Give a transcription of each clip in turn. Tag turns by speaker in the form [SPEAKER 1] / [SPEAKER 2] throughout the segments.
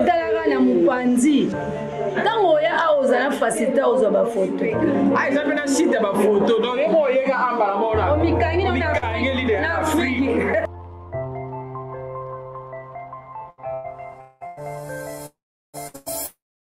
[SPEAKER 1] otalaka na mopanzi ntango oya awa oza na facilité ozwa bafoto ah,
[SPEAKER 2] eza mpe na site ya bafoto donc yoko oyeka ambala mona
[SPEAKER 1] omikangi na
[SPEAKER 3] afrike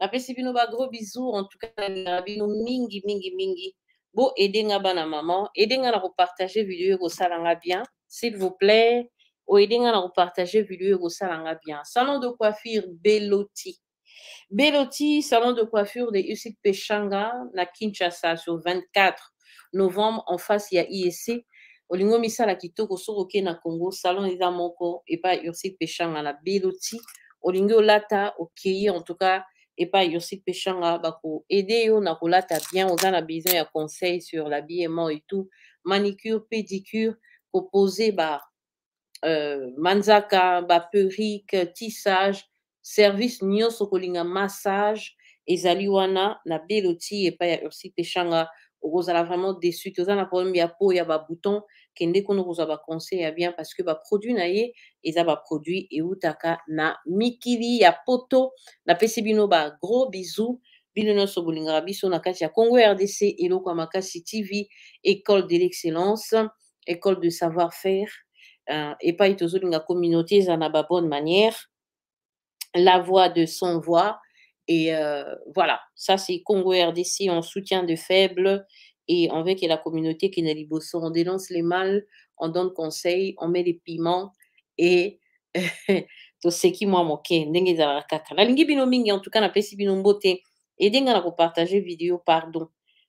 [SPEAKER 3] napesi bino ba gros bisous en tout cas nalingaka bino mingi mingi mingi bo aide nga bana maman aide nga na kopartage video ekosala nga bien s'il vous plaît oaide nga na kopartage video ekosala nga bien salon de coiffure beloti beloti salon de coiffure de ucp peshanga na kinshasa sur 24 novembre en face ya IEC olingi omisala kitoko soki okei na congo salon eza moko epai ursil peshanga na beloti olingi olata okei en tout cas epai ursil peshanga bakoaide yo na kolata bien oza na besoin ya conseil sur l'habillement et tout manicure pédicure kopose ba euh, manzaka baperike tissage service nyonso kolinga massage ezali wana na beloti epai ya ursi peshanga okozala vraiment déçu toza na problème ya po ya babouton kende kuna okozwa baconseil ya bien parce que baproduit na ye eza baproduit eutaka na mikili ya poto napesi bino bagros bisous bino nyonso bolingaka biso na kati ya congo rdc eloko ya makasi tv école de l'excellence école de savoir faire euh, epai tozolinga communauté eza na ba bonne manière la voix de son voix et euh, voilà ça c'est Congo RDC on soutient de faibles et on veut que la communauté qui n'est liboso on dénonce les mal on donne conseil on met les piments et toseki mwa moke ndenge ezalaka kaka nalingi bino mingi en tout cas napesi bino mbote aide nga na ko partager video pardon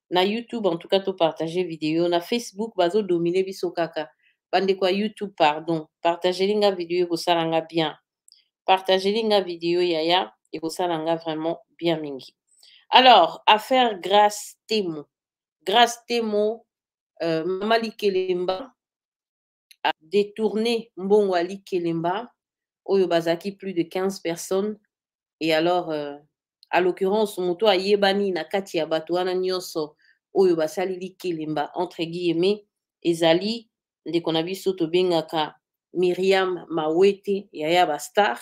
[SPEAKER 3] na youtube en tout cas to partager video na facebook bazo dominer biso kaka bandeko ya youtube pardon partageli nga video ekosala nga bien partageli nga video yaya ekosala nga vraiment bien mingi alors affaire grace temo grace temo euh, mama likelemba a detourner mbongo ya likelemba oyo bazalaki plus de 15 personnes et alors euh, à l'occurrence moto ayebani na kati ya bato wana nyonso oyo basali likelemba entre guillemets ezali ndeko na biso tobengaka miriam mawete yaya bastar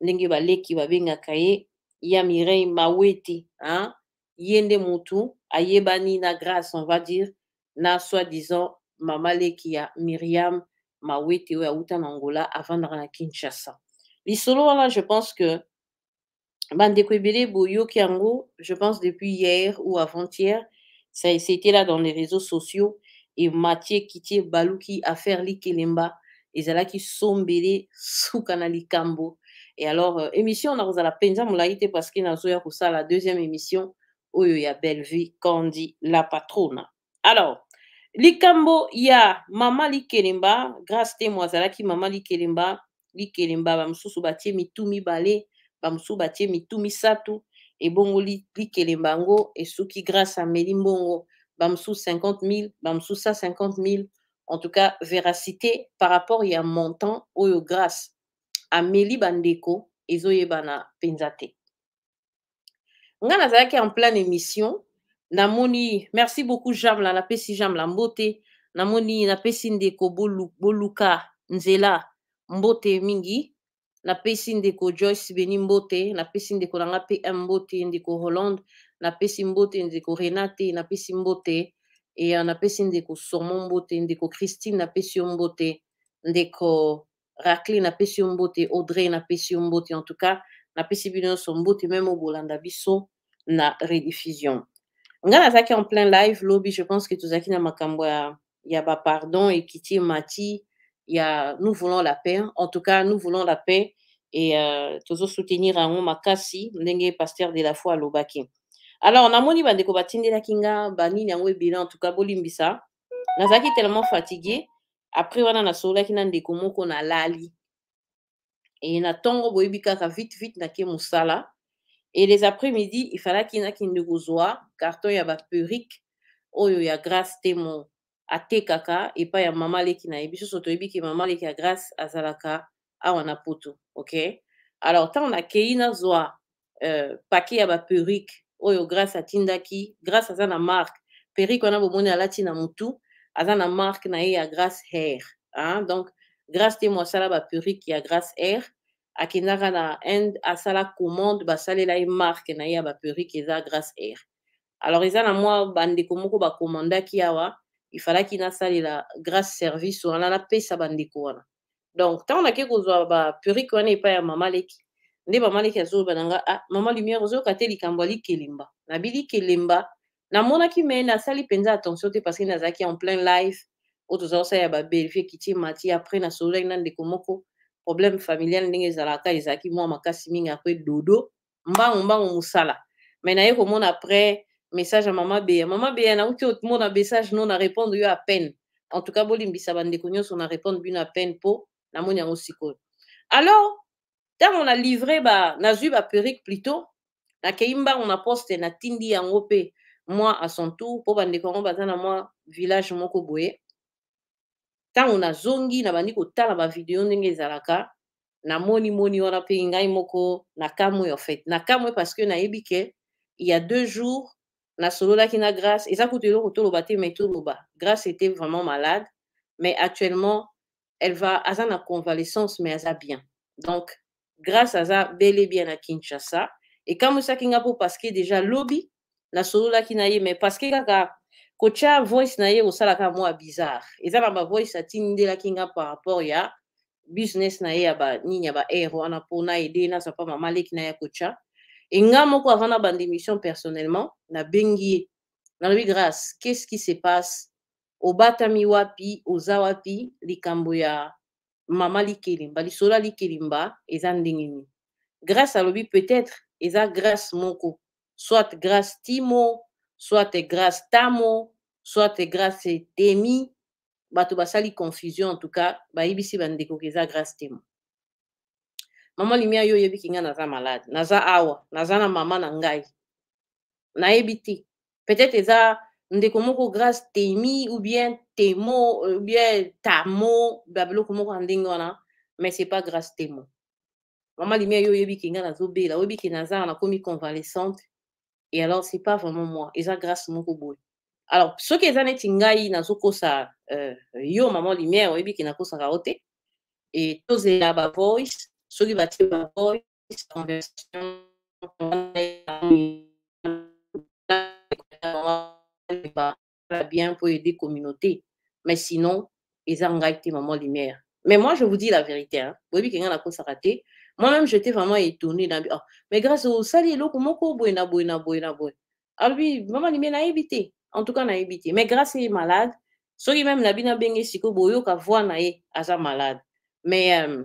[SPEAKER 3] ndenge baleki babengaka ye ya mireille mawete hein? ye nde mutu ayebani na grace on va dire na soit disant mama leki ya miriam mawete oyo awuta na angola avandaka na kinshasa lisolo wana je pense que bandeko ebele boyoki yango je pense depuis hier ou avant-hier c'était là dans les réseaux sociaux et matie kitie baluki affaire likelemba ezalaki sombele suka na likambo et alors euh, émission nakozala mpenza molai te parce que nazoya kosala deuxième émission oyo ya bellevue kandi la patrona alors likambo ya mama likelemba grace temo azalaki mama likelemba likelemba bamosusu batie mitu mibale bamosusu batie mitu misato ebongo likelemba yango esuki grace ameli mbongo bamosusu 50 000 bamosusu 150 000 en tout cas veracité par rapport ya montant oyo grâce ameli bandeko ezoyebana mpenza te nga nazalaki en pleine émission namoni merci beaucoup jamla napesi jamla mbote namoni napesi ndeko boluka nzela mbote mingi napesi ndeko Joyce Beni mbote, napesi ndeko na nga PM mbote, ndeko Hollande, napesi mbote ndeko Renate, napesi mbote e uh, napesi ndeko Somo mbote, ndeko Christine napesi yo mbote, ndeko Raclé napesi yo mbote, Audrey napesi yo mbote, en tout cas napesi bino nyonso mbote meme oyo bolanda biso na rediffusion. Nga nazalaki en plein live lobi, je pense que tozalaki na makambo ya il y a ba pardon et Kitty Mati, il y a nous voulons la paix. En tout cas, nous voulons la paix et euh, toujours soutenir un makasi ndenge pasteur de la foi lobaki. Alors namoni bandeko batindelaki nga banini yango ebele en tout cas bolimbisa. Nazaki tellement fatigué après wana nasololaki na ndeko moko na lali. et na tongo boyebi kaka vite vite na ke musala et les après midi il falaki na kende kozwa carton ya ba perruque oyo ya grace temo atekaka epai ya mama leki na ye biso so toyebi ke mama leki ya grace azalaka awa na poto ok alors ntango nakei nazwa euh, paquet ya ba perruque oyo grace atindaki grace aza na marque perruque wana bomoni alati na mutu aza na marque na ye ya grace hair hein? donc grace temo asala ba perruque ya grace hair akendaka na inde asala commande basalela ye marque na ye ya ba perruque eza grace hair alors eza na mwa bandeko moko bakomandaki awa ifalaki nasalela grace service wana napesa bandeko wana donc ntango nake kozwa bapurike wana epai ya mama leki nde mama leki azoloba na nga ah, mama lumière ozoyoka te likambo ya likelemba nabi likelemba namonaki me nasali mpenza attention te parce que nazalaki en plein live oyo toza kosala ya babelvie kitie mati après nasololaki na ndeko moko problème familial ndenge ezalaka ezalaki mwa makasi mingi apres dodo mbangu mbangu musala me naye komona après message ya mama beya mama beya nauti omona message no na répondre yo à peine en tout cas bolimbisa bandeko nyonso na répondre bino à peine mpo namoni yango sikoyo alors ntango na livre ba nazwi ba perique plutôt nakei mbangu na poste natindi yango mpe mwa à son tour mpo bandeko yango baza na mwa village moko boye ntango nazongi nabandi kotala bavideo ndenge ezalaka namoni moni wana mpe ngai moko nakamwe en fait nakamwe parce que nayebi ke il y a deux jours nasololaki na grace eza kutu eloko toloba te mais toloba grace était vraiment malade mais actuellement elle va aza na convalescence mais aza bien donc Grace aza bel et bien na Kinshasa. Ekamwisaki nga po parce que déjà lobi nasololaki na ye mais parce que kaka kotya voice na ye osalaka mwa bizarre eza na bavoice atindelaki nga par rapport ya business na ye ya banini ya baere wana mpo na ede naza mpa mama leki na ya kotya e nga moko avant na banda émission personnellement nabengi ye nalobi grâce qu'est ce qui se passe obatami wapi oza wapi likambo ya mama likelimba lisolo ya likelimba eza ndenge nini grace alobi peut-être eza grace moko soit grace timo soit grace tamo soit grace temi bato basali confusion en tout cas bayebisi bandeko ke eza grace temo mama limia yo oyebiki ngai naza malade naza awa naza na mama na ngai nayebi te peut-être eza ndeko moko grace temi ou bien temo ou bien tamo babiloko moko ya ndenge wana mais c'est pas grace temo mama limia yo oyebi ke ngai nazobela oyebi ke naza na komi convalescente et alors c'est pas vraiment moi eza grace moko boye alors soki eza neti ngai nazokosa euh, yo mama lumière oyebi ke nakosaka yo te e tozela bavoice soki batie bavoice bien pour aider communauté mais sinon ils ont été maman lumière mais moi je vous dis la vérité hein boyebi kenga nakosaka te moi même j'étais vraiment étonné na oh, mais grâce au osali eloko moko boye na boye na boye na boye alobi ah mama limie nayebi te en tout cas nayebi te mais grâce ye malade soki meme na bino abenge sikoyo boyoka voix na ye aza malade mais euh,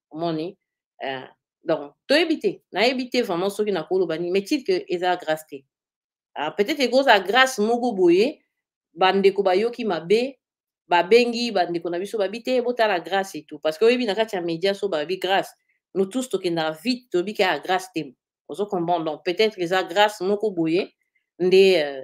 [SPEAKER 3] omoni eh, donc toyebi te nayebi te vraiment soki nakoloba nini mais tile ke eza grâce te ah, peut-être ekozala grâce moko boye bandeko bayoki mabe babengi bandeko na biso babi te botala grâce etu parce que oyebi na kati ya média so babi grâce nous tous tokendaka vite toyebi ke ya grâce te ozo comprendre donc peut-être eza grâce moko boye nde euh,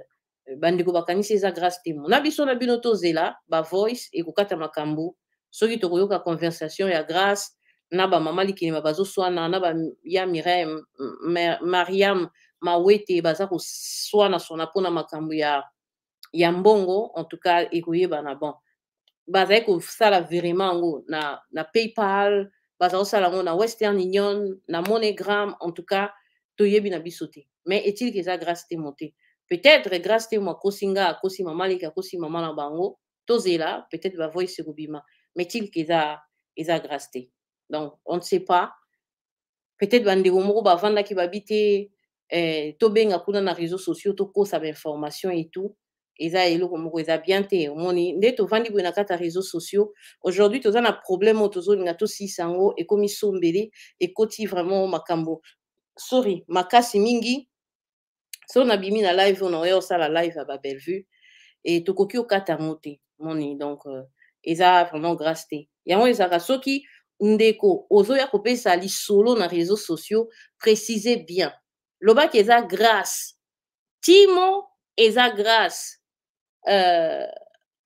[SPEAKER 3] bandeko bakanisi eza grace temo na biso na bino tozela ba voice ekokata makambo soki tokoyoka conversation ya grace na bamama likinima bazoswana na baya mirem mariam mawete baza koswanaswana mpona makambo ya ya mbongo en tout cas ekoyebana bon bazali kosala virement yango na, na paypal bazali kosala yango na western union na monogram en tout cas toyebi na biso te mais etili ke eza grace temo te peut-être grace temo akosi nga akosi mama leki akosi mama na bango tozela peut-être bavoice ekobima mais tili ke eza eza grace te donc on ne sait pas peut-être bandeko moko bavandaki babi te eh, tobenga kuna na réseau sociaux tokosa bainformation et tout eza eloko moko eza bien te omoni nde tovandi boye na kati ya réseau sociaux aujourd'hui toza na problème oyo tozolinga tosilisa yango ekomi sombele ekoti vraiment makambo sorry makasi mingi so nabimi na live oyo naoya osala live ya ba bellevue e tokoki okata yango te moni donc euh, eza vraiment grâce te yango ezalaka soki ndeko ozoya kopesa lisolo na réseaux sociaux précise bien lobaki eza grâce timo eza grâce euh,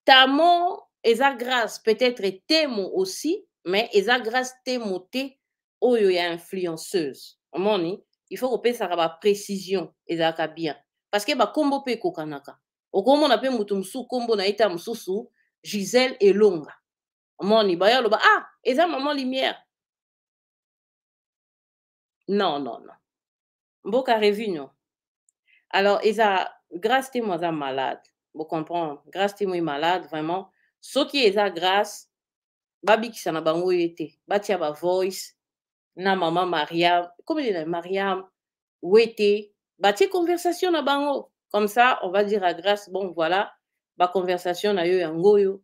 [SPEAKER 3] tamo eza grâce peut-être temo aussi mais eza grâce temo te oyo ya influenceuse omoni il faut kopesaka baprécision ezalaka bien parce que bakombo mpe ekokanaka okomona mpe moto mosusu kombo na ye ta mosusu gisele elonga omoni bayo aloba ah eza maman lumière non non non mboka revino alors eza grâce te moi aza malade vous comprenez grâce te moi malade vraiment soki eza grâce babikisa na bango ye te batia ba voice na mama mariam komeli na mariam wete batie conversation na bango comme ça on va dire à grâce bon voilà baconversation na yo yango oyo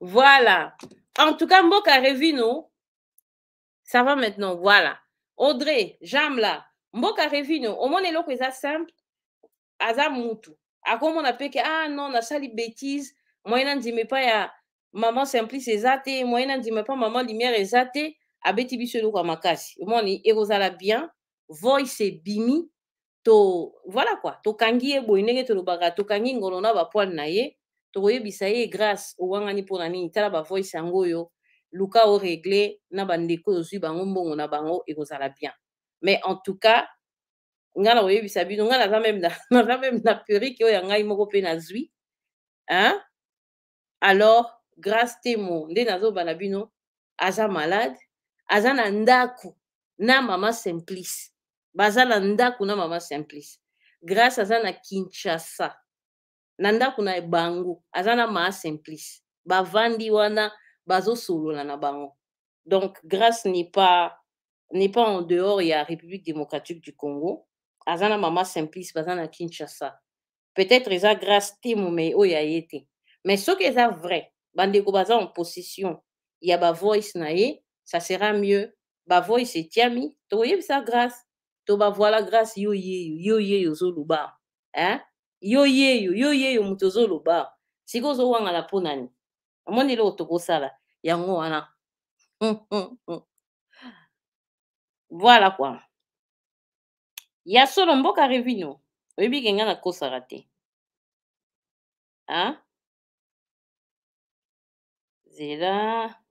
[SPEAKER 3] voilà. En tout cas, Mboka Revino, ça va maintenant, voilà. Audrey, j'aime là. Mboka Revino, au moins, l'eau est simple, aza mutu. A comment on appelle que, ah non, on a sali bêtise, moyen dit, mais pas ya maman simplice ezate, moyen dit, mais pas maman lumière ezate, abeti biso eloko ya makasi. Omoni, ekozala bien, voice bimi, to voilà quoi tokangi ye boye ndenge tolobaka tokangi ngolo na bapoile na ye tokoyebisa ye grâce owangani mpo na nini tala bavoice yango oyo luka oregle na bandeko oyo ozwi bango mbongo na bango ekozala bien mais en tout cas ngai nakoyebisa bino ngai naza meme na, naza meme na perike oyo ya ngai moko mpe nazwi hein? alors grace temo nde nazoba na bino aza malade aza na ndako na mama simplice baza na ndako na mama simplice grace aza na kinshasa na ndako na bango aza na mama simplice bavandi wana bazosolola na bango donc grace n'est pas n'est pas en dehors ya république démocratique du congo aza na mama simplice baza na kinshasa peut-être eza grace temo mais oyo ya ye te mais soki eza vrai bandeko baza en possession ya ba voice na ye ça sera mieux ba voice etiami tokoyebisa grace to ba voilà grace yo yeyo yo yeyo ozoloba hein? yo yeyo yo yeyo moto ozoloba sikoyo ozowangana mpo na nini omoni eloko tokosala yango wana voilà quoi Ya solo mboka revino. Oyebi ke nga na kosaka te. Hein? Zela.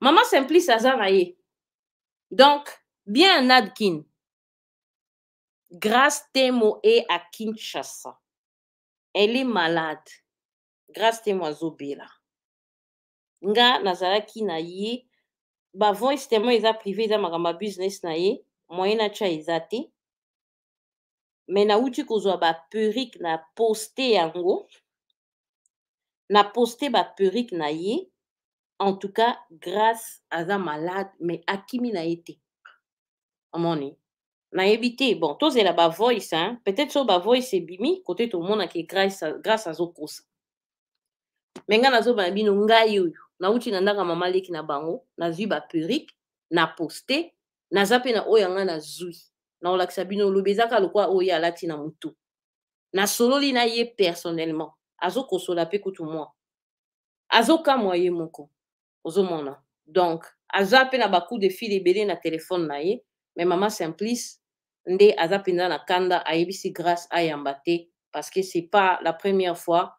[SPEAKER 3] Maman Simplice aza na ye. Donc, bien Nadkin. Grace Temo est à Kinshasa. Elle est malade. Grace Temo azobela. nga nazalaki na ye ba voice tellement eza privé eza makambo ya business na ye moyen natya eza te me nauti kozwa ba perruque na poste yango na poste ba perruque na ye en tout cas grâce aza malade mais akimi na ye te omoni nayebi te bon tozela ba voice hein? peut-être so ba voice ebimi kote tomona ke grâce, grâce azokosa me ngai nazoba na bino ngai oyo nauti na ndako ya mama leki na bango nazwi baperike na poste naza mpe na oyo ya ngai nazwi nakolakisa bino lobi eza kaka lokola oyo ye alati na motu nasololi na ye personnellement azokosola mpe kutu mwa azokamwa ye moko ozomona donc aza mpe na bacoup de fil ebele na telefone na ye mais mama simplice nde aza mpenza na kanda ayebisi grace ayamba te parce que c'est pas la première fois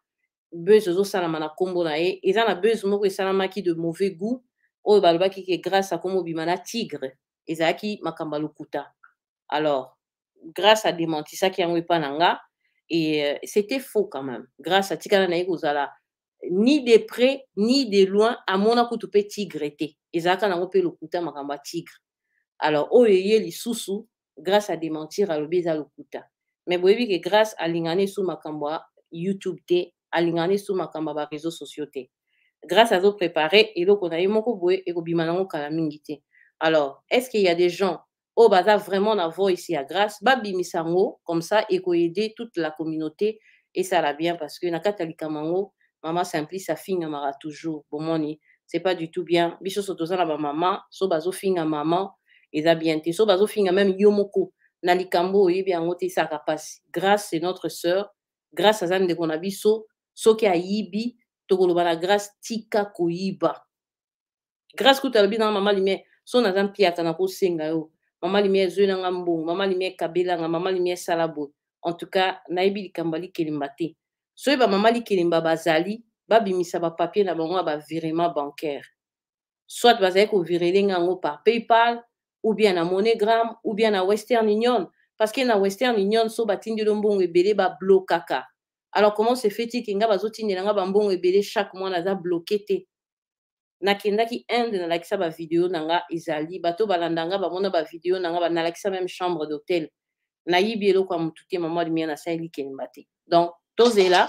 [SPEAKER 3] buzz ezosalama na nkombo na ye eza na buzz moko esalamaki de mauvais goût oyo balobaki ke grace akoma obima na tigre ezalaki makambo ya lokuta alors grace ademantisaki yango epa na nga et euh, c'était faux quand même grace atikala na ye kozala ni de près ni de loin amona kutu mpe tigre te ezalaka nango mpe lokuta makambo ya tigre alors oyo eye lisusu grâce à dementir alobi eza lokuta mais boyebi ke grâce alingana esu makambo ya youtube te alingana esu makambo ya bareseau sociaux te grâce azoprépare eloko na ye moko boye ekobima nango kala mingi te alors est ce qu'il y a des gens oyo baza vraiment na voice ya grace babimisa yango comme ça ekoaide toute la communauté esala bien parce que na kati ya likambo yango mama simplice afingamaka toujours bomoni c'est pas du tout bien biso so toza na bamama so bazofinga mama eza bien te so bazofinga meme yo moko na likambo oyo oyebi yango te esaka mpasi grace c'est notre sœur grace aza ndeko na biso soki ayibi tokoloba na grace tika koyiba grace kutu alobi nanga mama lumière so naza mpiaka nakosenga yo mama lumière ezwi nanga mbongo mama lumière kabelanga mama lumière sala boye en tout cas nayebi likambo ya likelemba te soki bamama likelemba bazali babimisa bapapier na bango ya bavirement bancaire soit bazali kovirele nga yango par paypal ou bien na monogramme ou bien na western union parce que na western union so batindi yo mbongo ebele bablokaka alors comment se fait-il ke nga bazotindela nga bambongo ebele chaque mois naza bloke te nakendaki inde nalakisa bavideo na nga ezali bato balanda nga bamona bavideo na nga nalakisa meme chambre d'hôtel nayibi eloko ya motu te mama limia nasaleli kelemba te donc tozela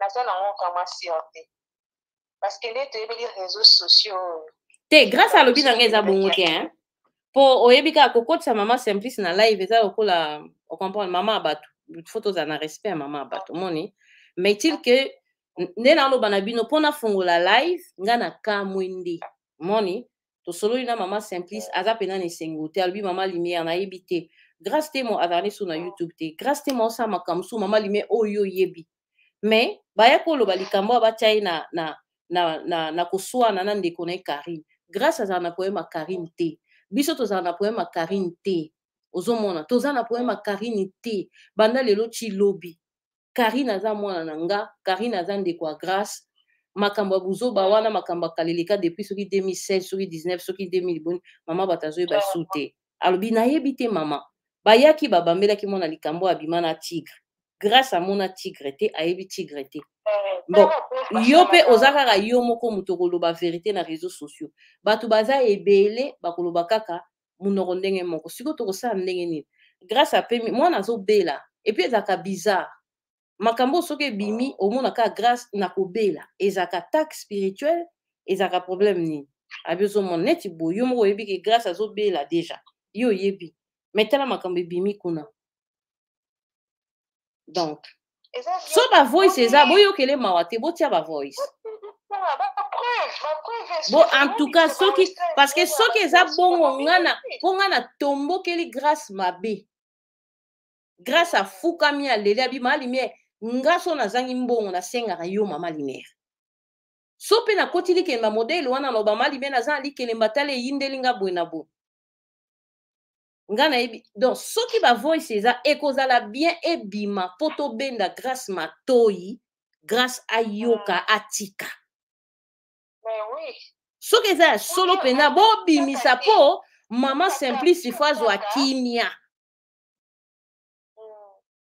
[SPEAKER 4] naza nango vraiment sur te parce que nde toyebeli réseau sociaux oyo
[SPEAKER 3] te grâce alobi na ngai eza bongo te hein mpo oyebi kaka kokotisa mama simplice na live eza lokola ocomprendre mama ya bato fo tozala na respect ya mama ya bato omoni mais til ke nde naloba na bino mpo nafungola live ngai nakamwe nde moni tosololi na mama simplice aza mpena na esengo te alobi mama lumière nayebi te grace temo azala ne so na youtube te grace temo osala makambo mosusu mama lumière oyo oyebi mais baya koloba likambo oyo batya ye na, na, na, na, na koswana na ndeko na ye karine grace azala na problème ya karine te biso tozala na problème ya karine te ozomona toza na problème ya karine te banda lelo ti lobi Karine aza mwana na nga, Karine aza ndeko ya Grace. Makambo ya buzoba wana, makambo ya kaleleka depuis soki 2016, soki 19, soki 2000 boni, mama bato azoyeba su te. Alobi nayebi te mama. Bayaki babambelaki mwana likambo abima na tigre. Grace amona tigre te, ayebi tigre te. Bon, yo pe oza kaka yo moko moto okoloba verite na réseaux sociaux. Bato baza ebele bakoloba kaka munoko ndenge moko siko tokosala ndenge nini grâce à pemi mwana azobela epuis ezalaka bizarre makambo soki ebimi omona kaka grâce na kobela ezalaka tak spirituel ezalaka problème nini abi ozomona neti boye yo moko oyebi ke grâce azobela deja yo oyebi me tala makambo ebimi kuna donc so ba voice eza boyokele mawa te botia ba voice bo en tout cas soki parce que soki eza bongo nga na mpo nga na tombokeli grâce mabe grâce afukami aleli abima alimie nga so nazangi mbongo nasengaka yo mama limere so mpe nakoti likelemba modele wana loba mama limere naza na likelemba tala eyindeli nga boye na boye nga nayebi donc soki ba voice eza ekozala bien ebima mpo tobenda grace matoyi grace ayoka atika Mais oui. soki eza ya solo Oyo mpenza azo- bobimisa sasa te. mpo mama Sasa, simplice fo azwa
[SPEAKER 4] sasa. kimia Mm.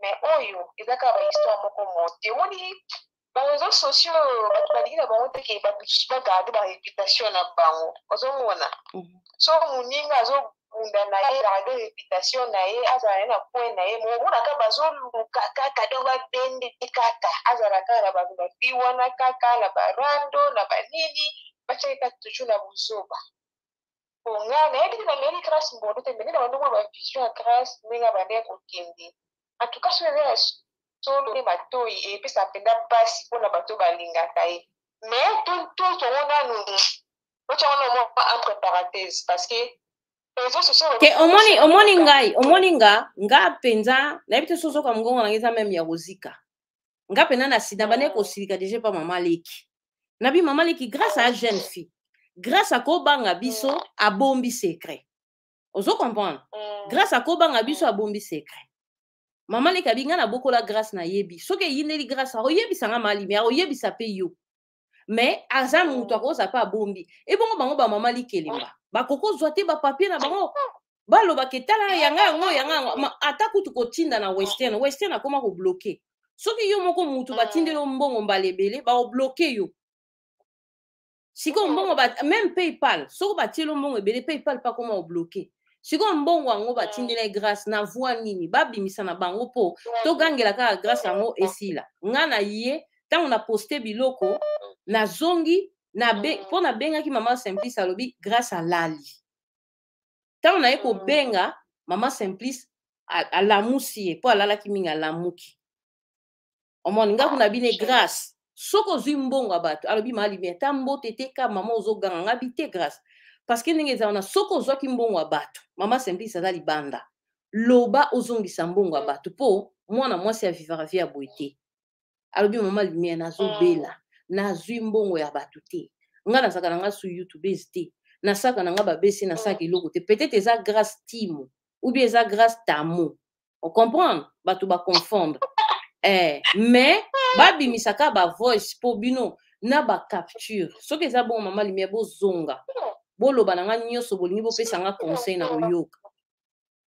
[SPEAKER 4] mais oyo eza kaka ba histoire moko monte omoni ba réseaux sociaux oyo bato balingi na bango te ke bato mosusu bagarde ba réputation na bango ozomona
[SPEAKER 3] mhm.
[SPEAKER 4] so moninga azobunda na ye garde réputation na ye azala na ye na coin na ye momona kaka bazoluka kaka donc babende kaka azala kaka na bato bafi wana kaka na barando na banini batiaki kaka toujours na bozoba po nga nayebi te naleli grace mbondo te mais nde na bandi omona bavision ya grace ndenge abandaki kokende en tout cas soki eza ya solo nde matoi epesa mpenza mpasi mpona bato balingaka ye mais totoki yango nanu otya wana mwa entre parenthèse parce que
[SPEAKER 3] te omoni omoni ngai omoni nga nga mpenza nayebi te sozoka mongongo na ngai eza meme ya kozika nga mpena na sida bane kosilika deja epa mama leki na bi mama leki grâce à jeune fille grâce à kobanga biso abombi secret ozo comprendre mm. grâce à kobanga biso mm. abombi secret mama leki abi nga nabokola grâce nayebi soki eyindeli grâce akoyebisa nga malimi akoyebisa mpe yo mais aza moto akozala mpe abombi ebongo bango bamama likelemba bakoki kozwa te bapapie na bango balobaka etala yanga yango yanga yango Ma- ata kutu kotinda na western western akoma kobloke soki yo moko motu batindeli yo mbongo mbala ebele baobloke yo sikoyo mbongo ba- meme paypal soki batieli yo mbongo ebele paypal mpe akoma obloke sikoyo mbongo yango batindeli ye grace na voi nini babimisa na bango mpo togangela kaka grace yango esila nga na ye ntango na poste biloko nazongi mpo nabengaki mama simplice alobi grace alali ntango naye kobenga mama simplice alamusi ye mpo alalaki mingi alamuki omoni nga kuna bine grace soki ozwi mbongo ya bato alobi malimi ata mbote te ka mama ozoganga nga bi te grace parce que ndenge eza wana soki ozwaki mbongo ya bato mama simplice aza libanda loba ozongisa mbongo ya bato mpo mwana mwasi ya vivara vie ya boye te alobi mama lumière nazobela ah. nazwi mbongo ya bato te nga nasaka na nga su youtubes te nasaka na nga babesi nasaka ah. eloko te peut-être eza grâce timo ou bien eza grâce tamo ocomprendre bato baconfondre eh, mais babimisaka bavoice mpo bino na bacapture soki eza bongo mama lumière bozonga boloba na nga nyonso bolingi bopesa nga conseil na koyoka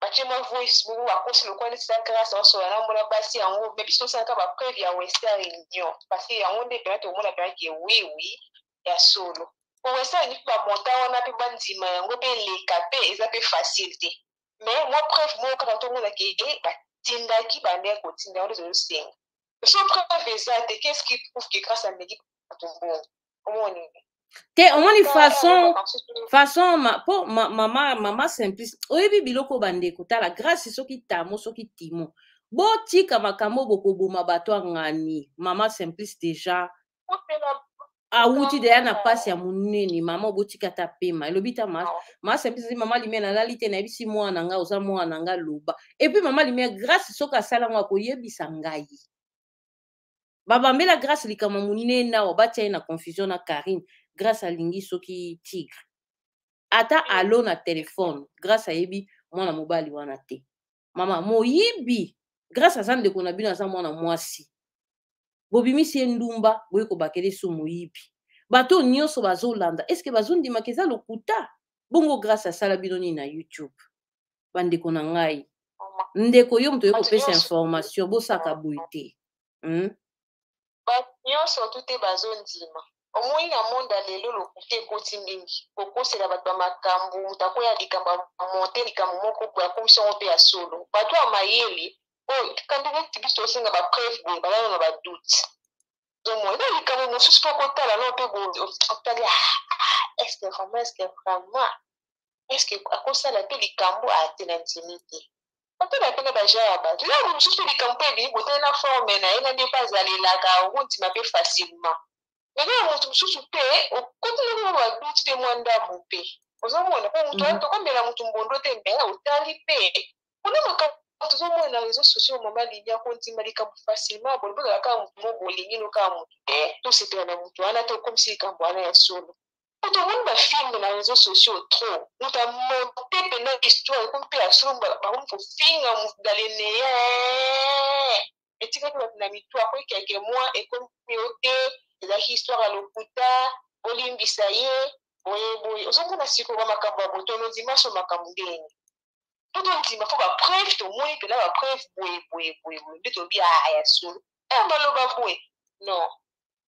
[SPEAKER 4] batie mwa voice moko bakosi lokola neti eza grâce basola na mona basi yango me biso tosalaka bapreuve ya western union parce que yango nde mpena tokomona mpena ke wi wi ya solo po western union mpe bamonta wana mpe bandima yango mpe eleka mpe eza mpe facile te me mwa preuve moko kaka tomona ke e batindaki bandenge kotinda yango nde tozosenga so preuve eza te qu'est ce qui prouve que grâce à meki bato bongo omoni
[SPEAKER 3] te omoni façon façon mpo ma, ma, mama mama simplice oyebi biloko bandeko tala grâce soki tamo soki timo botika makambo bokoboma bato angani mama simplice déjà awuti ah, deya na mpasi ya monene mama obotika ta pema elobi ta masa masa epesasi mama limia nalali te nayebisi mwana nga oza mwana nga loba epuis mama limia grace soki asala yango akoyebisa ngai babambela grace likambo monene awa batia ye na confusion na karine grace alingi soki tigre ata alo na telefone grace ayebi mwana mobali wana te mama moyibi grâce aza ndeko na bino aza mwana mwasi bobimisi ye ndumba boye kobakela esu moyibi bato nyonso bazolanda eske bazondimaka eza lokuta bongo grâce asala bino nini na youtube bandeko na ngai ndeko yo moto oye kopesa information bosaka boye te hmm?
[SPEAKER 4] Batu nionso tout te bazo ndima. Omoni na monde ya lelo lokuta ekoti mingi. Kokosela batu ba makambu, mutu akueya likambo a monter likambo moko boye akomisi yango pe ya solo. Batu ya mayele oyo tika nde neti biso tozo senga ba preuve boye baza nanu na ba doute. Ozo mona na likambo mosusu pe oko tala nao pe boye otali aah est ce que vraiment est ce que vraiment est ce que ako sala pe likambu ah te na ndimi te. mpe bapena baja ya bato ntango mosusu likambo mpe elingi botali na forme na ye na nde mpe azalelaka okondima mpe facilement meme ya moto mosusu mpe okotelaki mwa badute mpe mwa ndambo mpe ozomona mpo moto mhm. tokomela moto mbondo te me otali mpe kuna makambo tozomona na réseau sociaux mama lilia kondima likambo facilement boni bozala kaka moto mo bolingi no kaka moto te tosepela na moto wana te okomisi likambo wana ya solo moto amoni bafilme na réseau sociaux trop moto amonte mpena histoire ekomi mpe asolo bakomi kofinga mudale neye etikaki bato na mitu akoki keke mwa ekomi yo te ezalaki histoire ya lokuta bolimbisa ye boye boye ozomona sikoyo ba makambo ya boye tolondima so makambo ndenge mpo tondima mpo bapreuve tomoni mpena bapreuve boye boye boye boye nde tolobi aya solo aya maloba boye non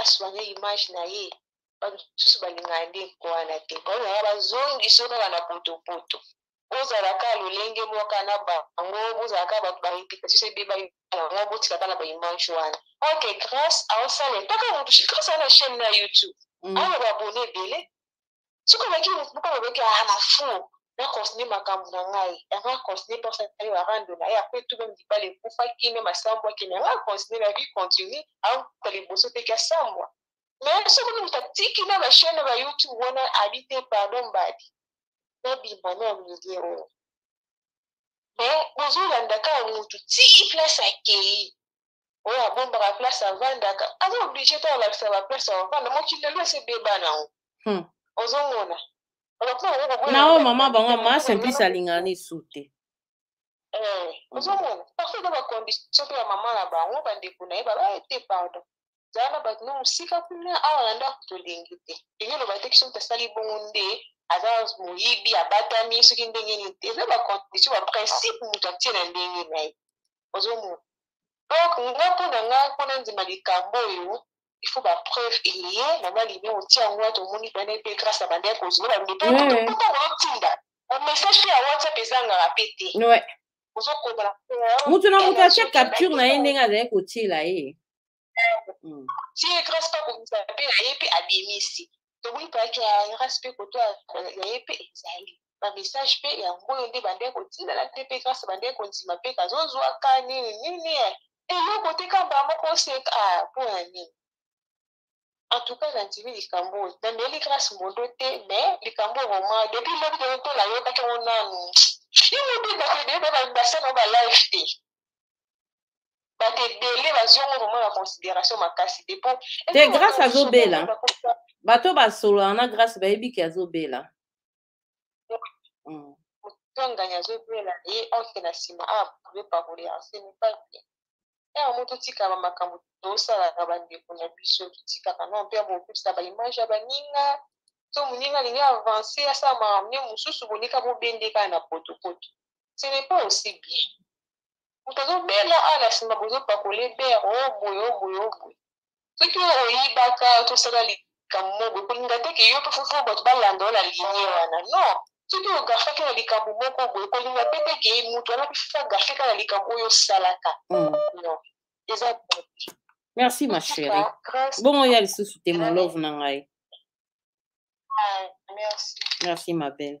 [SPEAKER 4] asoigne image na ye bato mosusu balingaka nde mpo wana te baoyaka bazongisi yo kaka na potopoto bozalaka lolenge moka na bango bozalaka bato bareputation so ebeba yango botika bana baimage wana oke grace aosala mpaka moto grace ana chaîne na youtube mm. aloba boni ebele soki oleki moto moko alobaki aa na fond na continue makambo na ngai yango acontinue mposa nayo arando na ye apres tout meme libala ekufaki meme asambwaki na yango acontinue la vie continue aokuta liboso teki asambwa mais soki ni moto atiki na bachaine ba youtube wana abi te pardon mbadi nabima na milieu oyo mais bozolandaka motu ti place akei oyo abombaka place avandaka aza oblige te alakisa ba place avanda mokili lelo esi ebeba nango hmm. ozomona
[SPEAKER 3] na oyo mama bango ma simplice alingaka na esu te eh,
[SPEAKER 4] ozomona parfait na bacondition mpe ya mama na bango bandeko na ye baba ete pardon zala na bato na mosika kuna awa na ndako tolingi te elingi oloba te kiso moto asali bongo nde aza moyibi abatami soki ndenge nini te eza bacondition baprincipe moto atie na ndenge na ye ozomona donc nga mpo na nga mpo nandima likambo oyo il faut ba preuve eye mama limi otia yango wana tomoni bana mpe grâce ya bandai kozwa bandepotango otinda bamessage mpe ya whatsapp ezangaka mpe te
[SPEAKER 3] moto na moto atya capture na ye ndenge azali kotiela ye
[SPEAKER 4] mm. ti grace mpe akobimisa mpe na ye mpe abimisi tomoni toyaki ya grace mpe koto ya ye mpe ezali bamessage mpe yango oyo nde bandai kotindana te mpe grace bandai kondima mpe kazozwaka nini nini eloko te kamba moko oseka ah, mpo na nini en tout cas nandimi likambo oyo nameli grace mondo te mais likambo roma depuis lobi toyo to nayokaki yango nanu yo mobi ndako ebele basana balife te bato ebele bazwi yango vraimen na considération makasi te po
[SPEAKER 3] te grace azobela bato basololaka na grace bayebi ke azobela
[SPEAKER 4] mm. moto angani azobela ye onke na nsima awa prouve parole ya enseigne pas bien ntango mo totikaka makambo tosalaka bandeko na biso totikaka no mpe bokopesa baimage ya baninga to moninga alingi avance asala makambo ne mosusu bonika bobendekana na potopoto ce n'est pas aussi bien moto azobela awa ah, na nsima bozopakole bere o oh, boye o oh, boye o oh, boye soki oyibaka tosala likambo moko ekolinga te ke yo mpe fofo bato balanda yo na linie wana non soki ogafaki na likambo moko boye ekolinga mpe te ke moto wana mpe agafeka na likambo oyo osalaka mm. non eza
[SPEAKER 3] merci ma chérie bongo ya lisusu te molove na ngai ah,
[SPEAKER 4] merci
[SPEAKER 3] merci ma belle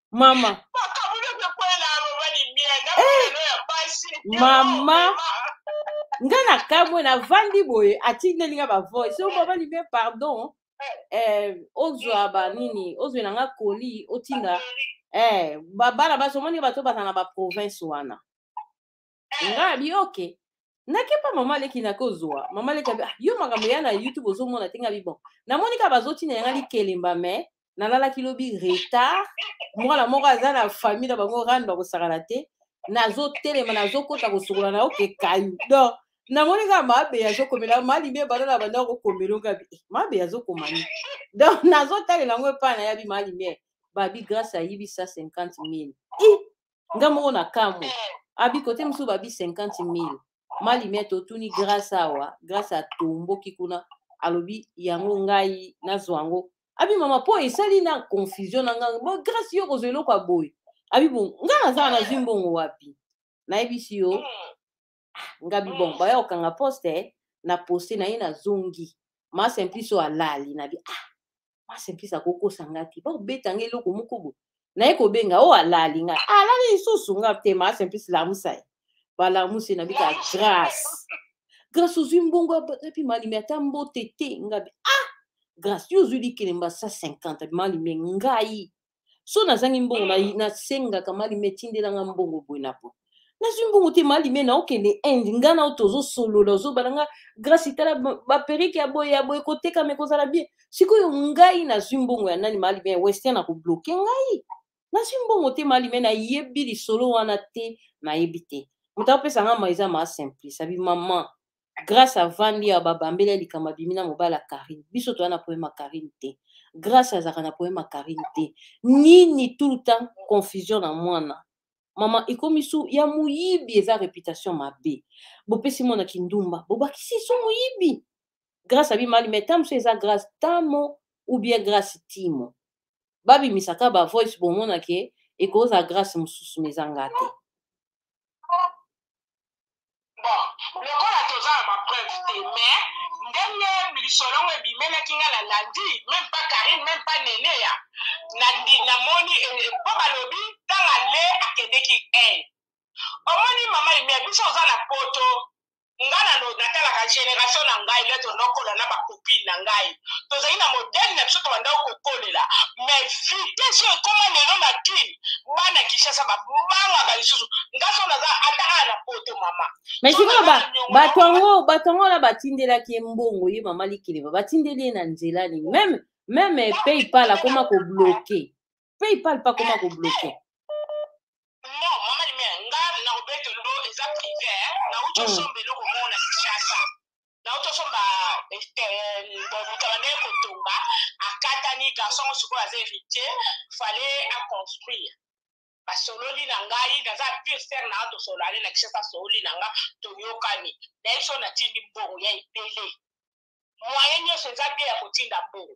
[SPEAKER 5] mama makambo nyoso ekwela mobali bien na Eh. mwana ya basi
[SPEAKER 3] Mama. nga na kamwe navandi boye atindeli nga bavoice oyo mama libe pardon eh, ozwa banini ozwela nga koli otinda eh, ba- bana basi omoni bato bazala na baprovince wana nga abi ok nakepa mama leki nakozwa mama leki abi ah, yo makambo ya na youtube ozomona te nga bi bon namoni kaka bazotina yanga likelemba mais nalalaki lobi retard mwana moko aza na famille na bango rando bakosakana te nazotelema nazokota kosokola na oke kayu donc namoni kaka mabe azokomela malibi ebanda na banda kokomela ngabi eh, mabe azokomani donc nazotalela yango epai na yabi malimie babi grace ayibi sa 50 mille nga moko na kamwe abi kote mosusu babi 50 mille malimete otuni grâce awa grâce atomboki kuna alobi yango ngai nazwa yango abi mama mpo esali na confusion na ngai bo grâce yo kozwa eloko ya boye abi bo ngai nazala nazwi mbongo wapi nayebisi yo ngabi bon mm. baya kokanga poste eh, na poste na ye nazongi ma simplice oyo alali na bi ah ma simplice akokosa nga te bakobeta nga eloko moko bo naye kobenga oyo oh, alali nga ah, alali lisusu nga te ma simplice lamusa ye balamusi na bika grace grace ozwi mbongo api malimi ata mbote te ngabi ah grace yo ozwi likelemba 150 malimi ngai so nazangi mbongo nasengaka malime etindelanga mbongo boye na boye nazwi mbongo te malime naokende inde nga nao tozosolola ozobala nga grâce tala baperike ya boye ya boye kotekama ekozala bien sikoyo ngai nazwi mbongo ya nani malime ya western akobloke ngai nazwi mbongo te malime nayebi lisolo wana te nayebi te moto apesa nga ma eza ma simplice abi mama grace avandi awa babambeli ya likambo abimi na mobali ya karine biso toya na problème ya karine te grace azalaka na problème ya karine te nini tout le temps confusion na mwana mama ekomi su ya moyibi eza reputation mabe bopesi mwana kindumba bobakisi so moyibi grace abimali mais tamo so eza grace tamo ou bien grace timo babimisaka bavoice bomona ke ekozala grace mosusu ma ezanga te
[SPEAKER 6] bon lokola toza na bapreuve te mais ndenge lisolo yango ebimelaki ngai nalandi meme pa karine meme pa neneya namoni eh, eh, mpo balobi ntango ale akendeki inde eh. omoni mama ime biso oza na poto ngai nano natalaka génération na ngai nde tonokola na bakopine na ngai tozali na modele na biso tobandaki kokolela mais vitese oyo ekoma lelo na kine bana kinshasa babangaka lisusu nga so naza ata aa na poto mama
[SPEAKER 3] mais sikoyo bato yango bato yango wana batindelaki ye mbongo ye mama likeleba batindeli ye na nzela nini meme meme paypal akoma kobloke paypal pa akoma kobloke
[SPEAKER 6] non mama limea nga nakobetolo eza prive nauti osomba eloko moko na kinshasa nauti osomba moto abandaki kotumba akatani garçon yango sikoyo aza héritier fale aconstruire basololi na ngai naza pure ser na nga tosololani na kishasa asololi na nga toyokani nayebi so natindi mbongo ya ebele moyen nyonso eza bie ya kotinda mbongo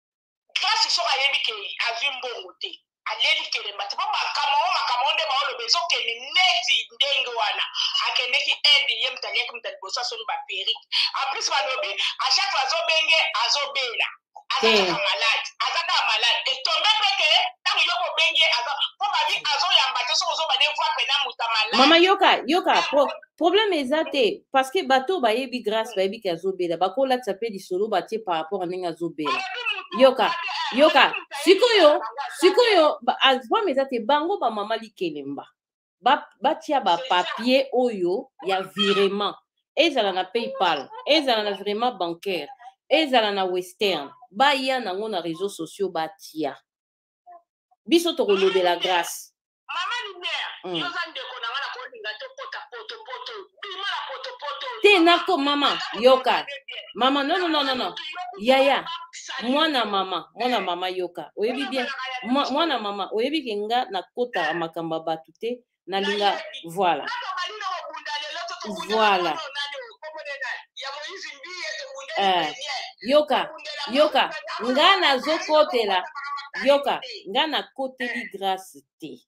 [SPEAKER 6] grace soki ayebi ke azwi mbongo te aleli kelemba te mpo makambo yango makambo yango nde baoloba ezokende neti ndenge wana akendeki inde ye moto aliaki moto ya liboso asoni baperike en plus balobi a chaque fois azobenge azobela azalaka eh. malade azaka malade etombe mpe ke ntango yo kobengi aza mpo babi azoyamba te soki ozobane voi mpena moto ya malade
[SPEAKER 3] mama yoka yoka problème eza te parce que bato oyo bayebi grâce bayebi ke azobela bakolatisa mpe lisolo batie par rapport ya ndenge azobela yoka yoka sikoyo sikoyo problème eza te bango bamama likelemba batia ba bapapier oyo ya virement ezala na paypal ezala na virement bancaire ezala na western baya nango na réseau sociaux batia biso tokolobela grace
[SPEAKER 6] mama lumière mm. yoza ndeko na nga na kolinga tokota potopoto bima na potopoto
[SPEAKER 3] te nako mama yoka mama no no no no no yaya mwana mama mwana mama yoka oyebi bien mwana mama oyebi ke nga nakotaka makambo ya bato te nalinga voilà voilà eh, yoka yoka nga nazokotela yoka nga nakoteli grace te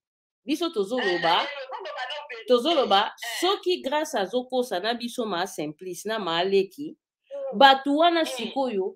[SPEAKER 3] biso tozoloba tozoloba soki grace azokosa na biso ma simplice na maaleki bato wana sikoyo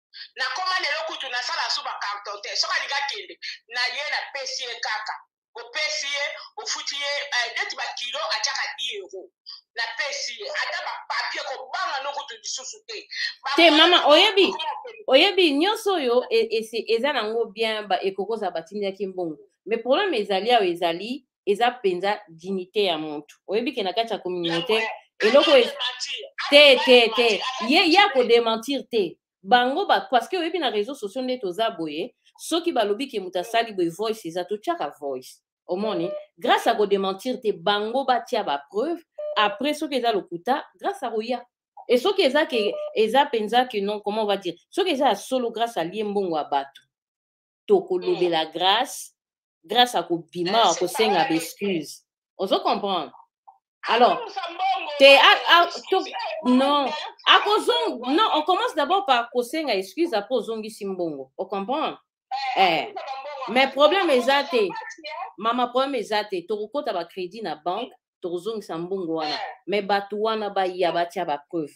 [SPEAKER 6] nakoma lelo kutu nasala su ba carton te soki alingi akende na ye napesi ye kaka opesi ye ofuti ye eh, neti bakilo atiaka 10 euro napesi ye ata bapapie kobanga no kutu lisusu te
[SPEAKER 3] te mama oyebi oyebi nyonso oyo e, e, eza nango bien ekokozala batindaki mbongo mais problème ezali awa ezali eza penza dignité ya mutu oyebi ke na kati ya communauté eloko te te te ye ye akodementir te bango ba parce que oyebi na réseaux sociaux nde toza boye soki balobi ke moto asali boye voice eza totyaka voice omoni grâce akodementir te bango batya bapreuve après soki eza lokuta grâce akoya e soki eza ke eza mpenza ke non comment va dire soki eza ya solo grâce alie mbongo ya bato tokolobela mm. grace grace akobima eh, akosenga baexcuse ozo comprendre alors te non akozong non on commence d'abord par kosenga excuse après ozongisi mbongo o comprendre eh, eh. mais problème eza te mama problème eza te tokokota bacrédit na banque tokozongisa mbongo wana eh. mais bato wana baya batya bapreuve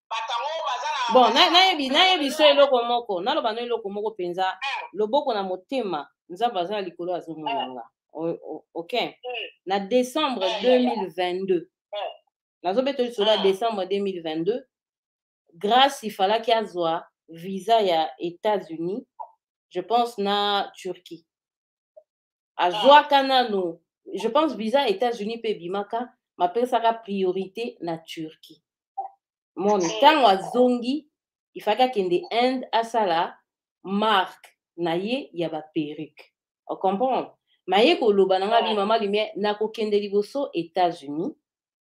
[SPEAKER 3] bon nayebi nayebi so eloko moko naloba no eloko moko mpenza eh. loboko na motema nzambe aza na likolo azomona eh. nga ok
[SPEAKER 6] eh.
[SPEAKER 3] na décembre 2022 nazobeta lisolo ya
[SPEAKER 6] ah.
[SPEAKER 3] décembre 2022 grâce ifalaki azwa visa ya états-unis je pense na turquie azwaka nano je pense visa états-unis mpe ebimaka mapesaka priorité na turquie moni ntango azongi ifaki akende inde asala marque na ye ya baperruque ocomprendre maye koloba na ngai bi mama lumière nakokende liboso états-unis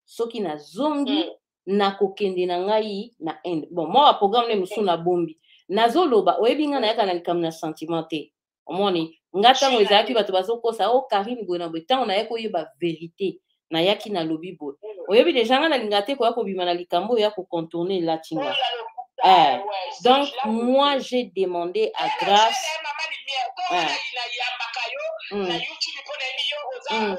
[SPEAKER 3] soki nazongi nakokende na ngai na inde bon mwa baprogramme nde mosusu nabombi nazoloba oyebi ngai nayaka na likambo na sentiment te omoni nga ntango ezalaki bato bazokosa o oh, karine boye na boye ntango nayaki koyeba verité nayaki nalobi boye mm. oyebi deja nga nalinga te koya kobima na likambo oyo ya kocontourne latinga
[SPEAKER 6] oh,
[SPEAKER 3] eh. donc moi j'ai demandé à
[SPEAKER 6] eh,
[SPEAKER 3] grâce
[SPEAKER 6] eh.
[SPEAKER 3] Mm. Mm.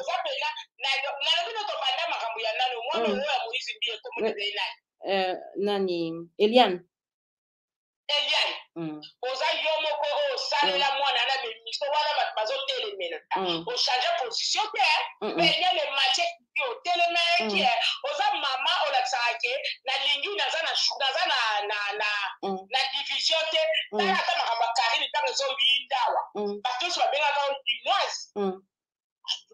[SPEAKER 3] Euh, nani eliane
[SPEAKER 6] eliane
[SPEAKER 3] mm.
[SPEAKER 6] oza yo moko oyo osalela mm. mwana na bemiso wana bato bazotelemela
[SPEAKER 3] mm.
[SPEAKER 6] ochange position te
[SPEAKER 3] mpe
[SPEAKER 6] eliane matie yo otelemelaki oza mama olakisaka ke nalingi naza na naza na na na na division te tala ata makambo ya karine ntango
[SPEAKER 3] ezoyindawa
[SPEAKER 6] bato nyonso babengaka yo dinoise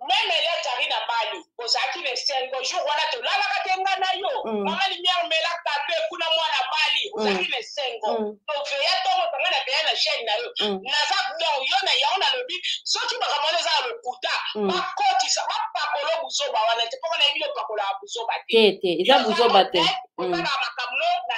[SPEAKER 6] meme ya jari na mali ozalaki na esengo jour wana tolalaka te nga na yo
[SPEAKER 3] mm.
[SPEAKER 6] mama lumière mela kape kuna mwana mali mm. ozalaki na esengo
[SPEAKER 3] mm.
[SPEAKER 6] toveya ntongo tanga na veya na chaine na yo naza don yo na yango nalobi soki makambo wana eza na lokuta bakotisa bapakolo buzoba wana te mpo nayebi lopakolaka buzoba te
[SPEAKER 3] te te eza buzoba te
[SPEAKER 6] makambo na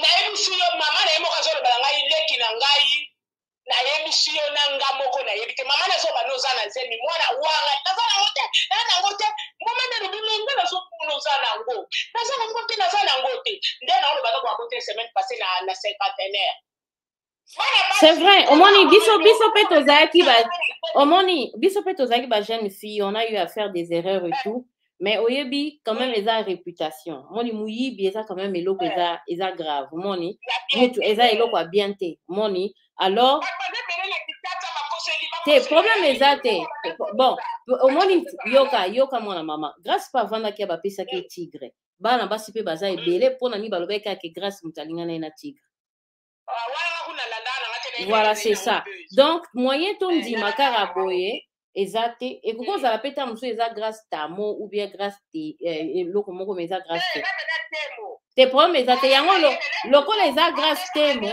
[SPEAKER 6] nayebisi yo mama na ye moko azoloba na ngai leki na ngai nayebisi yo na nga moko nayebi te mama nazoba no oza na zemi mwana wanga naza nango te naza nango te mama nde lobi no nga nazomona oza nango naza nango te naza nango te nde naoloba noko yango te semaine passé na, na cinquantenaire
[SPEAKER 3] c'est vrai omoni biso biso mpe tozalaki ba omoni biso mpe tozalaki ba jeune fille on a eu à faire des erreurs et tout mais oyebi quand même eza réputation omoni moyibi eza quand même eloko eza eza grave omoni mutu eza eloko ya bien te omoni alors te problème eza te bon omoni yoka yoka mwana mama grace mpe avandaki ya bapesaki ye tigre bana basi mpe baza ebele mpo na nini balobaki kaka ke grace moto alingana ye na tigre voilà c'est ça donc moyen tondima kaka boye eza te ekoki kozala mpe ntango mosusu eza grace tamo ou bien grace eloko moko ma eza grace te te problème eza te yango lokola eza grace temo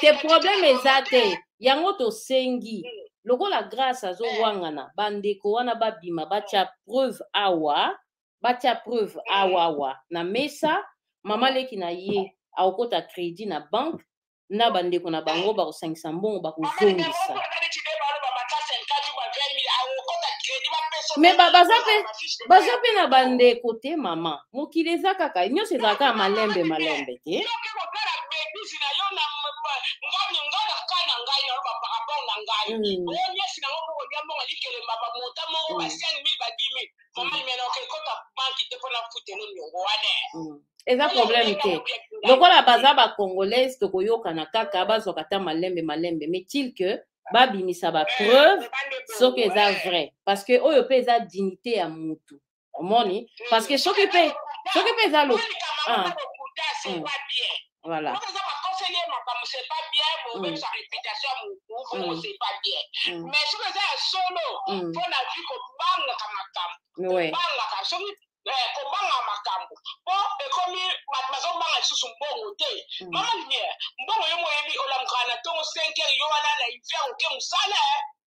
[SPEAKER 3] te problème eza te yango tosengi lokola grace azowangana bandeko wana babima batya preuve awa batia preuve awawa na mesa mama leki na ye akokota credit na banque na bandeko na bango bakosangisa mbongo bakozongisa me baza mpe baza mpe na bandeko te mama mokili eza kaka nyonso ezala kaka malembe malembe te
[SPEAKER 6] mama imena oke ekota banki te mpo nafutelo niongo wana
[SPEAKER 3] mm. eza problème te lokola baza bacongolaise tokoyokana kaka bazwaka ata malembe malembe mais til que babimisa bapreuve eh, soki eza eh. vrai parce que oyo mpe eza dignité ya mutu omoni mm. parce que soki mpe soki mpe eza lo ah. mm. Voilà.
[SPEAKER 6] Wana eza bakoseli ye makambo c'est pas bien bobebisa mm. réputation ya motu bongo
[SPEAKER 3] mm.
[SPEAKER 6] c'est pas bien
[SPEAKER 3] mm.
[SPEAKER 6] mais soki eza ya solo mpo na vi kobangaka makambo kobangaka soki eh, kobanga makambo mpo ekomi bato bazobanga lisusu mbongo te mama lumière mbongo yo moyebi olamukaka na ntongo 5 heure yo wana na hiver oke mosala eh.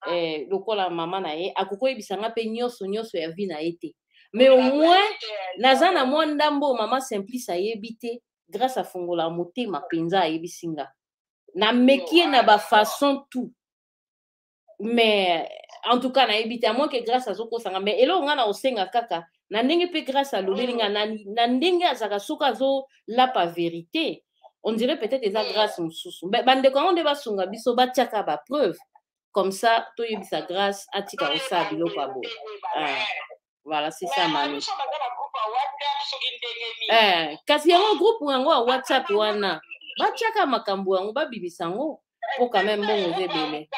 [SPEAKER 6] ah. eh,
[SPEAKER 3] lokola mama na ye akoki koyebisa nga mpe nyonso nyonso ya vie na ye te mais au moins naza na mwa ndambo oyo mama simplice ayebi te grâce afongola motema mpenza ayebisi nga nameki ye na bafaçon tout mais en tout cas nayebi te amwa ke grâce azokosanga mais eloko ngai na kosenga kaka na ndenge mpe grâce alobeli ngai na ndenge azalaka soki azolapa verité on dirait peut-être eza grâce mosusu bandeko yango nde basunga biso batiaka ba preuve comme ça toyebisa grâce atika kosala biloko ya boye ah, voilà c'est ça mami eh, kasi yango groupe yango ya whatsapp wana batiaka makambo yango babimisa yango mpo quand même mbongo eza ebele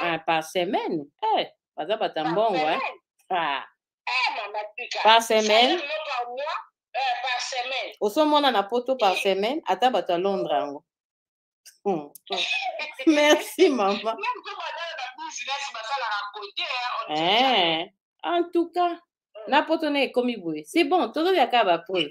[SPEAKER 3] ah, par semaine eh, baza bata mbongo eh. ah. Eh, mama tika. Par semaine.
[SPEAKER 6] Salaire no par mois, euh, par semaine.
[SPEAKER 3] osomona na poto par Eh. semaine ata bato ya londres yango Hmm. merci mama Même ko bazala ba business basalaka kote hein, on ne sait jamais. Eh,
[SPEAKER 6] en tout cas na poto na
[SPEAKER 3] ekomi
[SPEAKER 6] boye c'est
[SPEAKER 3] bon tozolya kaka bapreuve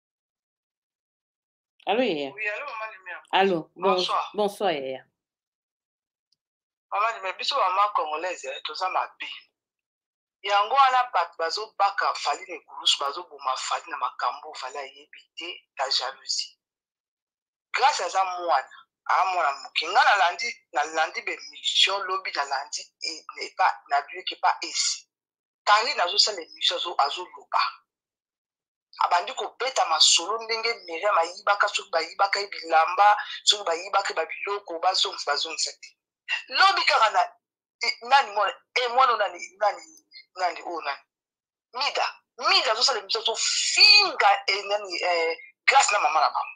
[SPEAKER 3] Allô, Yaya
[SPEAKER 7] Oui, allô, maman Lumière.
[SPEAKER 3] Allô, bon,
[SPEAKER 7] bonsoir.
[SPEAKER 3] Bonsoir, Yaya.
[SPEAKER 7] Maman Lumière, biso maman congolaise, eh, toza mabe. yango wana bato bazobaka fali na ekulusu bazoboma fali na makambo fali ayebi te la jalousie grâce aza mwana aa mwana moke ngai nalandi nalandi bemission lobi nalandi epa nabioki epa esi Karine azosala emission azo azoloba abandi kobeta masolo ndenge Miriam ayibaka soki bayibaka ye bilamba soki bayibaka ba biloko bazongisa bazongisa te lobi kaka na nani mwana e mwana nani nani nani oyo nani mida mida azosala emission azofinga e, nani e, grace na mama na bango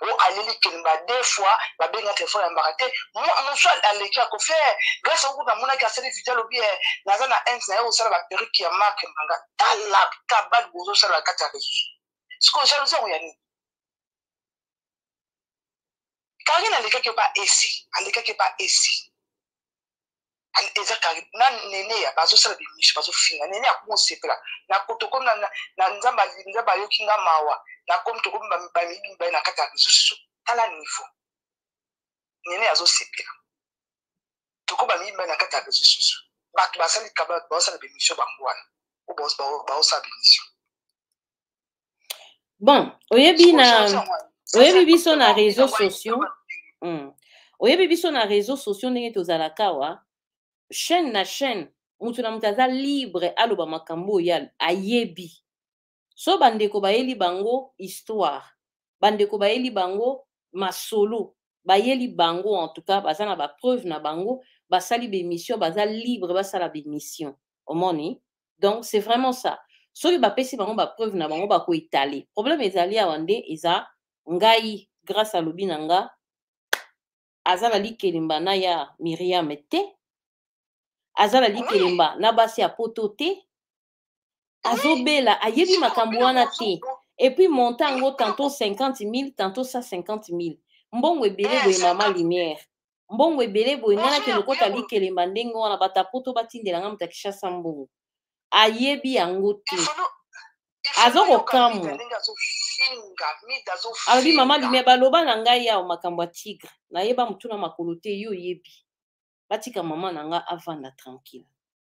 [SPEAKER 7] o aleli kelemba deux fois babenga telefone yambaka te mosu aleki ya kofi eh, grâce yango kuta amonaki asali video alobi eh, naza na inde na ye kosala baperike ya marke manga tala kabali bozosala na kati ya réseau sikoyo jalousi yango ya nini karine alekaki epa esi alekaki epa esi eza kari na nene ya bazosala bimisio bazofinga nene akomi kosepela nakomi tokomi na nzambe nzambe ayoki nga mawa nakomi tokomi bamiyibi mibale na kati ya reseau soso tala niveau nene azosepela tokomi bamiyibi mibale na kati ya reseau soso bato basali kaba baosala bimisio bango wana o baosala bimisio
[SPEAKER 3] bon oyebi na oyebi biso na réseau sociaux mm. oyebi biso na réseau sociaux ndenge tozalaka awa chaîne na chaîne moto na moto aza libre aloba makambo oyo ayebi so bandeko bayeli bango histoire bandeko bayeli bango masolo bayeli bango en tout cas baza na bapreuve na bango basali baémission baza libre basala baémission omoni donc c'est vraiment ça soki bapesi bango bapreuve na bango bakoetale problème ezali awa nde eza ngai grâce alobi na nga aza na likelemba na ya miriam te aza na likelemba na basi ya poto te azobela ayebi makambo wana te epuis monte yango tantôt 50 000 tantôt 150 000 mbongo ebele boye mama lumière mbongo ebele boye ngai nakende kota likelemba ndenge wana bato ya poto batindela ngai moto ya kishasa mbongo ayebi yango te azokokamwa alobi mama limia baloba na ngai yawa makambo ya tigre nayeba motuna makolo te yo oyebi batika mama na ngai avanda tranquille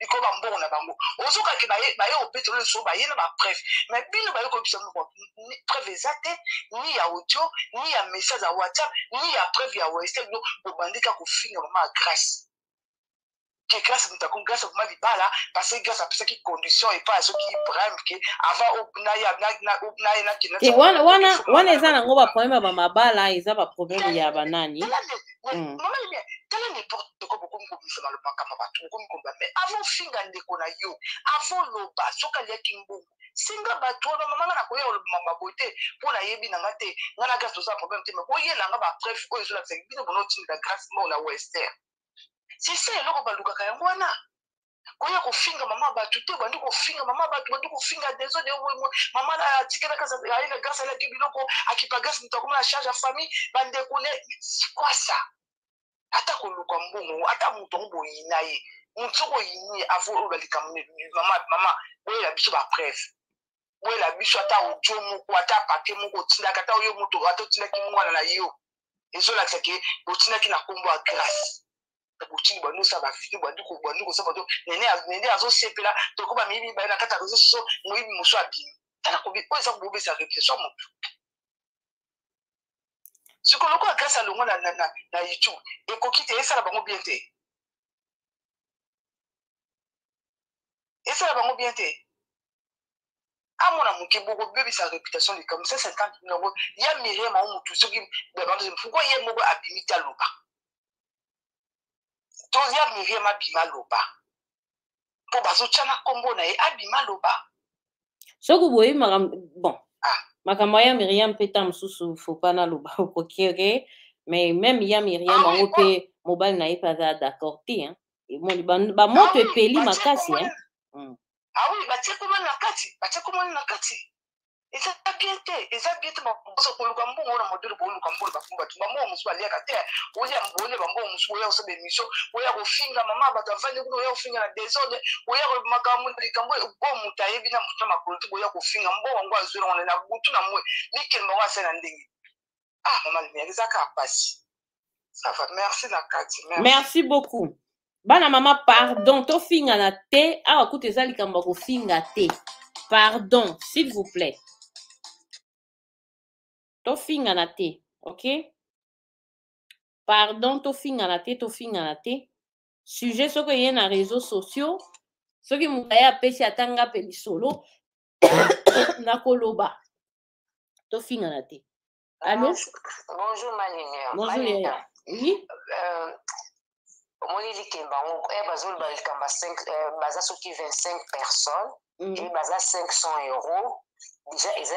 [SPEAKER 3] likolo ba
[SPEAKER 7] mbongo na bango ozoka ke baye baye obeto le so baye na ba preuve mais bino baye ko bisa moko preuve eza te ni ya audio ni ya message ya WhatsApp ni ya preuve ya western bino bobandika kofinga mama ya grâce ke grâce moto akomi grâce akoma libala parce que grâce apesaki condition epa azoki ibrahim ke avant obnaya obnaya nakende
[SPEAKER 3] wana wana wana eza nango baproblème ya bamabala eza baproblème ya banani Mm.
[SPEAKER 7] mama limia tala n'importe quoi bokomi kobimisa maloba kama bato bokomi koloba mais avant ofinga ndeko na yo avant oloba soki aliaki mbongo senga bato wana mama nga nakoya koloba mama boye te mpo nayebi na nga te nga na grâce toza problème te mais boyela nga bapreuve oyo ezolakisa bino bono otindela grâce moko na wester c'est ça eloko balukaka yango wana oya kofinga mama bato te obandi kofinga mama bato obandi kofinga deso de boye mama na atikelaka ayeka grâce alaki biloko akipa grâce moto akoma na charge ya famille bandeko ne quoi ça ata koluka mbongo ata moto yango boyina ye moto soko oyini ye avo oyo balikambo mama mama boyela biso bapreuve boyela biso ata audio moko ata papier moko otindaka ata oyo moto ata otindaki mwana na yo ezolakisa ke otindaki na nkombo ya grâce na botuni bandi osala bavideo bandi bandi kosala bato nene azosepela tokoma miyibi mibale na kati ya reseau soso moyibi mosusu abimi tala kobi oyo eza kobobesa reputation ya motu siko lokola grâce alongo na, na, na, na youtube ekoki te esala bango bien te esala bango bien te amona moke bokobebisa réputation likambo sa cinquante mil yango ya miriam ao motu soki pourkoi ye moko abimi te aloba toya miriam abima loba mpo bazotya na nkombo na ye abima loba
[SPEAKER 3] soki boyebi makambo bon ah. makambo ya miriam mpe ntango mosusu fopa naloba okoki oke mais meme ya miriam yango ah, mpe mobali na ye mpe aza d'accord te emoni bamoto ah epeli makasi
[SPEAKER 7] ah oui batie komani na kati batie komani na kati eza bien te eza bien te bakosa koluka mbongo wana modele booluka mbongo bakuba bato bambongo mosusu baliaka te olia mbole bambongo mosusu oya kosala émission oya kofinga mama bato avandi kuna oya kofinga na desordre oya makambo na likambo bo moto ayebi na moto na makolo te boya kofinga mbongo yango azwi yango na butu na mwe mikeli moko asali na ndenge ah mama lumière eza kaka mpasi sava merci na kati
[SPEAKER 3] merci, merci beaucoup bana mama pardon tofingana te awa kutu eza likambo ya kofinga te pardon s'il vous plaît tofingana te ok pardon tofingana te tofingana te sujet soki eye na réseaux sociaux soki moto aye apesi atanga mpe lisolo nakoloba tofingana te allo
[SPEAKER 8] bonjour ma lumière
[SPEAKER 3] bonjour yaya oui
[SPEAKER 8] euh,
[SPEAKER 5] omoni likemba yango e eh, bazoloba likamba euh, baza soki 25 personnes
[SPEAKER 3] mm.
[SPEAKER 5] e baza 500 euros déjà eza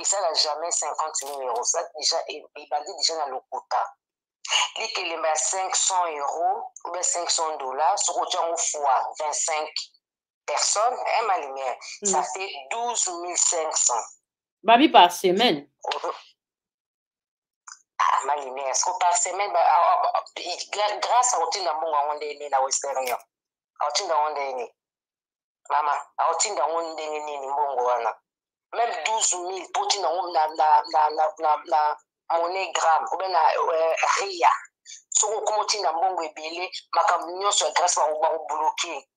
[SPEAKER 5] esala jamais 50 000 euros ça déjà ebandi déjà na lokuta likelemba ya 500 euros ou bien 500 dollars soki otya yango fois 25 personne eh, ma lumière
[SPEAKER 3] mm.
[SPEAKER 5] ça fait 12 500
[SPEAKER 3] babi par semaine
[SPEAKER 5] ah, ma lumière est-ce que par semaine bah, ah, ah, ah, grâce à otinda mbongo yango ndenge nini na western union aotinda yango ndenge nini mama aotinda yango ndenge nini mbongo wana même 12 000 poti na yango na, na, na, na, na, na monogramme obe na euh, ria soki okoma otinda mbongo ebele makambo nyonso ya grâce bakobloke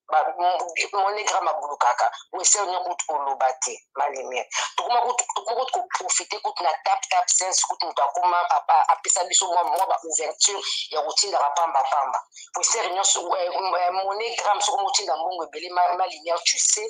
[SPEAKER 5] monogramme ablokaka wese onya kutu koloba te malemia tokoma kutu koprofite kutu na tap tap sense kutu moto akoma apesa biso mwa mwa baouverture ya kotindaka pamba pamba wesere nyonso euh, euh, monogramme soki motinda mbongo ebele malimia tu sais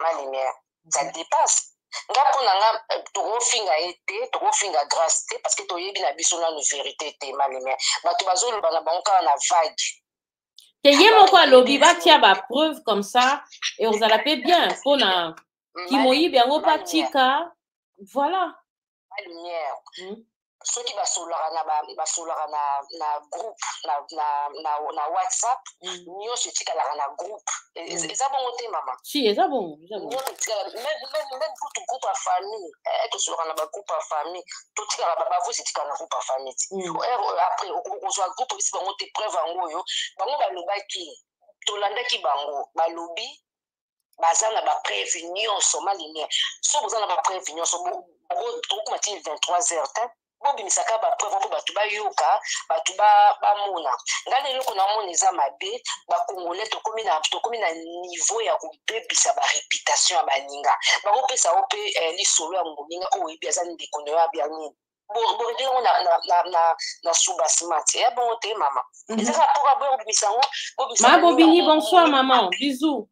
[SPEAKER 5] ma lumière ça mhm. dépasse nga mpo na nga euh, tokofinga ye te tokofinga grâce te parce que toyebi na biso nanu vérité te ma lumière bato bazoloba na bango kaka na vague
[SPEAKER 3] te ye moko alobi batia bapreuve comme ça e ozala mpe bien mpo na kimoyibi yango mpe atika voilà ba
[SPEAKER 5] lumière
[SPEAKER 3] hmm?
[SPEAKER 5] soki basololaka na basololaka na na groupe na na na, na whatsapp
[SPEAKER 3] hmm.
[SPEAKER 5] nyonso etikalaka na groupe e,
[SPEAKER 3] e, hmm.
[SPEAKER 5] eza bongo te mama
[SPEAKER 3] si eza bongo eza bongo
[SPEAKER 5] nyonso etikalaka même même même kutu groupe ya famille eh, tosololaka na bagroupe ya famille totikaka bavosi etikala na groupe ya famille ti ere oyo après okozwa groupe obisi bango te preuve yango oyo bango balobaki tolandaki bango balobi baza na bapreuve nyonso maline so boza na bapreuve nyonso okokoma ti 23 heures te bobimisaka bapreuve mpo bato bayoka bato bamona ngai na eloko namona eza mabe bakongolais tokomi na tokomi na niveau ya kobebisa bareputation ya baninga bakopesa yo mpe eh, lisolo ya moninga oyo oyebi aza ndeko na yo ya nini boride yango na, na, na, na, na soubassement te ya bongo te mama
[SPEAKER 3] Mhm.
[SPEAKER 5] eza kaka mpoka boya kobimisa yango bobimisa
[SPEAKER 3] Ma
[SPEAKER 5] baninga
[SPEAKER 3] Bobini,
[SPEAKER 5] yango,
[SPEAKER 3] bonsoir
[SPEAKER 5] bobimisa
[SPEAKER 3] maman. mabe. Bisous.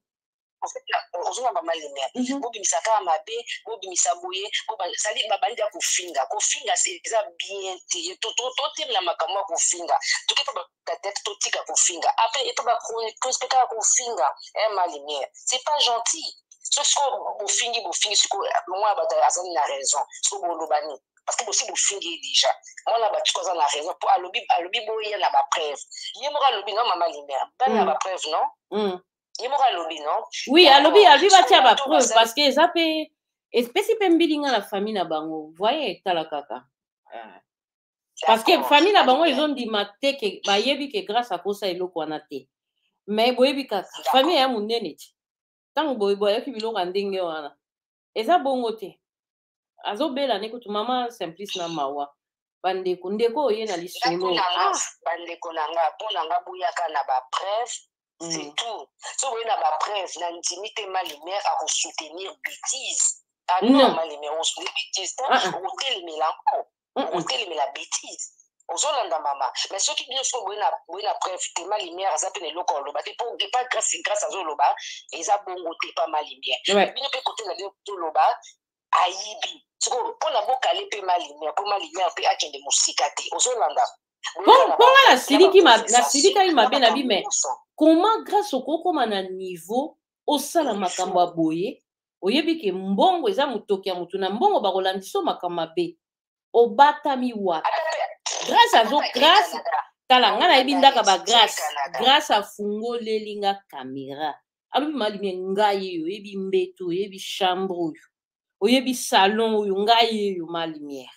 [SPEAKER 5] En fait, euh, ozonga mama lumière
[SPEAKER 3] Mhm.
[SPEAKER 5] bobimisa kaka mabe bobimisa boye boba- ezali babandi ya kofinga kofinga se- eza bien te To- to- totemela makambo ya kofinga tokeka ba- peut-être totika kofinga après epa bachroniqueuse mpe kaka kofinga eh, ma lumière c'est pas gentil so sikoyo bofingi bofingi sikoyo mwana bato azali na raison so boloba nini parce que bosi bofingi ye déjà mwana bato sikoyo aza na raison mpo alobi alobi boya na bapreuve ye moko alobi no mama limere bana na
[SPEAKER 3] mm.
[SPEAKER 5] bapreuve non
[SPEAKER 3] mm.
[SPEAKER 5] ye moko alobi non
[SPEAKER 3] oui alobi alobi batia bapreuve parce que eza mpe espesi mpe mbilinga na famille na bango voye tala kaka ah. parce que famille na bango ezondima te ke bayebi ke grâce akosa eloko wana te mais boyebi kaka famille ya monene ti ntango boye boyaki biloko ya ndenge wana eza bongo te azobela ne kutu mama simplice na mawa bandeko ndeko oye na lisolo
[SPEAKER 5] bandeko na nga mpo na nga boyaka na bapreve
[SPEAKER 3] Mm.
[SPEAKER 5] C'est tout. So boye na ba preuve na ndimi te ma lumière à vous soutenir bêtise. Ah
[SPEAKER 3] non,
[SPEAKER 5] Non. ma lumière on soutenir bêtise.
[SPEAKER 3] Ah, ah.
[SPEAKER 5] Au telemela ko.
[SPEAKER 3] Mm, Au mm.
[SPEAKER 5] telemela bêtise. ozolanda mama mais soki bino soki boye na boye na preuve te ma lumière aza mpe na eloko ya koloba te mpo epa grâce grâce azoloba eza bongo te epa ma lumière
[SPEAKER 3] Ouais.
[SPEAKER 5] bino mpe kote na bino toloba ayibi sikoyo mpo na bokale mpe ma lumière mpo ma lumière mpe akende mosika te ozolanda
[SPEAKER 3] mpo nga nasiliki nasilikaki mabe na bi mais comment grâce okokoma na niveau osala makambo ya boye oyebi ke mbongo eza motoki ya motu na mbongo bakolandisa yo makambo mabe obatami wapi grâce azo grâce tala nga nayebi ndaka ba grâce grâce afungoleli nga kamera alobi malimi ngai oyo oyebi mbetu oyebi chambre oyo oyebi salon oyo ngai oyo ma lumière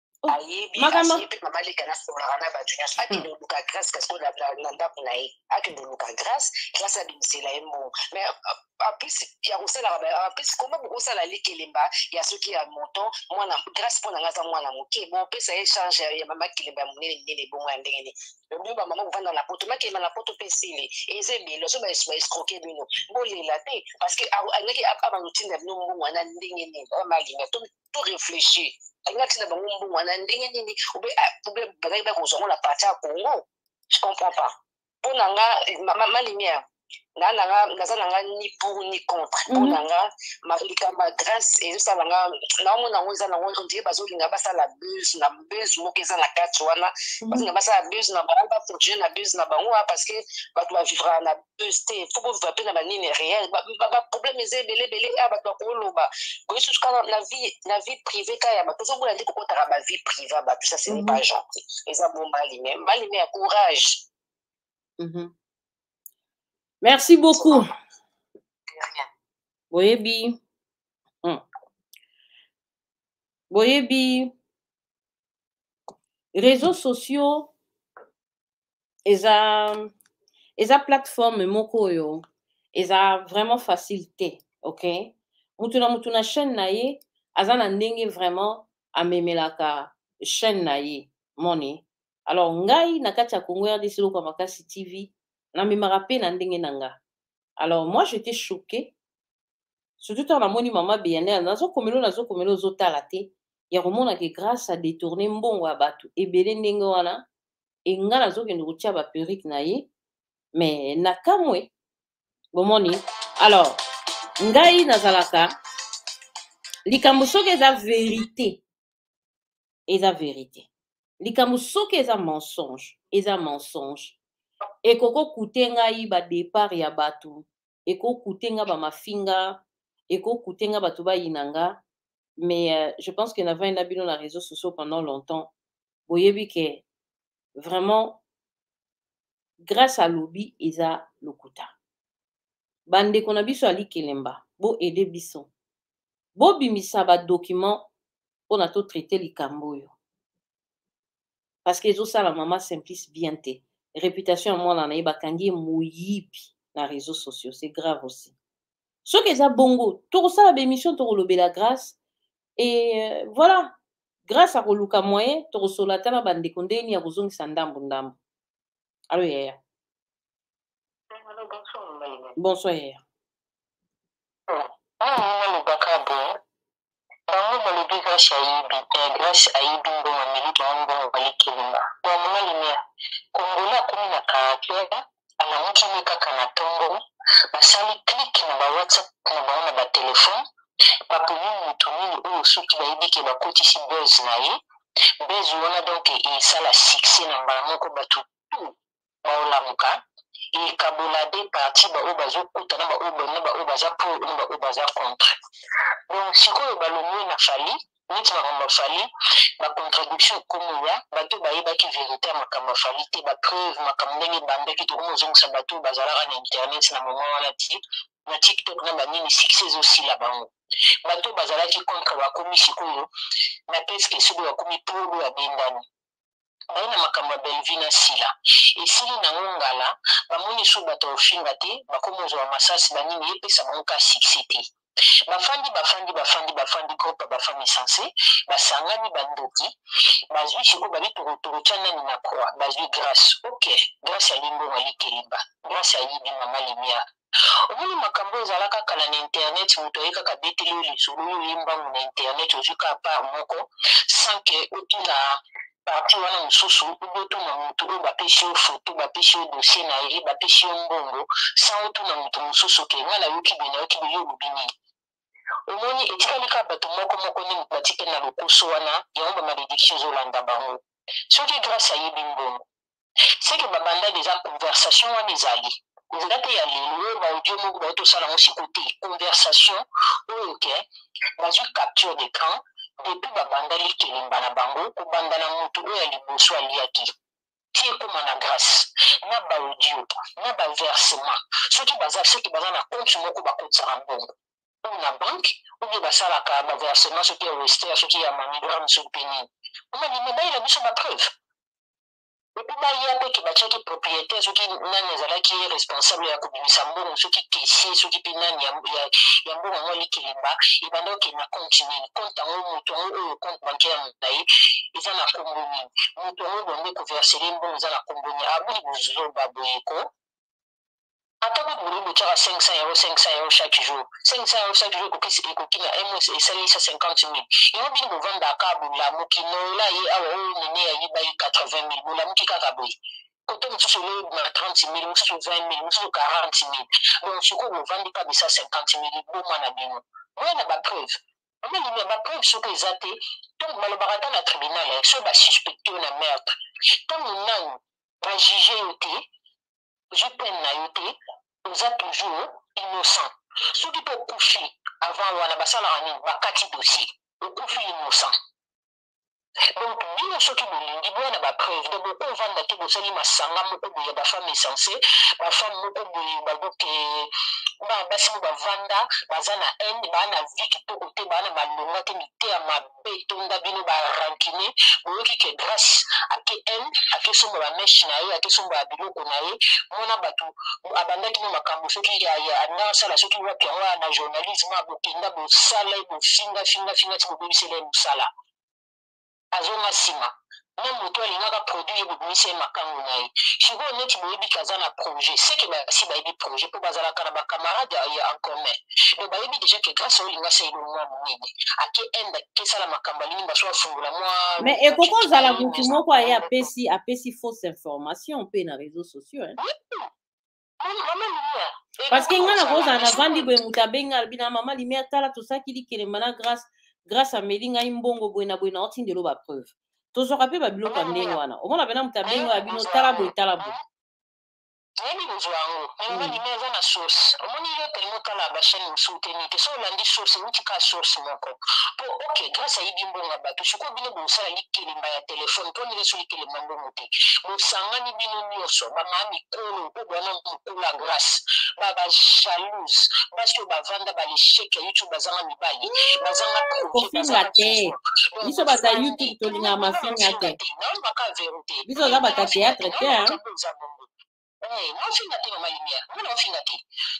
[SPEAKER 3] oh,
[SPEAKER 8] ayebi
[SPEAKER 3] makambo
[SPEAKER 8] ayebi mama leka nasomaka na bato nyonso hmm. akende oluka grace kasi oyo na ndako na ye akende oluka grace grace abimisela ye mbongo mais euh, en plus ya kosalaka en plus koma bokosala likelemba ya soki ya moto mwana grace mpo na ngai aza mwana moke bopesa ye change ya mama kelemba ya monene minene ebongo ya ndenge nini lobi bamama kovanda na poto makelemba na poto mpe esili eza ebele so baescroke bino bolela te parce que alingaki abanotinda bino mbongo wana ndenge nini bamalinga to réfléchir alinga ntina bango mbongo wana ndenge nini obe bazalaki bakozwa ngo na parti ya congo je comprends pas mpo na nga ma lumière naza na nga ni pour ni contre mpo mhm. na nga likambo ya grâce ezosala nga naomona yango eza nango ondire bazolinga basala buse na buse moko eza na kati wana mhm. bazolinga basala buse na bango bacontinue na buse na bango parce que bato bavivra na buzz te fo boviva mpe na banini réel baproblème eza ebele ebele ya ah, bato bakoloba boye susu kaka na vie privé ka ya bato ozobola nde kokotaka bavie privé ya bato ça ce n'est pas mhm. gentil eza bo malime malime ya courage
[SPEAKER 3] mhm. merci beaucoup boyebi hmm. boyebi réseaux sociaux eza eza plateforme moko oyo eza vraiment facile te ok mutu na mutu na chaîne na ye aza na ndenge vraiment amemelaka chaîne na ye moni alors ngai na kati ya congo rdc lokwa makasi tv namemaka mpe na ndenge na nga alors moi j'étais choqué surtout ntango namoni mama bienel nazokomelo nazokomelo ozotala te ya komona ke grâce a détourne mbongo ya bato ebele ndenge wana e nga nazokende kotia ba perruque na ye mais nakamwe bomoni alors ngai nazalaka likambo soki eza verite eza verite likambo soki eza mensonge eza mensonge ekoki kute ngai badepart ya bato ekoki kute nga bamafinga ekoki kute nga bato bayina nga mais euh, je pense que navandi na bino na réseau sociaux pendant longtemps boyebi ke vraiment grâce à lobi eza lokuta bandeko na biso ali kelemba bo aide biso bobimisa badocument mpona totraite likambo oyo parce que ezosala mama simplice bien te réputation ya mwana na ye bakangi ye moyibi na réseaux sociaux c'est grave aussi soki eza bongo tokosala baémission tokolobela grâce et euh, voilà grâce à koluka moyen tokosola ata na bandeko ndenge nini ya kozongisa ndambo ndambo alo yaya bonsoir yaya
[SPEAKER 8] nalobaka boye bango balobi grace ayebi te grace ayebi mbongo ameli bango mbongo balekelinga bamona limia kongola akomi na caractère alamukini kaka na ntongo basali klike na bawhatsapp na bango na batelefone baponi moto nini oyo soki bayebi ke bakotisi buzz na ye buzz wana donk esala succès na mbala moko bato tout baolamuka ekabola de parti baoyo bazokuta na baoyo baoyo baza pour na baoyo baza contre donc sikoyo balongwe na fali neti makambo ya fali bacontraduction ekomi ya bato bayebaki verité ya makambo ya fali te bapreuve makambo ndenge ebandaki tokomi ozongisa bato oyo bazalaka na internet na moma wana ti na tiktok na banini succès ezosila bango bato bazalaki contre bakomi sikoyo na peske soki bakomi polo abendani baye na makambo ya Bellevue na Sila esili na ngo ngala bamoni su bato ya ofinga te bakomi ozwa ba masasi ba nini epesa bango ka succès te bafandi bafandi bafandi bafandi groupe ya bafami esanse basangani bandoki bazwi sikoyo babi torotoro tya nani na croix bazwi grace ok grace alimbo mali kelemba grace ayibi mama limia Omoni makambo oyo ezalaka kala na internet moto aye kaka abeteli yo lisolo yo oye mbangu na internet ozwi kaka part moko sans que otuna parti wana mosusu obi otuna moto oyo bapesi yo foto bapesi yo dossier na ye bapesi yo mbongo sans otuna moto mosusu ke nga nayoki boye nayoki boye yo olobi nini omoni etikali kaka bato moko moko nde moto batikali na lokoso wana yango bamalediction ezolanda bango soki grace ayebi mbongo seke babanda deja conversation wana ezali nzela te ya lelo oyo baaudio moko baye tosala yango siko te conversation oyo ke bazwi capture de camp depuis babanda likelemba na bango kobanda na motu oyo ya liboso aliaki ti ekóma na grâce na baaudio na baversement soki baza soki baza na compte moko bakotisaka mbongo ou na banque ou bien basalaka baversement soki ya wester soki ya manigram soki mpe nini omani mibali na biso bapreuve epuis baya mpe ke batiaki propriétaire soki nani azalaki ye responsable ya kobimisa mbongo soki caissier soki mpe nani ya mbongo yango alikelemba ebanda okende na compte nini compte yango moto yango oyo compte bancaire na ye eza na nkombo nini moto yango bonde koversele mbongo eza na nkombo nini abuli bozoba boyeko ata kati bolingi botyaka 500 euro 500 euro chaque jour 500 euro chaque jour ekokisi ekoki na un mois esalisa 50 mille yango bino bovandaka kaka bolamuki noela ye awa oyo nene ayiba ye 80 mille bolamuki kaka boye kote mosusu olobima 30 mille mosusu 20 mille mosusu 40 mille donc sikoyo bovandi mpa bisa 50 mille liboma na bino boya na bapreuve omelimi ya bapreuve soki eza te ntango balobaka ata na tribunal soki basuspecte yo na meurtre ntango nanu bajuge yo te ozwi peine na yo te oza toujours innocent soki mpe okufi avant wana basalaka nini bakati dossier okufi innocent donc bino soki bolingi boya na bapreuve donc boko ovanda te bosali masanga moko boye ya bafemme esense bafemme moko boye baboke bana basi mo bavanda baza na haine baa na vie kitoko te baa na malonga te miteya mabe pe etonda bino ba rancune boyoki ke grace ake haine ake somba ba meshe na ye ake somba ya biloko na ye mwana bato abandaki na makambo soki alinga asala soki wapi yango na journalisme bokenda bosala ye bofinga finga finga ti bobebisela ye mosala azonga nsima na moto alingaka produit ye bobimisi ye makango na ye sikoyo neti boyebi ke aza na projet seke basi bayebi projet mpo bazalaka na bacamarade ya en commun do bayebi déjà ke grâce olinga se elo mwa monene ake inde akesala makambo alingi baso afungola mwa
[SPEAKER 3] me ekoki ozala motu moko aye apesi apesi fausse information mpe na réseau sociaux hein? parce que nga nakozala navandi boye moto abengi alobi na mama limia tala tosaki likelemba na grâce grâce ameli ngai mbongo boye na boye na otindelo bapreuve tozwaka mpe babiloko ya ndenge wana omona mpena moto abengi ya bino tala boye tala boye
[SPEAKER 8] nayebi kozwa yango me mama limia eza na source omoni yo telema otala bachaine mosusu te nike so olandi source euti ka source moko mpo ok grâce ayibi mbongo ya bato sikoyo bino bosala likelemba ya telefone mpo ndenge so likelemba mbongo te bosangani bino nyonso bamama mikolo mpo bwana mokula grace baba jalouse basi oyo bavanda balesheke ya youtube bazanga mibali bazanga
[SPEAKER 3] kofinga te biso baza youtube tolingaka mafinga te
[SPEAKER 8] naolobaka verite
[SPEAKER 3] biso oza bata théâtre te Eh,
[SPEAKER 8] naofinga te mama lumière nga naofinga te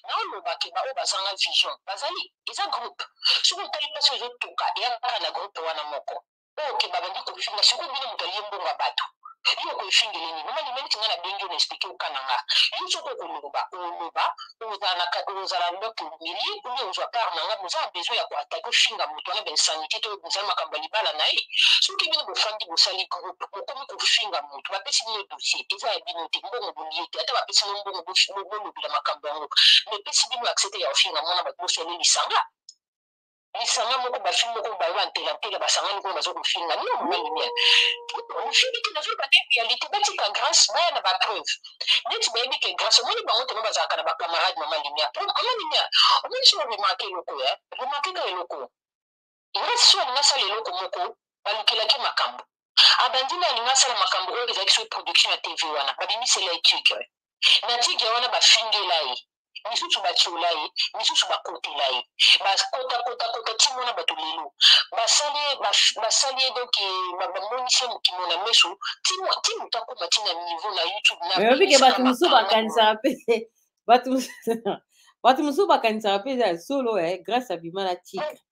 [SPEAKER 8] naoloba ke baoyo bazanga vision bazali eza groupe soki otali mpasi ozotuka eya kaka na groupe wana moko oke babandi kofinga sikoyo bino moto alie mbongo ya bato yo okoefingele nini mama limaniti nga na bengi yo na explike oka na nga yo soki okoloba oloba ozala nde polumeli oye ozwa part na nga boza na besoin ya koatake ofinga moto wana bensanite to bozali makambo ya libala na ye soki bino bofandi bosali groupe bokomi kofinga moto bapesi bino dossier eza ya bino te mbongo bolie te ata bapesi bino mbongo bolobela makambo yango mepesi bino accete ya kofinga mwana bato bosoleli lisanga lisanga moko bafi moko baye bantelantela basangani kuna baza kofinga nini mama lumière ofini te nazoloba te réalité batika grâce baya na bapreuve neti bayebi ke grâce omoni bango tena bazalaka na bacamarade mama lumière po mama lumière omoni soki remarke eloko ya remarke ka eloko nga soki alinga asala eloko moko balukelaki makambo abandi na alinga asala makambo oyo ezalaki soki production ya tv wana babimisela ye tigre na tigre wana bafingela ye misusu batiola ye misusu bakotela ye bakotakotakota timona bato lelo basali ye baf- basali ye donc eh, ba- bamonisi ye mokimo na meso ti mo- ti moto akoma ti na niveau na youtube
[SPEAKER 3] na oyebi ke bato mosusu bakanisaka mpe bato mosusu- bato mosusu bakanisaka mpe eza ya solo eh, grace abima na tigre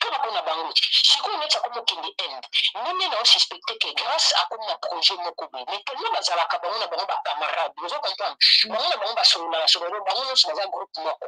[SPEAKER 8] tuna mpo na bango sikoyo neti akomi okende inde ndenge na osuspecte ke grâce akomi na projet moko boye mais tellement bazalaka bango na bango bacamarade ozo comprendre bango na bango basololaka sololo bango nyonso baza groupe moko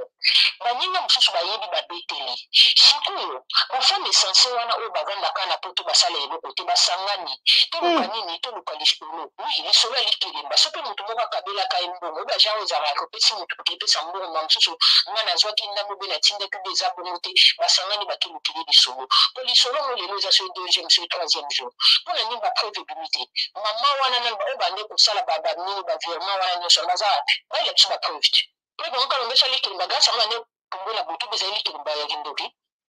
[SPEAKER 8] baninga mosusu bayebi babeteli sikoyo bafami esense wana oyo bavandaka na poto basala eloko te basangani toluka hmm. nini toluka boulot oui lisolo ya likelemba soki moto moko akabelaka ye mbongo oyo bajango ezalaka ya kopesi moto te epesa mbongo ma mosusu ngai nazwaki ndambo mpe natindaki mpe eza bongo te basangani bakelukeli lisolo mpo lisolo ngo lelo eza soki deuxième soki troisième jour mpo na nini bapreuve ebimi te mama wana nani oyo bande kosala banini bavirement wana nyonso wana baza wapi bayela biso bapreuve te mpo ebongo kalongesa likelemba grâce yango ane pombo na butu mpe ezali likelemba ya kindoki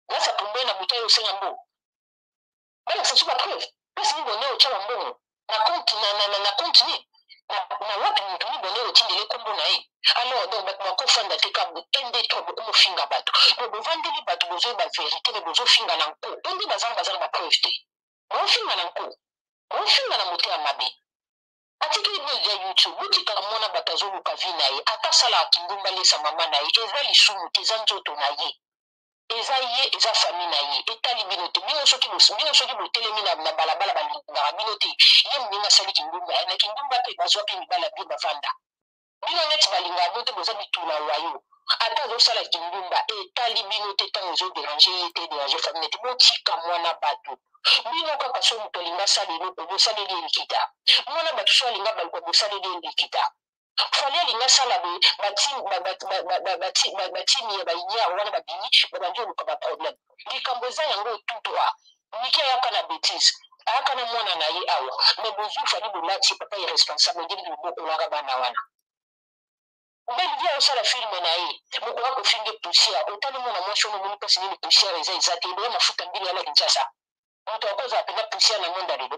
[SPEAKER 8] grâce ya pombo na butu ayo osenga mbongo balakisa biso bapreuve place nini bonere otya bambongo na compte na, na, na, na compte ni na, na wapi moto ni bonere otindele nkombo na ye alors donc bato bakofanda te ka nd to bokomofinga bato donc bovandeli bato bozoi baverité me bozofinga na nko to nde bazanga baza na bapreuve te bofinga na nko bofinga na moto ya mabe atikeli bino eza youtube botika mwana bato azoluka vi na ye ata asalaka kindumba lesa mama na ye eza lisumu te eza nzoto na ye eza ye eza famille na ye etali bino te bino soki bino soki botelemi na, na balabala balingaka bino te ye moninga asali kindumba na kindumba mpe bazwa mpe mibala bie bavanda bino neti balingaka bino te boza bituna wayo ata azosala kindumba etali bino te ntango ezoderange ye te derange famille te botika mwana bato bino kaka so moto alingi asala eloko bosaleli ye likita mwana bato so alingi abaluka bosaleli ye likita fali alinga asala boye batimi ya bainiar wana babimi babandi oluka baproblème likambo eza yango tout droit niki ayaka na bétise ayaka na mwana na ye awa me bozwi fali bolati papa irresponsable ndenge bokolaka bana wana belvi aosala filme na ye bokoya kofinge poussière otali mwana mwasi ono omoni mpasi nini poussière eza eza te eboya mafuta mbili yana kinshasa moto akozala mpenza poussière na monde ya lelo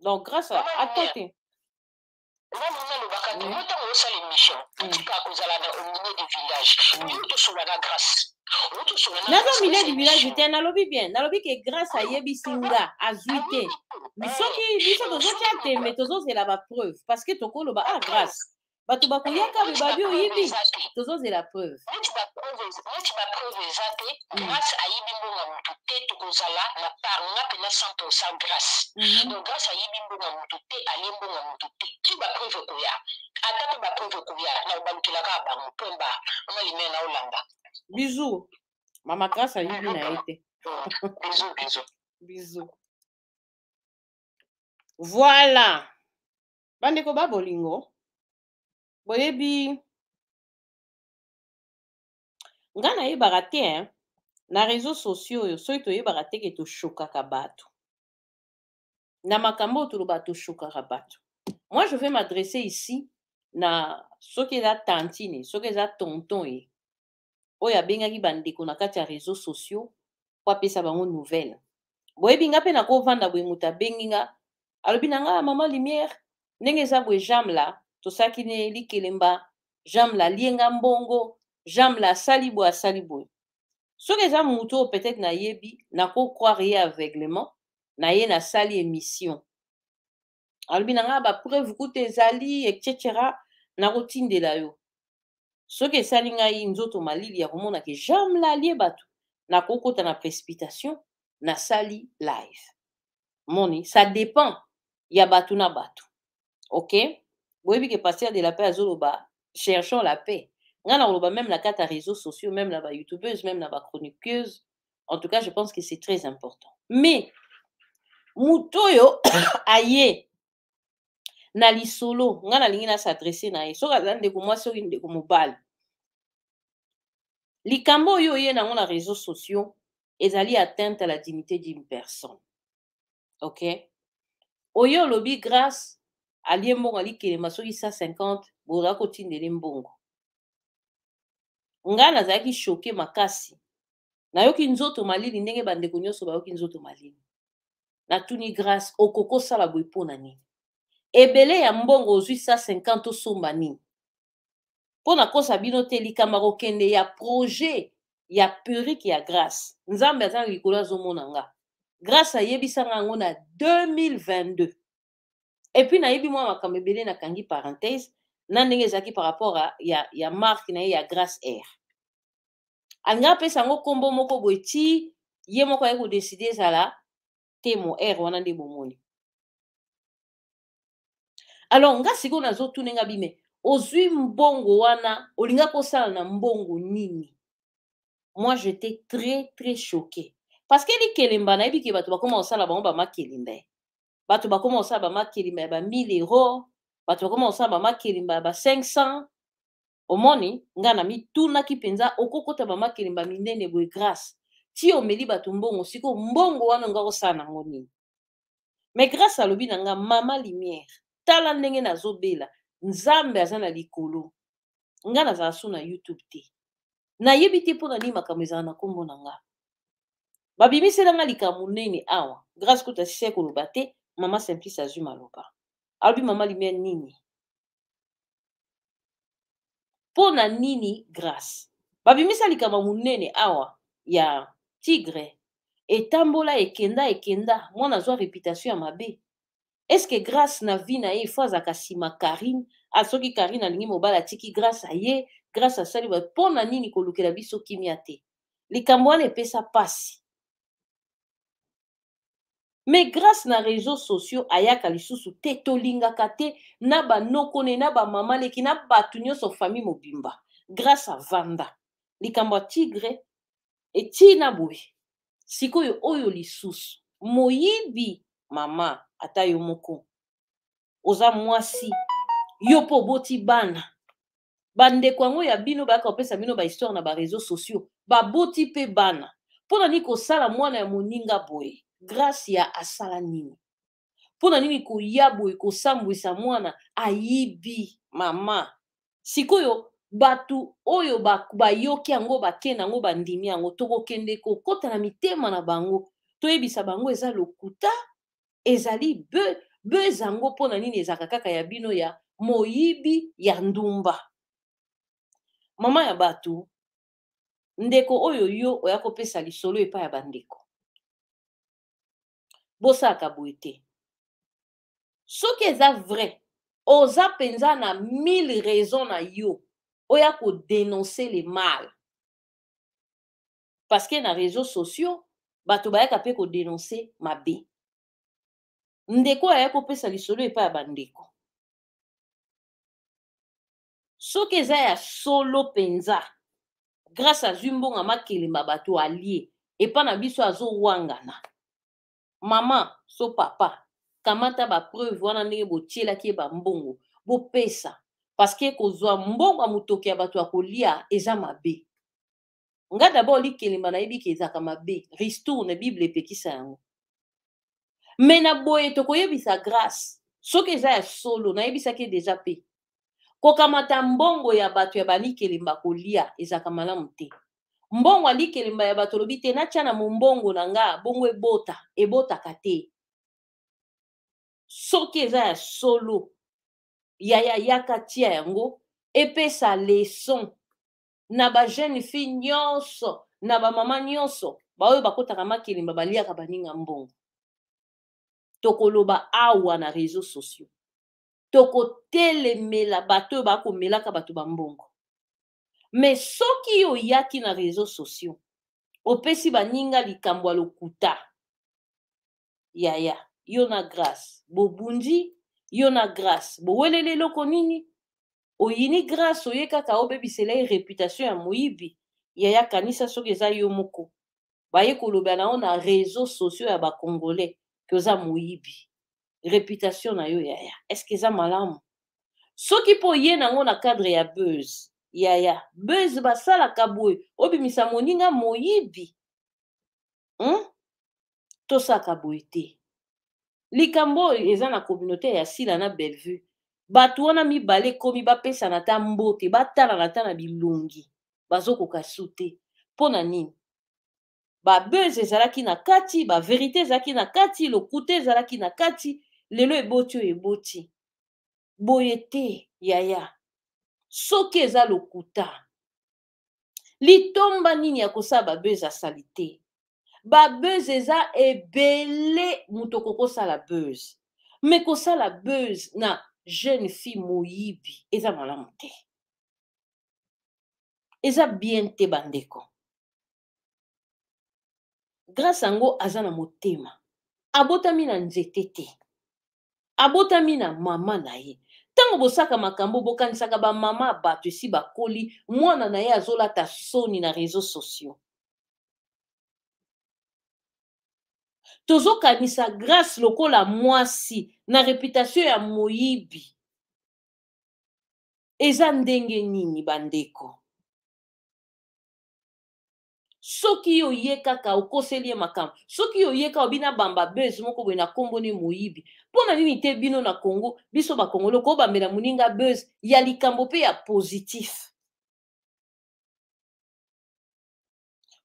[SPEAKER 8] donc grâce à ata te nga mona alobaka te yo ntango osala émission otika kozala na au milieu de village yo tosola na grâce
[SPEAKER 3] naza milieu du village te nalobi bien nalobi ke grâce ayebisi nga azwi te soki biso tozotya tembe tozozela bapreuve parce que tokoloba ah grâce bato bakoyaka Mutu babi ba preuve oyibi eza te. tozozela preuve
[SPEAKER 8] Mutu ba preuve eza- mutu ba preuve eza te. Mm. Grace ayibi mbongo ya mutu te, tokozala na part nga pena 100% Grace. Mhm. Donc Grace ayibi mbongo ya mutu te, alie mbongo ya mutu te. Ki ba preuve ekoya. Ata pe ba preuve ekoya, na obalukela kaka bango. Point barre. Mama Limia na olamba.
[SPEAKER 3] bisous mama grace ayibi na ye te
[SPEAKER 8] Mm. Bisous,
[SPEAKER 3] bisous. bisous voilà Bandeko ba bolingo, boyebi nga nayebaka te hein, na réseaux sociaux oyo soki toyebaka te ke toshokaka bato na makambo oyo toloba toshokaka bato moi je vais m'adresser ici na soki eza tantine soki eza tonton ye oyo abengaki bandeko na kati ya réseau sociaux mpo apesa bango nouvelle boyebi nga mpe nakovanda boye moto abengi nga alobi na nga mama lumière ndenge eza boye jame la tosaki ne likelemba jame la alie nga mbongo jame la asali boye asali boye soki eza moto oyo peut-être nayebi nakocroire ye aveuglement na ye nasali émission alobi na ngai bapreuve kuta ezali etc nakotindela yo soki esali ngai nzoto malili ya komona ke jame lalie bato nakokota na précipitation nasali live moni ça dépend ya bato na bato ok boyebi ke pasteur de la paix azoloba cherchons la paix ngai nakoloba meme na kati ya réseaux sociaux meme na ba youtubeuse meme na ba chroniqueuse en tout cas je pense que c'est très important mais moto oyo aye na lisolo ngai nalingi na s'adresse na ye soki aza ndeko mwasi soki ndeko mobali likambo oyo oye nango na réseaux sociaux ezali atteinte à la dignité d'une personne ok oyo olobi grâce alie mbongo alikelema soki 150 boza kotindeli mbongo ngai nazalaki choke makasi nayoki nzoto malili ndenge bandeko nyonso bayoki nzoto malili natuni grace okoki kosala boye mpo na nini ebele ya mbongo ozwi 150 osomba nini mpo nakosa bino te likambo akokende ya projet ya perike ya grace nzambe aza na likolo azomona nga grace ayebisa nga yango na 2022 et puis nayebi mwa makambo ebele nakangi parenthèse na ndenge ezalaki par rapport à, ya, ya marque na ye ya grace air alingi apesa yango nkombo moko boye ti ye moko aye kodeside ezala temo air wana nde bomoni alors nga sikoyo nazotuna nga bime ozwi mbongo wana olingaki osala na mbongo nini moi j'étais très très choqué parce que likelemba nayebi ke bato bakoma kosala bango bamakelemba bato bakoma kosala bamakelimba ya ba 1000 euro bato bakoma kosala bamakelimba ya ba 500 omoni ngai namitunaki mpenza okokota bamakelimba minene boye grace ti omeli bato mbongo sikoyo mbongo wana onga kosala nango nini me grace alobi na ngai mama lumière tala ndenge nazobela nzambe aza na likolo ngai nazala so na youtube te nayebi te mpo na nini makambo ezala na nkombo na ngai babimisela nga likambo monene awa grace kutu asisi ye koloba te mama simplice azwi maloba alobi mama limia nini mpo na nini grace babimisa likambo monene awa ya tigre etambola ekenda ekenda mwana azwa reputation ya mabe est ce que grace na vie na ye il faut azalaka nsima carine a soki carine alingi mobali atiki grace aye grace asali ba mpo na nini kolukela biso kimia te likambo wana epesa mpasi mais grâce na réseaux sociaux ayaka lisusu te tolingaka te na banoko ne na bamama leki na bato nyonso famille mobimba grâce avanda likambo ya tigre etii na boye sikoyo oyo lisusu moyibi mama ata yo moko oza mwasi yo mpo oboti bana bandeko yango ya bino bayaka kopesa bino bahistoire na bareseau sociaux baboti mpe bana mpo na nini kosala mwana ya moninga boye grace ya asala nini mpo na nini koya boye kosambwisa mwana ayibi mama sikoyo bato oyo bayoki yango bake na yango bandimi yango tokokende kokota na mitema na bango toyebisa bango eza lokuta ezali be beza yango mpo na nini ezalaka kaka ya bino ya moyibi ya ndumba mama ya bato ndeko oyo yo oya kopesa lisolo epai ya bandeko bosalaka boye te soki eza vrai oza mpenza na mille raison na yo oya kodenonce le mal parce que na réseau sociaux bato bayaka mpe kodenonce mabe ndeko oyo aya kopesa lisolo epai ya bandeko soki eza ya solo mpenza grâce azwi mbongo makelemba bato alie epa na biso azowangana mama so papa kamata bapreuve wana ndenge botyelaki ye bambongo bopesa parceke kozwa mbongo ya motoki ya bato ya kolia eza mabe nga d'abord likelemba nayebi ke ezalaka mabe ristourne bible epekisa yango me na boye tokoyebisa grace soki eza ya solo nayebisaki ye deja mpe kokamata mbongo ya bato ya balikelemba kolia ezalaka malamu te mbongo alikelemba ya bato olobi te natya na mombongo na nga bongo ebota ebotaka te soki eza ya solo yaya yaka tia yango epesa leson na ba jeune fille nyonso na bamama nyonso baoyo bakotaka makelemba baliaka baninga mbongo tokoloba awa na réseau sociaux tokotelemela bato oyo bakomelaka bato bambongo me soki oyaki na réseau sociaux opesi baninga likambo ya lokuta yaya yo na grace bobundi yo na grace boweleli eloko nini oyini grace oye kaka obebisela ye reputation ya moyibi yaya kanisa soki eza yo moko baye kolobela na yo na réseau sociaux ya bacongolais ke oza moyibi reputation na yo yaya estce eza malamu soki mpo oye nango na cadre ya buzz yaya buzz basalaka boye obimisa moninga moyibi hmm? tosaka boye te likambo oyo eza na communauté ya sila na bellevue bato wana mibale ekomi bapesana ata mbote batalana ata na bilongi bazokoka su te mpo na nini babese ezalaki na kati baverité ezalaki na kati lokuta ezalaki na kati lelo eboti oyo eboti boye te yaya soki eza lokuta litomba nini ya kosala babuzz asali te babuzz eza ebele moto okoki kosala buzz me kosala buzz na jeune fille moyibi eza malamu te eza bien te bandeko grace yango aza na motema abotami na nzete te abotami na mama na ye ntango bosaka makambo bokanisaka bamama ya bato esi bakoli mwana na ye azolata soni na réseau sociaux tozokanisa grace lokola mwasi na reputation ya moyibi eza ndenge nini bandeko soki yo ye kaka okoseli ye makambo soki yo ye kaka obi na bamba buzz moko boye na nkombo ne moyibi mpo na nini te bino na congo biso bakongolo kobambela moninga buzz ya likambo mpe ya positif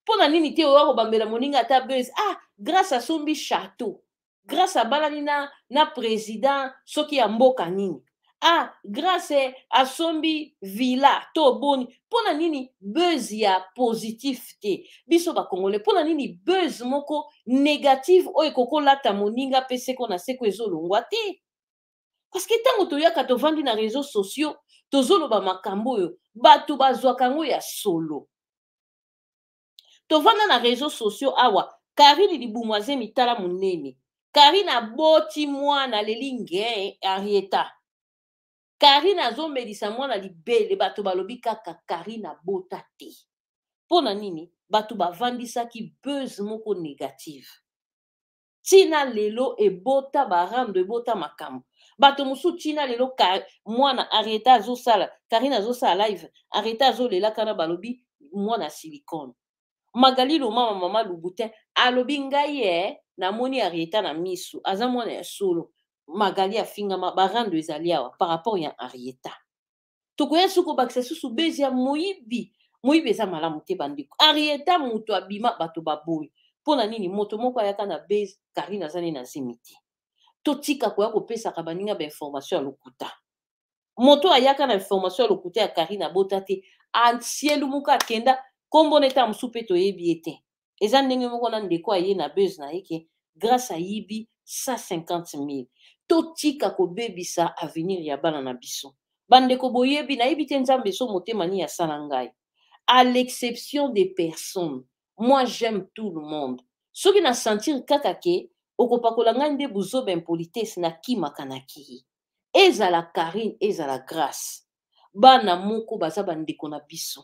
[SPEAKER 3] mpo na nini te oya kobambela moninga ata buzz ah grâce asombi chateau grace abalani na, na president soki ya mboka nini ah grace asombi villa to boni mpo na nini buzz ya positif te biso bakongole mpo na nini buzz moko negative oyo ekokolata moninga mpe seko na seko ezolongwa te parceke ntango toyaka tovandi na réseau sociaux tozoloba makambo oyo bato bazwaka yango ya solo tovanda na réseau sociaux awa karine libumu aze mitala monene karine aboti mwana aleli nge henrieta karine azomelisa mwana libele bato balobi kaka karine abota te mpo na nini bato bavandisaki buzz moko negative tina lelo ebota barando ebota makambo bato mosusu tina lelo mwana areta azosala karine azosala live areta azolela kana balobi mwana silicone magali lomama mama lubutin alobi ngai ye eh, namoni areta na miso aza mwana ya solo magali afingama barando ezali awa par rapport ya arieta tokoya soki kobakisa susu bezi ya moyibi moyibi eza malamu te bandeko arieta moto abima bato baboyi mpo na nini moto moko ayaka na base karine aza nde na zemi te totika koya kopesaka baninga bainformation ya lokuta moto oyo ayaka na information ya lokuta ya karine abota te asielumuka akenda nkombo na eta mosusu mpe toyebi ye te eza ndenge moko na ndeko aye na buzz na ye ke grâce ayibi 150 000 totika kobebisa avenir ya bana na biso bandeko boyebi nayebi te nzambe so motema nini asala ngai à l'exception des personnes moi j'aime tout le monde soki na sentir kaka ke okopakola ngai nde buzoba impolitesse na kimaka na kiyi ezala carine ezala grâce bana moko baza bandeko na biso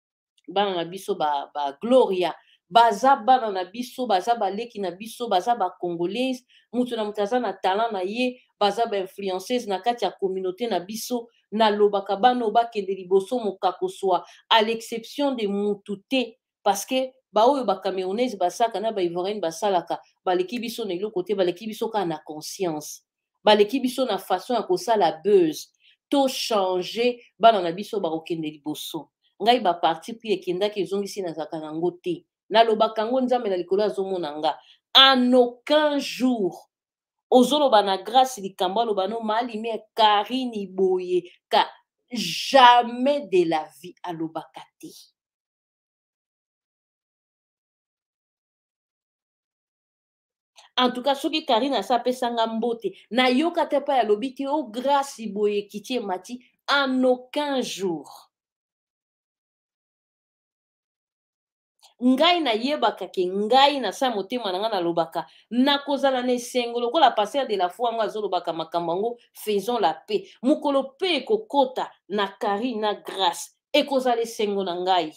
[SPEAKER 3] bana na biso ba, ba gloria baza bana na biso baza baleki na biso baza bacongolaise moto na moto aza na talent na ye baza bainfluenceuse na kati ya communauté na biso nalobaka bana oyo bakende liboso mokako swa à l'exception de mutu te parce que baoyo bacamerounaise basalaka na baivoirienne basalaka baleki biso na eloko te baleki biso kaka na conscience baleki biso na façon ya kosala buzz to changer bana na biso bakokende liboso ngai baparti pris ekendaki ezongisi nazalaka na yango te nalobaka yango nzambe na likolo azomona nga en aucun jour ozoloba na grace likambo aloba no maalimi ya karine boye ka jamais de la vie alobaka te en tout cas soki karine asi apesanga mbote nayoka te mpai alobi te o oh, grâce boye ekiti emati en aucun jour ngai nayebaka ke ngai na sa motema na ngai nalobaka nakozala na esengo lokola pasteur de la foi yango azolobaka makambo yango faisons la paix mokolo mpe ekokota na carine na grace ekozala esengo na ngai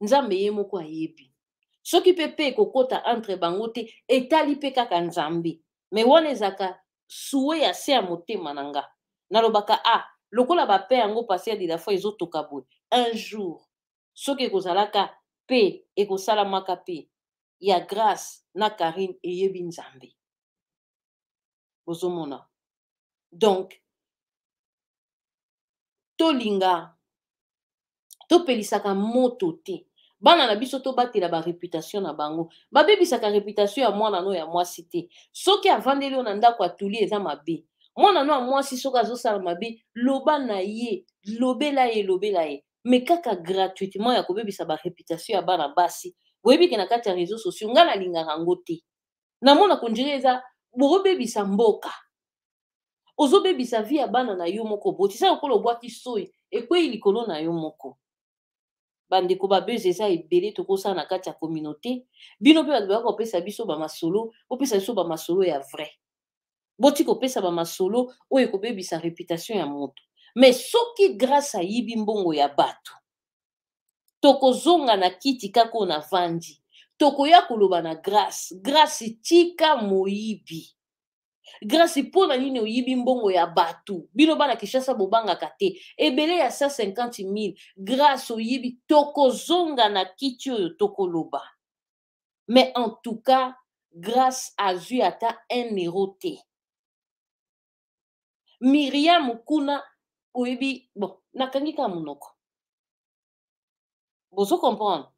[SPEAKER 3] nzambe ye moko ayebi soki mpe mpe ekokota entre bango te etali mpe kaka nzambe me wana ezalaka sue ya se ya motema na nga nalobaka a ah, lokola bape yango pase ya lilafo ezotoka boye un jour soki ekozalaka mpe ekosalamaka mpe ya grace na karine eyebi nzambe bozomona donc tolinga topelisaka moto te bana na biso tobatela bareputation na bango babebisaka reputation ya mwana no ya mwasi te soki avandeli yo na ndako atuli eza mabe mwana no ya mwasi soki azosala mabe loba na ye lobela ye lobela ye me kaka gratuitement ya kobebisa bareputation ya bana basi boyebi ke na kati ya réseau sociaux ngai nalingaka yango te namona kondire eza bobebisa mboka ozobebisa vi ya bana na yo moko obotisa lokola obwaki soi ekwei likolo na yo moko bandeko babese eza ebele tokosala na kati ya communauté bino mpe bato bayaka kopesa biso bamasolo bopesa biso bamasolo ya vrai boti kopesa bamasolo oyo ekobebisa reputation ya moto mais soki grace ayibi mbongo ya bato tokozonga na kiti kaka oyo navandi tokoya koloba na grace grace tika moyibi grâce mpo na nini oyibi mbongo ya bato bino bana kinshasa bobangaka te ebele ya 150 mille grâce oyibi tokozonga na kiti oyo tokoloba mais en tout cas grâce azwi ata un euro te miriam kuna oyebi bon nakangi kaka monoko bozo comprendre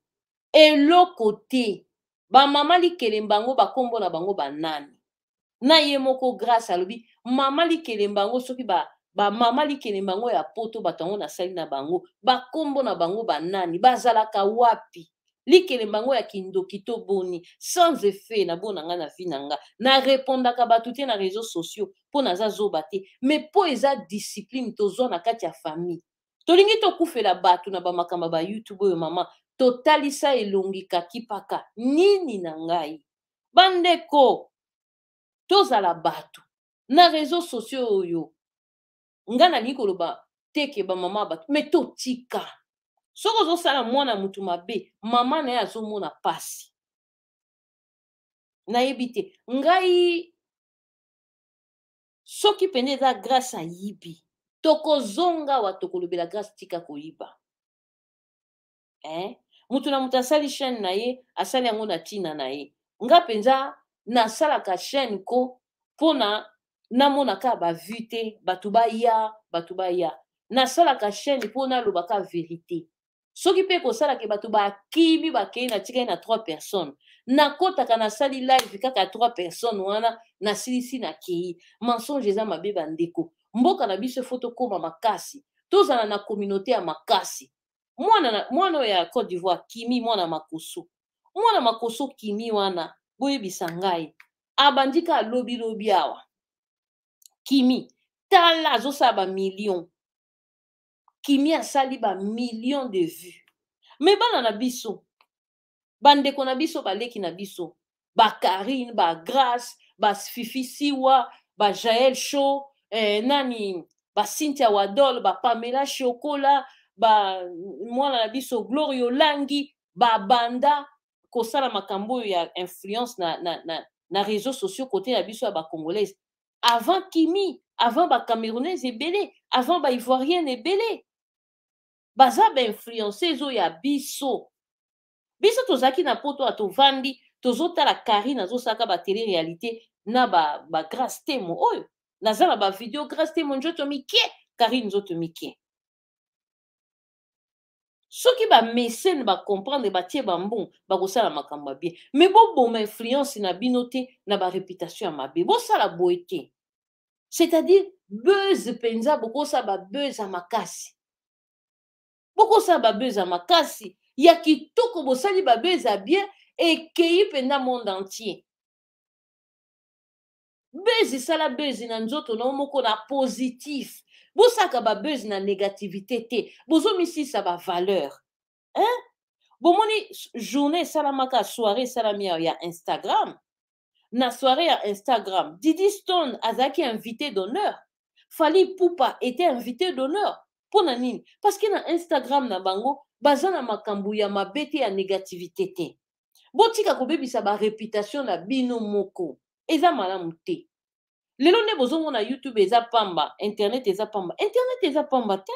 [SPEAKER 3] eloko te bamama likelemba yango bakombo na bango banani na ye moko grace alobi mama likelemba yango soki ba bamama likelemba yango ya poto bato yango nasali na bango bakombo na bango banani bazalaka wapi likelemba yango ya kindoki to boni sans effet na bona ngai na vi na ngai narepondaka bato te na réseau sociaux mpo naza zoba te mais mpo eza discipline tozwa na kati ya famille tolingi tokufela bato na bamakambo ya bayoutube oyo mama totalisa elongi kakipaka nini na ngai bandeko tozala bato na réseau sociaux oyo nga nalingi koloba teke bamama bato me totika soki ozosala mwana motu mabe mama na ye azomona mpasi nayebi te ngai soki mpenza eza grace ayibi tokozonga wa tokolobela grace tika koyiba eh? moto na moto asali chaîne na ye asali yango na ntina na ye nga mpenza nasalaka chaîne ko mpona namonaka bavue te bato baya bato baya nasalaka chaîne mpo nalobaka verité soki mpe ekosala ke bato bakimi bakei natikali na trois personnes nakotaka nasali live kaka trois personnes wana nasilisi nakei mensonge eza mabe bandeko mboka na biso efo tokóma makasi tozala na communauté ya makasi mwana mwana oyo ya cote d'ivoire kimi mwana makoso mwana makoso kimi wana boyebisa ngai abandi ka lobilobi awa kimi tala azosala bamillion kimia asali ba millions de vues me bana na biso bandeko na biso baleki na biso ba carine ba grace ba fifi siwa ba jael show eh, nani ba cynthia wadol ba pamela shokola ba mwana na biso gloria olangi babanda kosala makambo oyo ya influence na, na, na, na réseaux sociaux kote na biso ya bacongolaise avant kimi avant ba camerounaise ebele avant ba ivoirienne ebele baza bainfluence ezoya biso biso tozalaki na poto ya tovandi tozotala karine azosalaka batele réalité na bagrace ba temo oyo naza na bavideo grace temo nzoto mike karine nzoto mike soki bamesene bacomprendre batie bambongo bakosala makambo ya bien me boboma influence na bino te na bareputation ya mabe bosala boye te c'est-à-dire buzz mpenza bokosala babuzz ya makasi bokosala babuzz ya makasi ya kitoko bosali babuzz ya bien ekei mpenza monde entier buzz sala buzz na nzoto na yo moko na positif bosaka ba buzz na négativité te bozomisisa ba valeur hein? bomoni journée esalamaka soirée esalami ya instagram na soirée ya instagram didi stone azalaki invité d'honneur fali pupa était invité d'honneur mpo na nini parce que na instagram na bango baza na makambo ya mabe te ya négativité te botika kobebisa bareputation na bino moko eza malamu te lelo nde bozomona youtube eza pamba internet eza pamba internet eza pamba te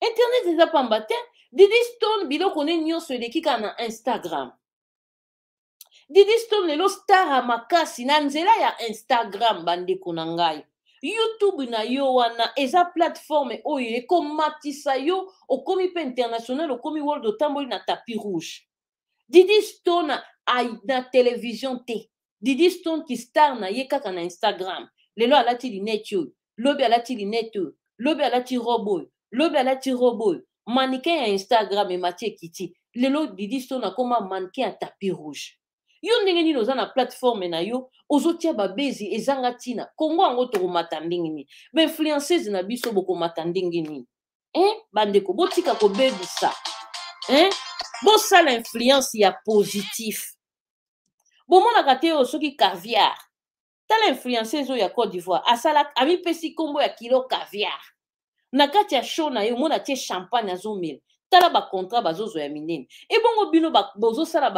[SPEAKER 3] internet eza pamba te didi stone biloko ne nyonso eleki kaka na instagram didi stone lelo star ya makasi na nzela ya instagram bandeko na ngai youtube na yo wana eza plateforme oyo ekomatisa yo okomi mpe international okomi world otamboli na tapis rouge didi stone na television te didi stone ki star na ye kaka na instagram lelo alati linete oyo lobi alati linete oyo lobi alati robe oyo lobi alati robe oyo manike ya instagram emati ekiti lelo didi stone akoma manike ya tapis rouge yo ndenge nini oza na plateforme na yo ozotia babezi ezanga ntina kongo yango tokomata ndenge nini bainfluenceuse na biso bokomata ndenge nini eh? bandeko botika kobebisa eh? bosala influence ya positif bomonaka te oyo soki caviar tala influenceuse oyo ya cote d'ivoire asala amipesi nkombo ya kilo caviar na kati ya show na ye omona atie champagne azomela tala bacontrat bazozwa ya minene ebongo bino bozosala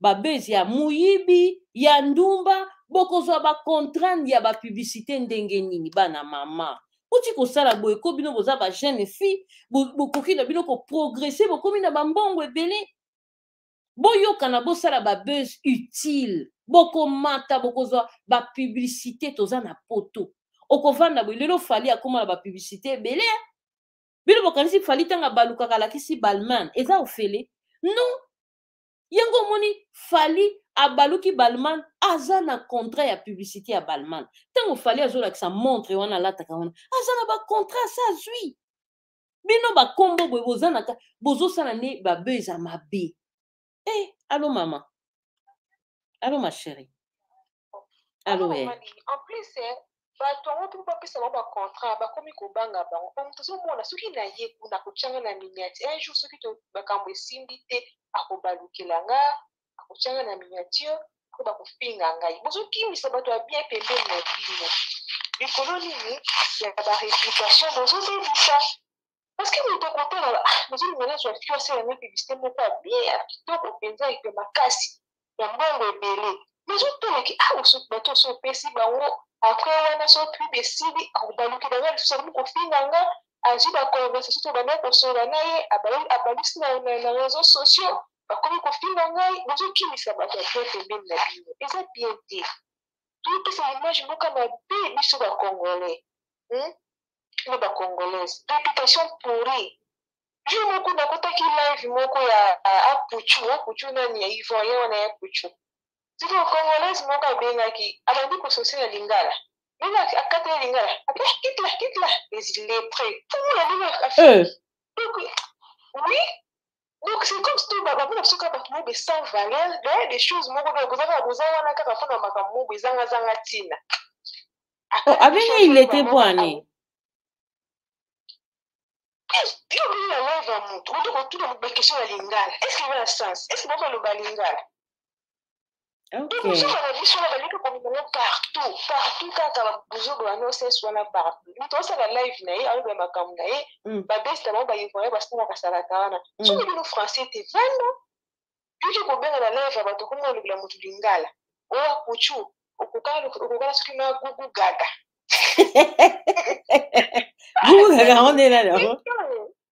[SPEAKER 3] babezi ya moyibi ya ndumba bokozwa bacontrat ya bapiblicité ndenge nini bana mama uti kosala boye ko bino boza bajeune fille bokoki na bino koprogresse bokomi na bambongo ebele boyokana bosala babuse utile bokomata bokozwa bapublicité toza na poto okovanda boye lelo fali akoma na bapublicité ebele bino bokanisi fali ntango abalukaka alakisi balman eza ofele non yango omoni fali abaluki balman aza na contrat ya publicité ya balman ntango fali azolakisa montre wana alataka wana aza na bacontrat asa azwi bino bakombo boye boza na bozosala nde babe eza mabe eh, alo mama alo ma chérie alo eh.
[SPEAKER 4] en plus eh, bato yango mpe bapesa bango bacontrat bakomi kobanga bango po moto ozomona soki na ye kuna kotyanga na miniati un jour soki makambo esimbi te akobalukela nga akotia nga na miniature po bakofinga ngai bozokimisa bato ya bien pembeni na bino likolo nini ya bareputation bozobebisa parceke moto akotala nazolinga nazwa fiase yango publicité moko ya bien ya kitoko mpenza eke makasi ya mbongo ebele mezotalaki awa ah, bato oso opesi bango apres wana so pub esili akobaluki bango lisusu akomi kofinga nga azwi baconversation to banda kosolola na ye abalisi na réseau sociaux bakomi kofinga ngai bozokimisa bato ya bien pembeni na bino eza bien te topesa image moko mabe biso bacongolais hmm? na bacongolaise reputation pourri jour moko nakotaki live moko ya apuchu apuchu nani ya ivoirien wana ya apuchu soki congolaise moko abengaki abandi kososi na lingala ndenge akati na lingala ape kitla kitla les lepre tomona ndenge afiki oui donc c'est comme si to ba bana biso kaka bato mobe sans valeur doye des choses moko donc oza kaka boza wana kaka mpo na makambo mobo ezangazanga ntina
[SPEAKER 3] Oh, abenga il était bwani
[SPEAKER 4] yo bino na live ya motu oto kotuna moto baquestion ya lingala est ce que eza na sens est ce que bako aloba lingala ekozoba na biso na baleki komema yango partout partout kaka bazoba wana osensi wana partout moto osala live na ye alobela makambo na ye mm. babesita bango bayekoya basalaka salaka wana mm. soki bino français te vanda yoki kobenga na live ya bato okomi olobela moto lingala oya kuchu okokala soki na gugu gaga
[SPEAKER 3] gugu gaga yango nde nani yango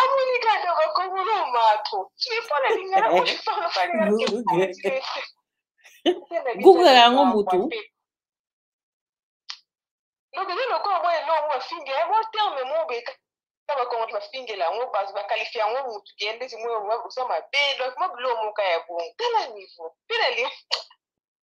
[SPEAKER 4] amoni kaka bakongolo mato epona lingala
[SPEAKER 3] gugaka yango motu
[SPEAKER 4] donc eza lokola boye no yango bafinga yango terme mo beka bakongolo bafingela yango bato bakalifia yango motu kende zimoyo oza mabe donc mwa bilo moka ya bongo tala niveau mpe na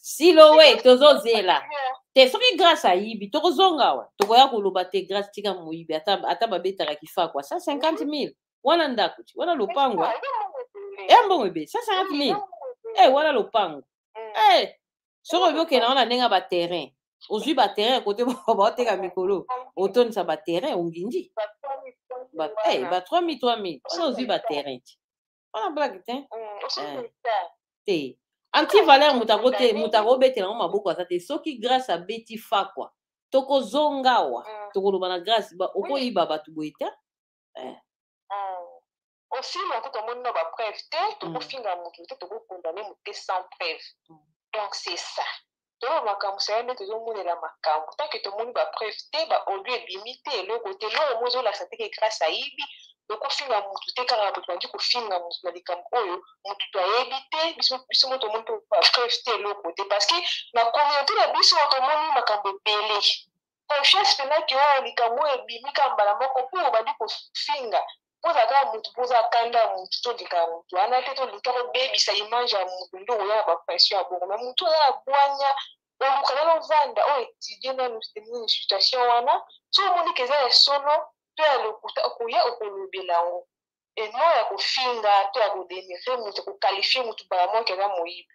[SPEAKER 3] silowe tozozela te soki grace ayibi tokozonga awa tokoya koloba te grace tika moyibi ata, ata babetaka kifakwa 150 mille wana ndako ti wana lopango e mbongo ebe 150 mille e wana lopango e soki oyebi okenda wana ndenge ya baterrain ozwi baterrain kote baoteka mikolo otondisa baterrain ongindi ba 3000 3000 wana ozwi baterrain ti wana blague te te antivaleur moto yango te moto yango obetela yango maboko aza te soki grace abeti fakwa tokozonga awa mm. tokoloba na grace okoyiba bato boye te
[SPEAKER 4] eh. mm. ofilme yango tomoni na bapreuve te mm. tokofinga moto te tokokondane moto te sans preuve donc c'est ça to ba makambu sayo nde tozo monela makambu tant que tomoni ba preuve te ba audio ebimi te eloko te eloko moko ezo lakisa te ke grace ayibi toko finga mutu te kaka po tobandi ko finga mutu na likambu oyo mutu ayebi te biso biso moko tomoni pe ba preuve te eloko te parce que na communaute na biso tomoni makambu ebele conscience mpenza ke oyo likambo oyo ebimi kaka mbala moko mpo obandi kofinga mpoza kaka motu mpoza kanda ya motu tolika ya motu wana te tolika kobebisa image ya motu nde oya na bapression ya bongo me motu oza na bwanya oluka nano ovanda oyo etudie nano nini situation wana so omoni ke eza ya solo to ya lokuta okoya okolobela yango eno ya kofinga to ya kodenigre motu kokalifie motu bala moke eza moyibi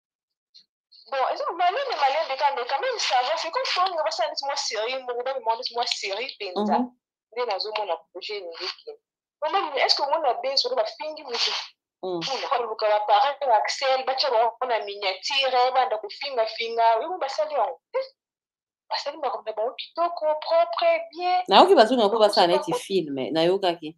[SPEAKER 4] bon eza malembe malembe kaka mais quand même ça va c'est comme soki olinga basala neti mwa série moko bamema neti mwa série mpenza mhm. nde nazomona projet elingi kende mama est ce que omona base oyo bafingi motu koluka mm. baparent ya axel batya bango na miniatire banda kofingafinga oyo basali yango basali makambo na bango kitoko propre bien
[SPEAKER 3] nayoki bazonga mpo basala neti filme nayokaki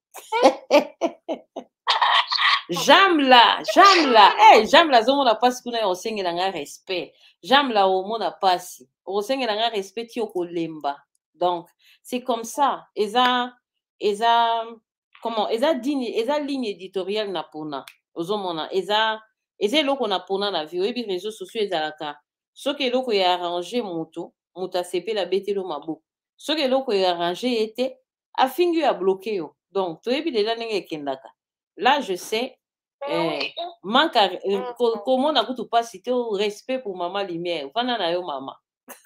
[SPEAKER 3] jamla jamla hey, eh, jamla azomona mpasi kuna okosengela ngai respect jamla omona mpasi okosengela ngai respect ti okolemba donc c'est comme ça eza eza comment eza digne eza ligne éditoriale na pona ozomona eza eza eloko na pona na vie oyebi réseau sociaux ezalaka soki eloko ya arrange moto moto asepela betelo maboko soki eloko ya arrange ye te afingi yo abloke yo donc toyebi deja ndenge ekendaka là je sais eh, manque à- eh, ko- komona kutu mpasi te o respect pour mama lumière vanda na yo mama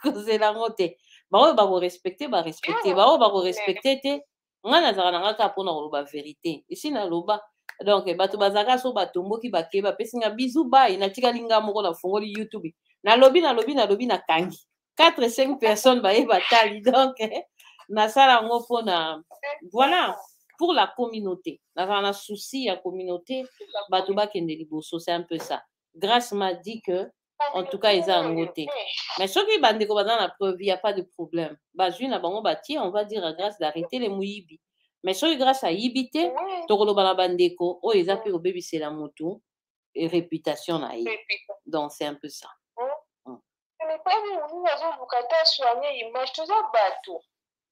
[SPEAKER 3] kozela yango te baoyo bakorespecte barespecte baoyo bakorespecte te ngai nazalaka na ngai kaka mpona koloba verité esi naloba donc bato bazalaka so batomboki bakei bapesi ngai bizu bai natikali ngai moko nafungoli youtube nalobi nalobi nalobi nakangi 4 5 personnes baye batali donc eh, nasala yango mpona voilà pour la communauté nazala na souci ya communauté bato bakende liboso c'est un peu ça grâce m'a dit que en tout cas eza yango te mais soki bandeko baza na preuve ya pas de problème bazwi na bango batie on va dire à grâce d'arrêter le moyibi mais soki grâce ayibi te tokoloba na bandeko oyo eza mpe kobebisela motu eh, réputation na ye donc c'est un peu ça
[SPEAKER 4] mais pas ni moni azo luka ta soigner image toza bato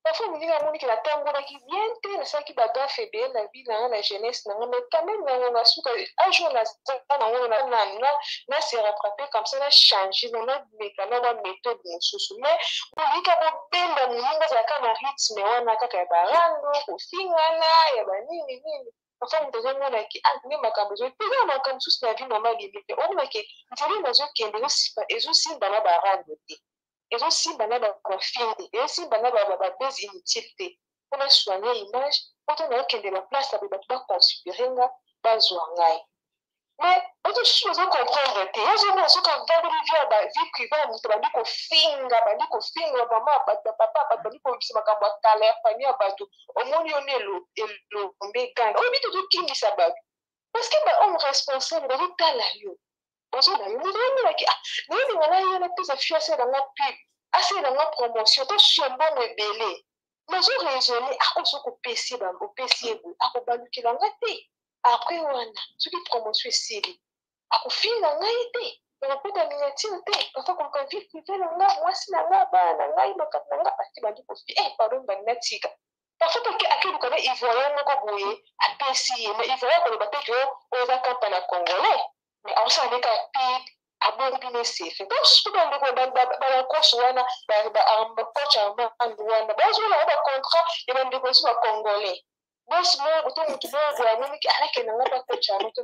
[SPEAKER 4] parfois moninga amoni ke natambolaki bien te nasalaki bagafe ebele na vie nanga na jeunesse nanga mais quand même na ngonga suka ajour naza na ngono na nanu na na se rattrape comme ça na change na nameka na ba méthode mosusu mais bolika bobenda moninga azalaka na rythme wana kaka ya barando kofingana ya banini nini Enfin, moto azomona ke ah nde makambo ezo mpe eza makambo mosusu na vie normal bimi te omona ke nzela nazokende ezosipa ezosimba na barando te ezosimba na bafin te ezosimba na babese inutile te mpo na soigne image mpo to naokende baplace ape bato baconsidere nga bazwa ngai mais bato mosusu bazo comprendre te ozomona soki avandeli vie ya bavie privé ya moto bandi kofinga bandi kofinga bamama ya bato bapapa ya bato bandi koyebisa makambo ya kala ya fami ya bato omoni yo nde elombe ganga oyebi te ozokingisa bato parce que bahomme responsable bazotala yo bazona yo moto oyemelaki ah nayelinga na ye napesa fio asala nanga pub asala nanga promotion tosua mbongo ebele nazo raisonne akoso kopesi ye opesi ye boye akobalukela nga te apres wana soki promotion esili akofinga ngai te nakokota miniatire te naza koluka vie prive na ngai mwasi na ngai bana na ngai makambo na ngai ati bandi kofi e pardon bandi natika parfois toke akeluka na ivoirien moko boye apesi ye ma ivoirien akoloba te ke oza kampa na congolais mais aosala nde kaka pide abongi bino esefe donc soki bandeko balakosi wana bacoach armand wana bazolaka bacontrat ya bandeko esu bacongolais bosi moko to motu moko boye amoniki alake nango bakoca yango to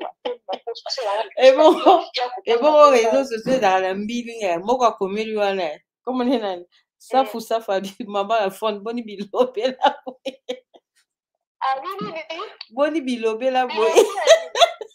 [SPEAKER 3] ebongo rezo soso ezala na mbili ya moko akomeli wana komone nani safu mm. safu abi mama ya fone boni bilobela boni bilobela boye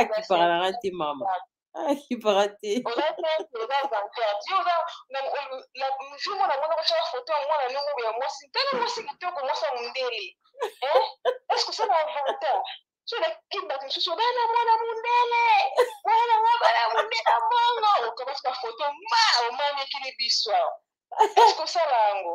[SPEAKER 3] akipararate mama akiparate solaki bato mosusu oza na
[SPEAKER 4] mwana mondele mwana mobala mondele mbongo okamati bafoto ma omamekili biso eske osala yango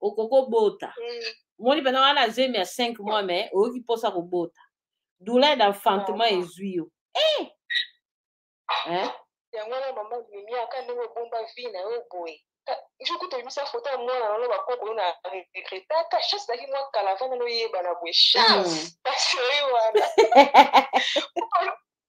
[SPEAKER 3] okoki kobota omoni mpena wana zemi ya 5 mois mai oyoki mposa kobota douleur d'enfantement ezwi yo eh! Eh?
[SPEAKER 4] yango wana mama mimi aka ndenge obomba vi na yo boye je kutu oyebisa foto ya mwana nano bakoko yo na regretaka chance ezalaki mwa kala vana noyebana boye chance baseri wana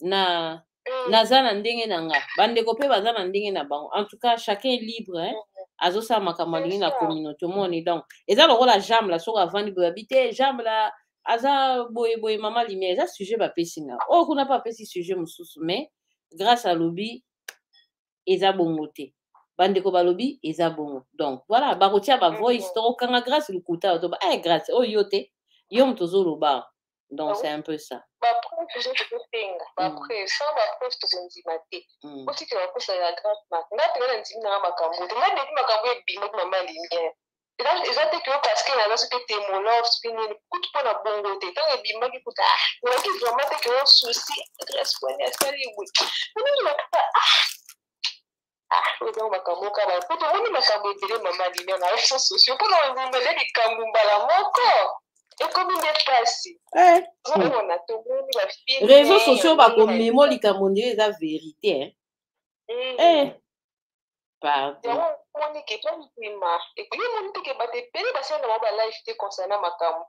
[SPEAKER 4] na
[SPEAKER 3] mm. naza na ndenge na nga bandeko mpe baza na ndenge na bango en tout cas chacun est libre hein? Mm. azosala makambo alingi na communauté omoni donc eza lokola jambe la soki avandi boye abi te jambe la aza boye boye mama lumière eza sujet bapesi nga oyo oh, kuna mpe apesi sujet mosusu mais grâce alobi eza bongo te bandeko balobi eza bongo donc voilà bakotia bavoice mm. tokokanga grâce lokuta otoba e eh, grâce oyo oh, yo te yo moto ozoloba donc ah c'est un peu ça
[SPEAKER 4] bapreuve ozo tokosenga bapreuve sans bapreuve tokondima te otika bakosa ya grande mark nga mpenza na ndimi nanga makambo te nga ndebi makambo ebimaki mama lumière eza te ke parceke naza soki temolor soki nini kutu mpo na bongo te ntango ebimaki kuta nayaki vraimen te ke souci adresse poni asali boye nini nakata ah eza makambo oka ba mpo tomoni makambo ebele mama lina na réseau sociaux mpo na ondimele likambo mbala moko ekomi nde mpasi Eh, omona tomoni bafilme
[SPEAKER 3] réseau sociaux bakomemo likambo nde eza verite hein. Eh, pardon
[SPEAKER 4] yango omoni ke to mpima ekoki omoni te ke bato ebele basala na bango balife te concernant makambo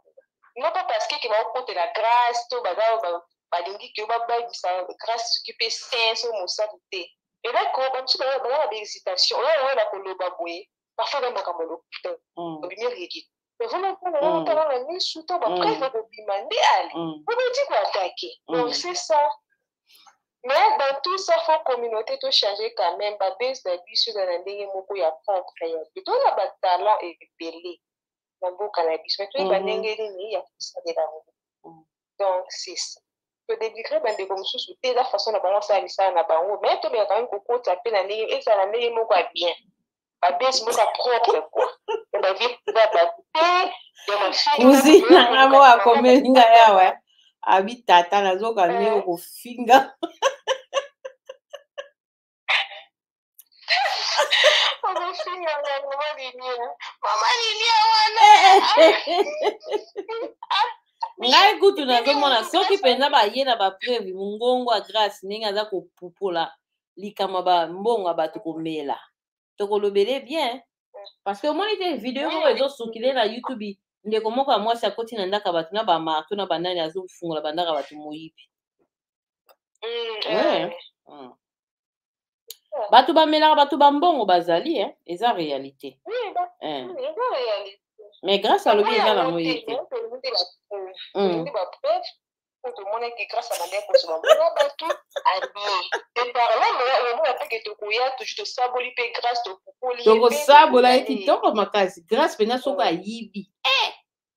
[SPEAKER 4] non pas parce que ke bakokotela grâce to baza ba- balingi ke babangisa grâce soki mpe senso mosali te eloko bamosusu baza baza na bahésitation oyo oyo na koloba boye parfois na makambo lokuta Mm. obimi regi evona mpona Mm. otala na misu to Mm. bapreve ekobima nde ale Mm. obeti koatake Mm. donc c'est ça mais dans tout ça faut communauté to changer quand même babase na biso eza na ndenge moko ya propre ya te tona batalent ebele na mboka na biso mais toyeba Mhm. ndenge nini ya kosalela yango Mm. donc sis todedigre bandeko mosusu te eza façon na bango asala misala na bango me tobeka kangi kokota mpe na ndenge ezala ndenge moko ya bien babesi moko ya propre kua ya bavie priva bato te ya
[SPEAKER 3] mafinga nga moko akomeli nga yawa abi tata nazoka nde
[SPEAKER 4] okofinga ozofinga na mama lilia mama lilia wana
[SPEAKER 3] ngai kutu nazomona soki mpenza baye na bapreve mongongo ya grace ndenge aza kopupola likambo ya bambongo ya bato komela tokolobele bien parce que omoni te video moko ezosukile na youtube ndeko moko ya mwasi akoti na ndako ya bato na bamarto na banani azofungola bandako ya bato moyibi Mm, ouais. Eh. Mm. bato bamelaka bato bambongo bazali eh? eza réalité eh. mais grâce alobi eza na moye te
[SPEAKER 4] tomonaki grâce na ndenge kozwa mbongo ya bato abie eparlame omona mpe ke tokoya toujours tosaboli mpe grâce topukoli
[SPEAKER 3] tokosabola ye kitoko makasi grâce mpenza soki ayibi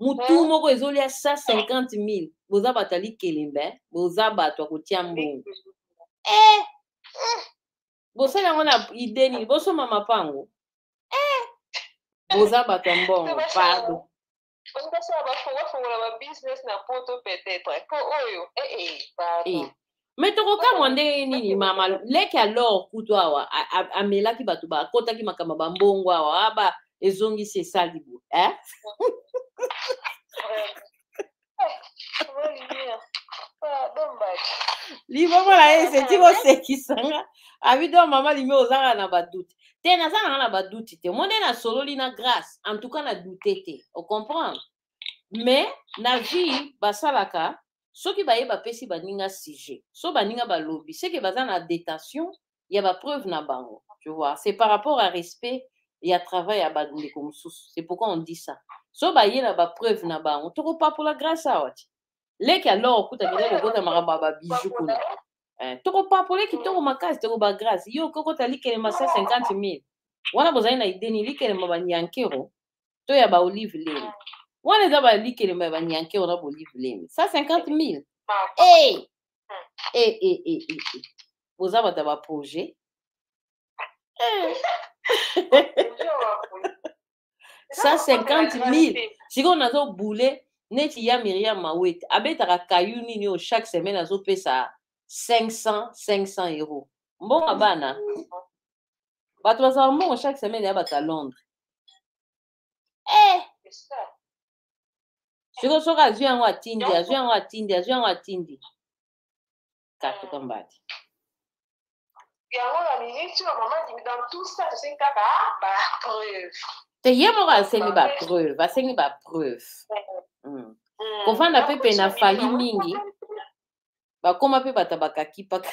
[SPEAKER 3] mutu eh? moko ezolia 150 mille boza bato ya likelembe eh? boza bato ya kotia mbongo eh! eh! bosali yango na ide nini bosomba mapango eh! boza bato ya mbongo pardon
[SPEAKER 4] basala bafongola babusiness na poto peut-être po oyo
[SPEAKER 3] eh, eh, pardon eh. me tokokamwa ndenge nini mama leke alor kutu awa amelaki bato bakotaki makambo ya bambongo awa ah, ba ezongisi esali bo eh? libongo na ye eseti kosekisa nga abido mama limi ozanga na badute te naza nanga na badute te mone nasololi na grâce en tout cas na dute te ocomprendre mais na vie basalaka soki baye bapesi baninga sujet so baninga balobi seke baza na detention ya bapreuve na bango tu vois c'est par rapport à respect ya travail ya bandeko mosusu c'est pourquoi on dit ça so baye na bapreuve na bango tokopapola grâce awa ti leki alors okuta kende kokota makambo ya babiju kuna eh, tokopapola kitoko makasi tokoba grâce yo okokota likelema 150 000 wana bozali na ideni likelema banyankero to ya ba olive lembe wana eza balikelemba ya banyankero na bolive lembe 150 000 e e e e e boza bato ya baprojet sa 50 000 sikoyo nazobule neti ya miriam mawete abetaka kayu nini oyo chaque semaine azopesa 500 500 euro mbongo bana bato bazala mbongo chaque semaine ya bato ya londres eh! siko soki azwi yango atindi azwi yango atindi azwi yango atindi katuka mbadi
[SPEAKER 4] yango na miniti oyo mama ndimi dans tout ça tosengi kaka bapreuve
[SPEAKER 3] te ye moko asengi bapreuve asengi bapreuve kofanda mpe mpe na fali mingi bakoma mpe bato bakakipaka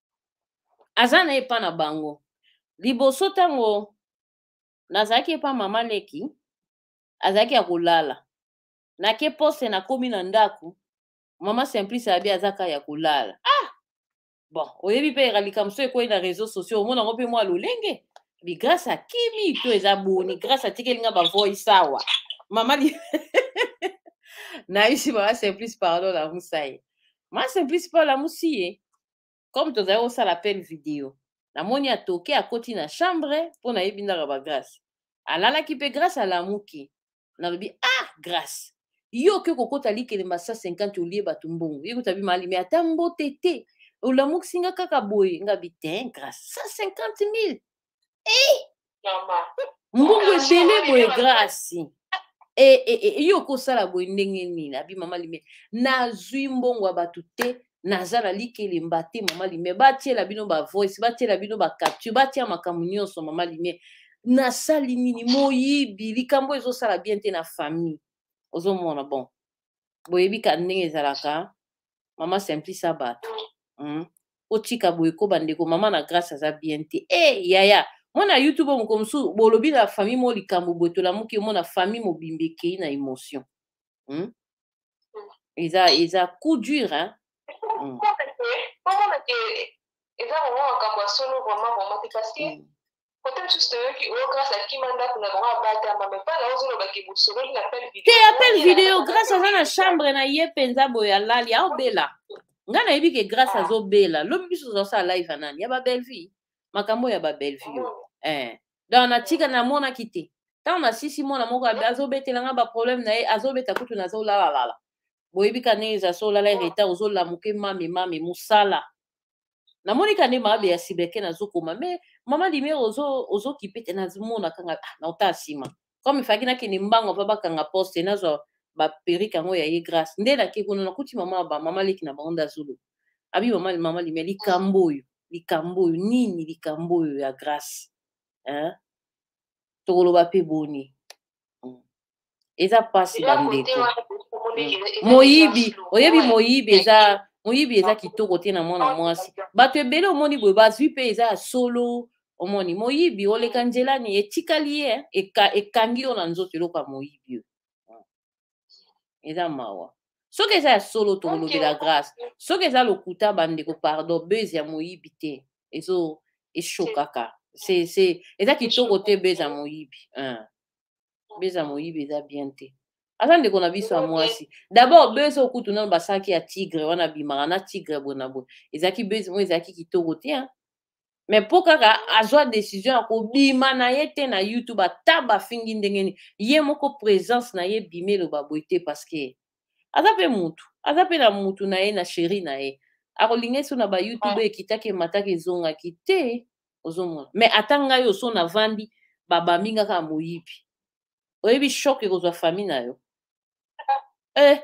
[SPEAKER 3] aza na epa na bango liboso ntango nazalaki epa mama leki azalaki ya kolala nake poste nakomi na ndako mama simplice abi azaka ya kolala ah bon oyebi mpe likambo so ekwei na réseau sociaux omona yango mpe mwa lolenge bi grâce à kimi to eza boni grâce atikeli nga bavoice awa mama li nayisi mama simplice pardon lamusa ye mama simplice mpo alamusi ye comme tozali kosala appel video namoni atoke akoti na chambre mpo nayebi ndaka ba grace alalaki mpe grace alamuki nalobi ah grace yo oke kokota likelemba 150 olie bato mbongo ye kuta bimali me ata mbote te olamukisi nga kaka boye nga bi te grace 150 000 mbongo ebele boye grasi e, e, e, yo okosala boye ndenge nini abi mama lime nazwi mbongo ya bato te naza na likelemba te mama lime batiela bino bavoice batiela bino bacapture batia makambo nyonso mama lime nasali nini moyibi likambo ezosala bien te na famille ozomona bon boyebi ka ndenge ezalaka mama simplisa bato mm. otika boye ko bandeko mama na grace aza bien te e hey, yaya mwana youtube moko mosusu bolobi na famille mo likambo boye tolamuki omona famille mobimba ekei na émotion mm. eza eza coup dur hein? mm.
[SPEAKER 4] eza vraiment makambo ya solo vraiment vraiment te parce que
[SPEAKER 3] mm.
[SPEAKER 4] kote mosusu toyoki o oh, grâce akima ndako na bango abatama me mpa na ozoloba ke bosololi na pele video
[SPEAKER 3] te apele video grâce aza na chambre na ye mpenza boye alali aobela ngai nayebi ke grâce
[SPEAKER 4] ah.
[SPEAKER 3] azobela lobi biso tozosala live ya nani ya babellevue makambo ya babellevue yo ah eh. donc natika namonaki te ntango nasisi mwana moko azobetela ngai baproblème na ye azobeta kutu nazolalalala boyebi kanei eza solala retard ozolamuke mami mami mosala namoni ka nde mabe ya sibeke nazokoma me mama limere ozokipe te namonaka nga ah, nauta nsima comme efaki nakende mbango mpa bakanga poste nazwa baperike yango ya ye grace nde nake kuna nakuti mama ba mama leki na bango nde azoloba abi mama mama limere likambo oyo likambo oyo nini likambo oyo ya grace hein? tokoloba mpe boni eza pasi ba ndeko mm. moyibi oyebi moyibi eza moyibi eza kitoko te na mwana mwasi bato ebele omoni boye bazwi mpe eza ya solo omoni moyibi oleka nzelani etikali ye ekangi yo na nzoto eloko ya moyibi oyo eza mawa soki eza ya solo tokolobela grâce soki eza lokuta bandeko pardon bese ya moyibi te ezo eshokaka se se eza kitoko te bese ya moyibi bese ya moyibi eza bien te aza ndeko na biso ya mwasi dabord bese okutu nano basalaki ya tigre wana abimaka na tigre boye na boye ezalaki bese moko ezalaki kitoko te me mpo kaka azwa decision ya kobima na ye te na youtube ata bafingi ndenge nini ye moko presence na ye bima eloba boye te parceke aza mpe mutu aza mpe na mutu na ye na sheri na ye akolinga eso na bayoutube ekitaki emataki ezongaki te ozomona me ata ngai oso navandi babami nga kaka moyibi oyebi shok ekozwa fami na yo eh,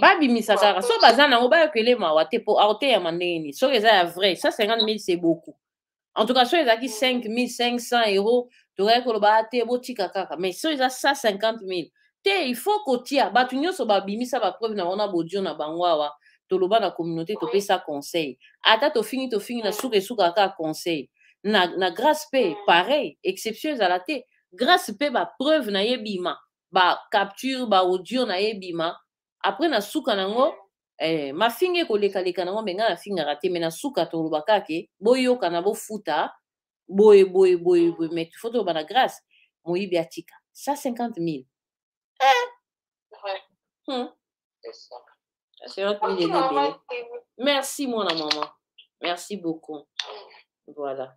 [SPEAKER 3] babimisa kaka so baza nango bayokele mawa te mpo aoteyama ndenge nini soki eza ya vrai 150 000 c'est beaucoup en tout cas soki ezalaki 5 500 euro tokaki koloba ah, te botika kaka mais soki eza 150 000 te il faut kotia bato nyonso babimisa bapreuve na wana bodio na bango awa toloba na communauté topesa conseil ata tofingi tofingi na suka esuka kaka conseil na, na grâce mpe pareil exception ezala te grâce mpe bapreuve na ye bima ba capture ba audio na ye ebima après na suka nango eh, mafinga ekolekaleka nango me ngai nafingaka te me na suka toloba kaka ke boyokana bofuta boye boye boye boye me fo toloba na grâce moyibi atika 150 000 eh. hmm. merci mwana maman merci beaucoup voilà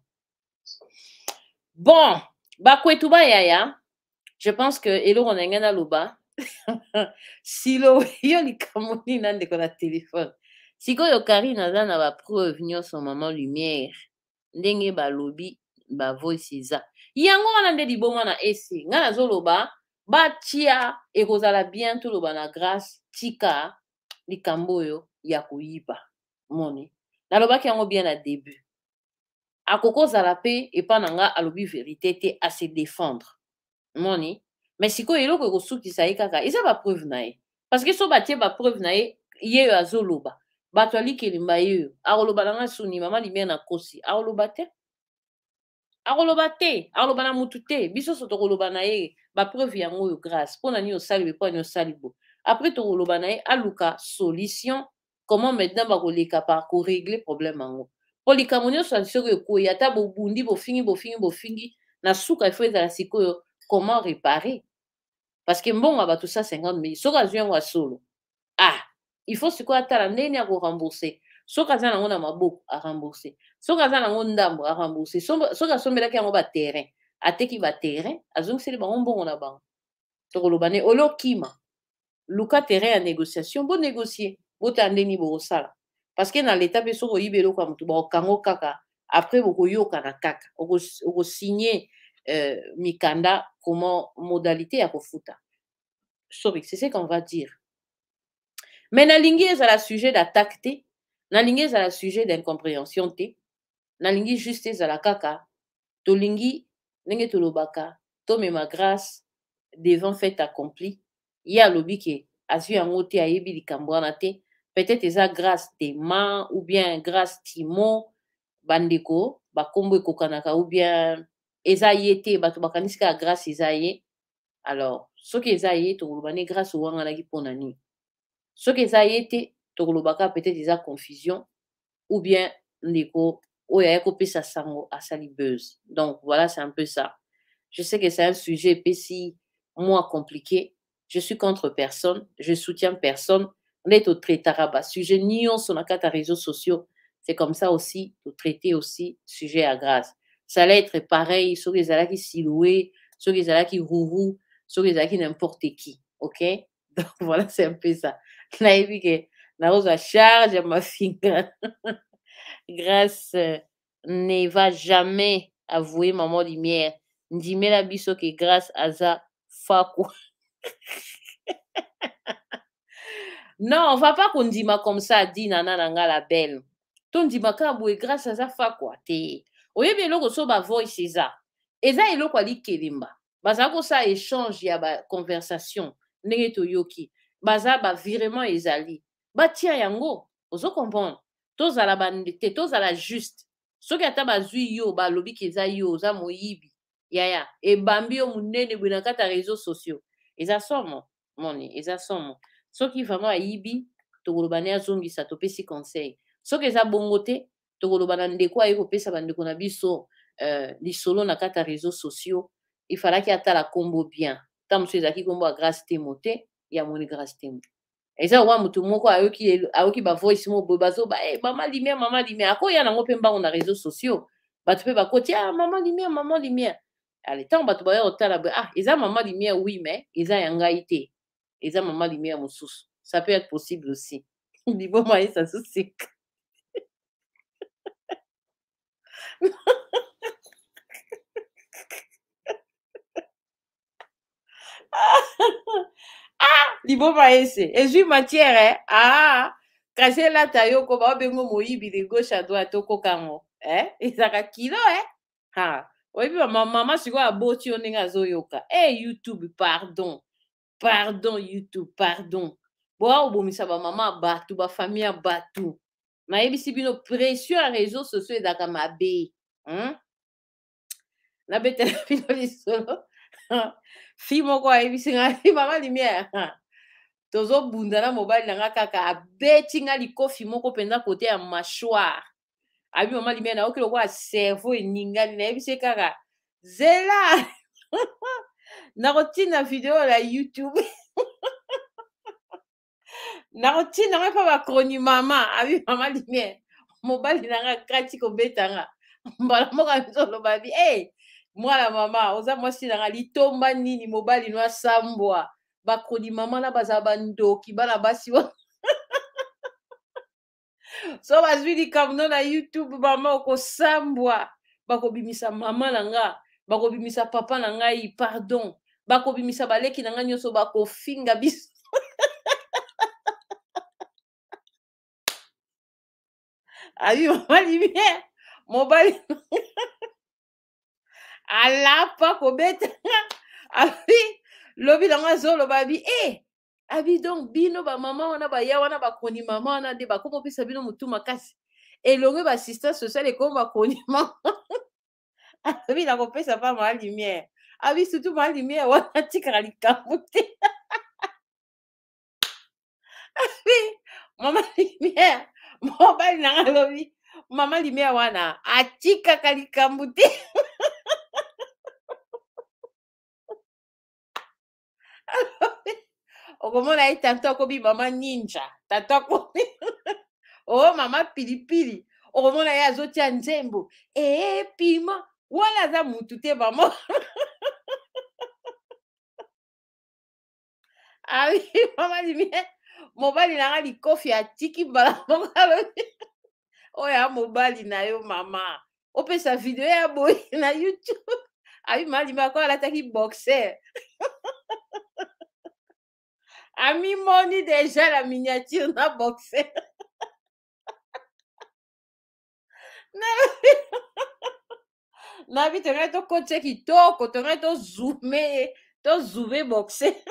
[SPEAKER 3] bon bakwetu bayaya je pense que eloko na ngai naloba silo yo likambo nini na ndeko na telefone sikoyo karine aza na bapreuve nyonso mama lumière ndenge balobi bavoice eza yango wana nde liboma na esi ngai nazoloba batia ekozala bien toloba na grace tika likambo oyo ya koyiba moni nalobaki yango bien na debut akoko zala pe epa na nga alobi verite te à se défendre moni mais sikoyo eloko ekosukisa ye kaka eza ba preuve na ye parce que so batie ba preuve na ye yeyo azoloba bato alikelimba yeyo akoloba na nga suni mama limia na kosi akoloba te akoloba te akoloba na mutu te biso so tokoloba na ye ba preuve yango oyo grâce mpo na nini osali boye mpo na nini osali boye après tokoloba na ye aluka solution comment maintenant bakoleka par koregle problème yango mpo likambo nyonso ya soko ekwei ata bobundi bofingi bofingi bofingi na suka ifo ezala sikoyo comment réparer parce que mbongo ya bato 150 mille soki azwi yango ya solo ah il faut sikoyo atala ndenge nini akorembourse soki aza nango na maboko arembourse soki aza nango ndambo arembourse soki asombelaki yango baterrain ateki baterrain azongiseli bango mbongo na bango tokoloba ne olokima luka terrain ya négociation bo négocier botala nde nini bokosala parce que na leta mpe soki oyibi eloko ya motu bakokango kaka après bokoyokana kaka okosigne euh, mikanda comment modalité ya kofuta sorry c'est ce qu'on va dire mais nalingi ezala sujet d'attaque te nalingi ezala sujet d'incompréhension te nalingi juste ezala kaka tolingi ndenge tolobaka tomema grace devant fait accompli ye alobi ke azwi yango te ayebi likambo wana te peut-être eza grace dema ou bien grace timo bandeko bakombo ekokanaka ou bien eza ye te bato bakanisi kaka grace eza ye alors soki eza ye tokoloba ne grace owanganaki mpo na nini soki eza ye te tokoloba kaka peut-être eza confusion ou bien ndeko oyo ayaki sa sango sa salibeuse. donc voilà c'est un peu ça je sais que c'est un sujet si moins compliqué je suis contre personne je soutiens personne On est au traité totretaka bah, sujet n'y na pas de réseaux sociaux c'est comme ça aussi traité aussi sujet à grâce ça allait être pareil soki ezalaki siloué soki ezalaki ruru soki ezalaki n'importe qui ok donc voilà c'est un peu ça nayebi ke nakozwa charge ya mafinga grâce euh, ne va jamais avouer maman lumière ndimela biso ke grâce aza faku non on va pas kondima comme ça di nana na nga la belle tondima kaka boye grâce aza fakwa te oyebi eloko so bavoice eza eza eloko alikelemba baza kosala échange ya ba conversation ndenge toyoki baza ba virement ezali batia yango ozo comprendre tozala bande te tozala juste soki ata bazwi yo balobi ke eza yo oza moyibi yaya ebambi yo monene boye na kati ya réseau sociaux eza somo moni eza somo soki vraiment ayibi tokoloba ne azongisa topesi conseil soki eza bongo te tokoloba na ndeko aye kopesa bandeko na biso euh, lisolo na kati ya réseaux sociaux il falaki atala nkombo bien ta mosusu ezalaki nkombo ya grace temo te ya moni grace temo eza lokola motu moko ayoki, ayoki bavoice moko boye bazoba hey, eh, mama lumière mama lumière akoya nango mpe mbango na réseaux sociaux bato mpe bakoti ah, mama lumière mama lumière ale ntango bato baya kotala boye ah eza mama lumière oui mais eza ya ngai te eza mama limia mosusu ça peut être possible aussi liboma esa sosika ah liboma ese ezwi matière eh? ah kasi elata yo ko baobengo moyibi de gauche à droite okokango eh? ezaka kilo eh? ha oyebi mama sikoyo aboti yo ndenge azoyoka e hey, youtube pardon pardon youtube pardon boya kobomisa bamama ya bato bafamille ya bato nayebisi bino pression ya réseau sociaux ezalaka mabe hmm? nabetela bino lisolo fi moko ayebisi ngai mama lumière tozobunda na mobali na ngai kaka abeti ngai likofi moko mpenza kote ya mashware abi mama limia na oki lokola cerveau eningani nayebisi ye kaka zela nakotina video na youtube nakotina ngo epa bakroni mama abi mama limia mobali na nga kati kobeta nga mbala moko azoloba bi e eh, mwana mama oza mwasi na nga litomba nini mobali no asambwa bakroni mama na bazala bandoki bana basi wana so bazwi likambo no na youtube mama okosambwa bakobimisa mama na nga bakobimisa papa na ngai pardon bakobimisa baleki na ngai nyonso bakofinga biso abi mama lumière mobali alapa kobeta abi lobi nango azoloba bi e eh, abi donc bino bamama wana baya wana bakoni mama wana nde bakoma opesa bino motu makasi elongo baassistant social ekomi bakoni mama alobi nakopesa mpa maa lumière abi surtout maa lumière wana atikaka likambo te abi mama lumière mobali nanga alobi mama lumière wana atikaka likambo te okomona ye tanto akomi mama ninja tanto akomi o oh, mama pilipili okomona ye azotia nzembo ee eh, pima wana aza mutu te mama abi ah mama limie mobali nanga likofi atiki mbala moko alobi oyo ya mobali na yo mama opesa video ya boye na youtube abi malima ko alataki boxer amimoni deja la miniature na boxer nabi tongaki tokotye kitoko tongaki tozume tozume boxe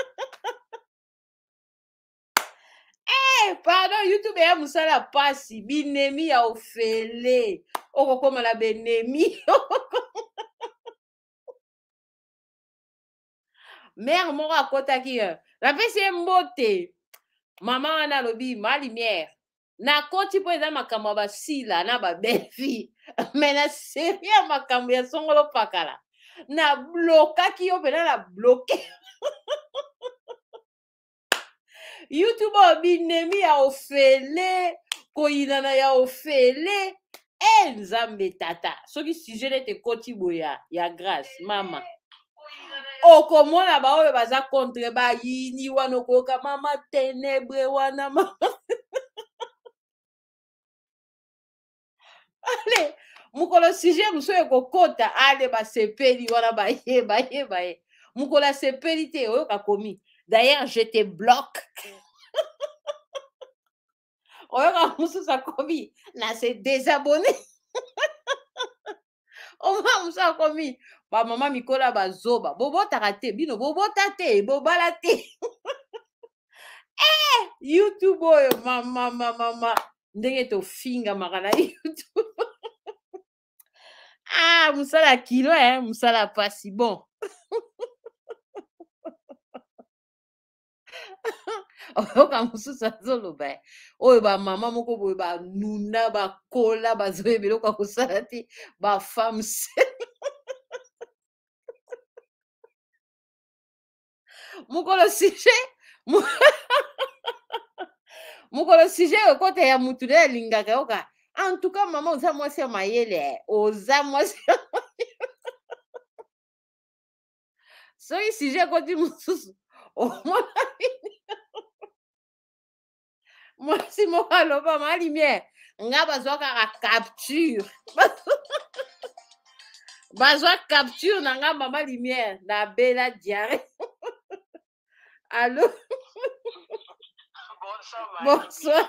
[SPEAKER 3] Hey, eh, pardon youtube eya mosala ya mpasi binemi ya ofele okokoma na benemi mare moko akotaki eh. napesi ye mbote mama wana alobi ma lumière nakoti mpo eza makambo ya basila na babelfi me na serie ya makambo ya songolo pakala nablokaki yo mpena nabloke youtube oyo binemi ya ofele koyinana ya ofele e nzambe tata soki sujet nete ekoti boye ya, ya grace mama okomona baoyo baza contre bayini wana okoyoka mama tenebre wana mama ale mokolo sujet mosusu ekokota ale basepeli wana baye baye baye mokolo asepeli te oyoka komi d'ailleurs je te bloque oyoka mosusu akomi na se désabonne omona mosu akomi bamama mikolo ya bazoba bobotaka te bino bobota te bobala te eh, youtube oyo mamamamama ndenge tofingamaka na youtube ah mosala ya kilo e eh, mosala ya mpasi bon oyoka mosusu azoloba ye oyo bamama moko boye banuna bakola bazoye biloko ya kosala te bafemme mokolo sujet mokolo sujet ekota ya motu nde alingaka yoka en tout cas mama oza mwasi ya mayele oza mwasi ya soki sujet ekoti mosusu omona mwasi moko aloba ma lumière nga bazwa kaka capture bazwa capture na nga mama lumière
[SPEAKER 5] na bela diare alo bonsoir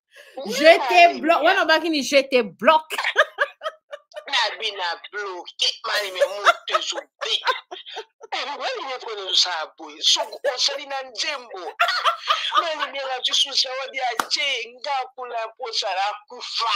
[SPEAKER 5] je
[SPEAKER 3] te bloque wana obaki ni je te bloque
[SPEAKER 5] nabi na bloke mani me moto ezobe mani me mpona ozosala boye soki osali na nzembo mani me na lisusu awadi atie ngakula mposala kufa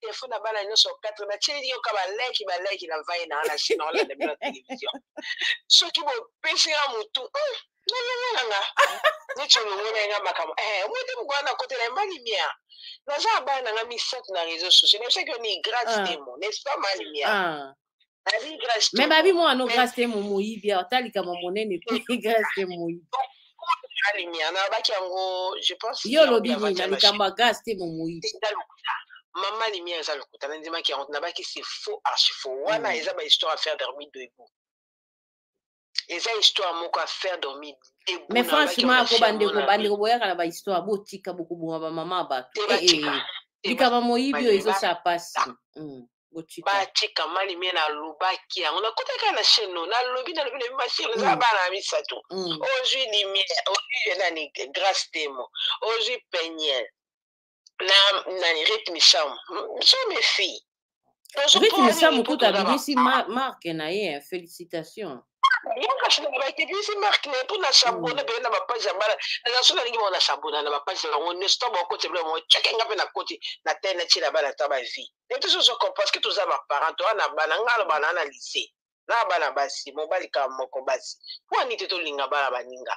[SPEAKER 5] defo na bana nyonso 4 batieli yoka baleki baleki na vai na na sina olanda bino televizio soki bopesi nga motu hmm, nalongona nga neti olongona nga makambo eh, omwete mokona na kote na ma lumière naza bana na nga misato na réseau sociaux nayebisaki yo nini grace ah. demo n'est ce pas ma lumière ah.
[SPEAKER 3] mais babi mwana no grace te momoyibi awa ta likambo monene mpe grace te moyibi yo olobi nini na likambo ya grace te momoyibi
[SPEAKER 5] mama limia eza lokuta nandimaki yango nabaki se faux archifaux wana
[SPEAKER 3] mm.
[SPEAKER 5] eza bahistoire affaire dermide doibu eza histoire moko ya faire dormir
[SPEAKER 3] mais franchement
[SPEAKER 5] ako
[SPEAKER 3] bandeko bandeko boyaka na bahistoire botika bokoboma bamama ya bato likaba moyibi oyo ezosala mpasi
[SPEAKER 5] batika mali mie nalobaki yango nakota kaka na chaine oyo nalobi nalobi na bimasi
[SPEAKER 3] ozala
[SPEAKER 5] bana ya misato ozwi limiere ozwi nani grace temo ozwi peniel na nani rit misamu je me fille
[SPEAKER 3] rit misamu kutu abimisi marke na ye félicitation
[SPEAKER 5] yakaso na bakibisi marke na ye mpo na sabona bee na bapage ya bana naza so nalingi bango na sabona na bapage na bango nyonso ntango bakoti bla bango ceke nga mpe nakoti na tele natyela bana ta bavie e tozo zoko parce que toza baparent toa na bana nga na bana na lycée na bana basi mobali kaka moko basi mpo anite tolinga bana baninga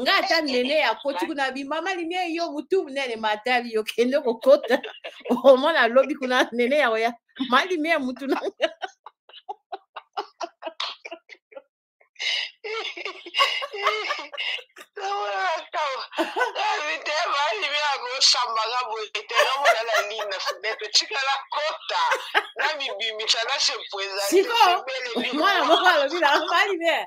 [SPEAKER 5] nga ata nene ya
[SPEAKER 3] koti kuna bi mama limie yo mutu munene matali yo kende kokota omona lobi kuna nene ya oya ma limie mutu na
[SPEAKER 5] nga osambaka boye te nomona na lini na fenêtre tikala kota na mibimisa na
[SPEAKER 3] sepwezamwana moko alobi na
[SPEAKER 5] mali me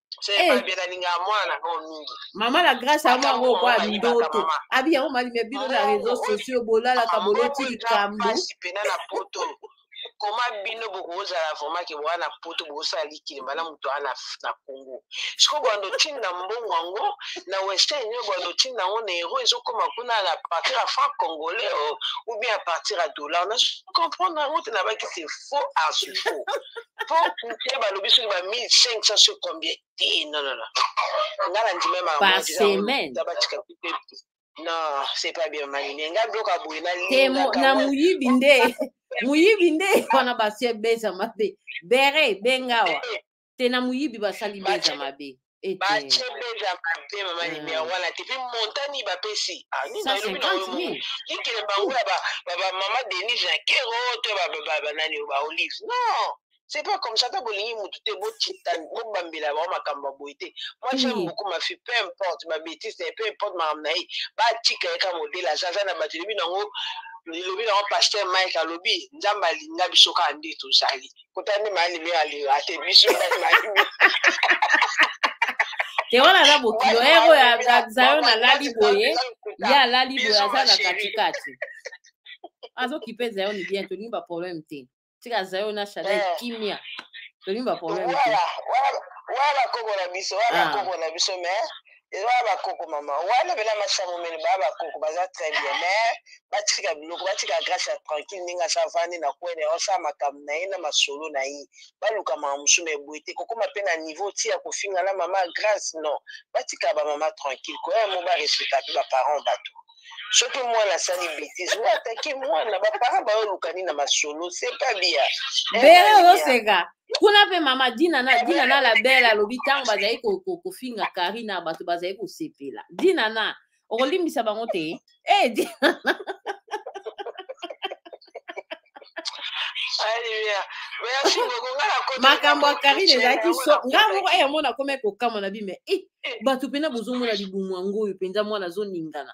[SPEAKER 3] mama la grâce yango
[SPEAKER 5] yango kwa
[SPEAKER 3] ndoto abi yango malime bino na réseau sociaux bolalaka boloti likambo
[SPEAKER 5] koma bino bokozala vraiment ke boa na poto bokosala likilemba na moto aa na congo siko bando ntina mbongo yango na western yo bando ntina yango na euro ezokoma kuna na partir ya franc congolais ou bien à partir ya dollar na comprendre yango te nabaki se faux arsu faux te balobi soki ba 1500 so combien te non non non nga na ndima
[SPEAKER 3] makambo
[SPEAKER 5] batika non c'est pas bien mani mais nga bloka boye
[SPEAKER 3] na moyibi nde moyibi nde wana basi ebeza mabe bere bengawa te na moyibi basali beza mabe
[SPEAKER 5] batie beza mabe mama limia ah. wana te mpe montani bapesi ah, nini elobi na oyo likele bango ya bamama denise na kero to banani oyo baolive non c'est pas comme ça ta bolingi mutu te bobambela bango makambo ya boye te moi j'aime
[SPEAKER 3] mm.
[SPEAKER 5] beaucoup ma fille peu importe babétise na ye peu importe makambo na ye batika ye ka modele aza aza na bato elobi nango lilobi nango paster mike alobi nzambe alinga biso kaka nde tozali kutani mani mi aliyo ate biso ndani mani mi
[SPEAKER 3] te wana na bokilo ye oyo aza yo nalali boye ye alali boye aza na katikati azokipe zayoni bien tolingi baproblème te tika zayo na shada
[SPEAKER 5] eh.
[SPEAKER 3] kimia tolingi baproblème te
[SPEAKER 5] wana kokola biso wana
[SPEAKER 3] ah.
[SPEAKER 5] kokola biso mais eza bakoko mama wana bena masamo mene baa bakoko baza très bien mais batika biloko batika grace ya tranquille ndenge aza vandi na kwene osala makambo na ye na masolo na ye baluka mama mosusu mai boye te kokoma mpe na niveau ti ya kofinga na mama grace non batika bamama tranquille koya mo barespecta mpe baparent bato soki mwana asali betise oyo atake mwana baparent bayolukani na masolo se pa bia
[SPEAKER 3] bere ozoseka kuna mpe mama dina na dina na la belle alobi ntango bazali kofinga karina bato bazali kosepela dina na okolimbisa bango te e
[SPEAKER 5] eh, dina na
[SPEAKER 3] makambo ya karine ezalaki
[SPEAKER 5] ngai
[SPEAKER 3] moko eya mona akomaki kokamwa na bime e bato mpena bozomona libumu yango oyo mpenza mwana azoningana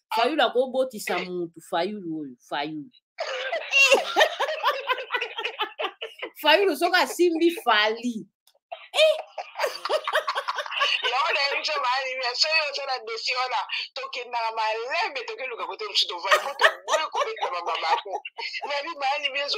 [SPEAKER 3] fayulu akobotisa mutu fayulu oyo fayulu fayulu soki asimbi fali eh!
[SPEAKER 5] yango nayebi biso baanimi ya soki oza na dosie wana tokendaka malembe tokeluka kote mosusu tovai po toboyi kobetama babako nayebi
[SPEAKER 3] baanimi nyonso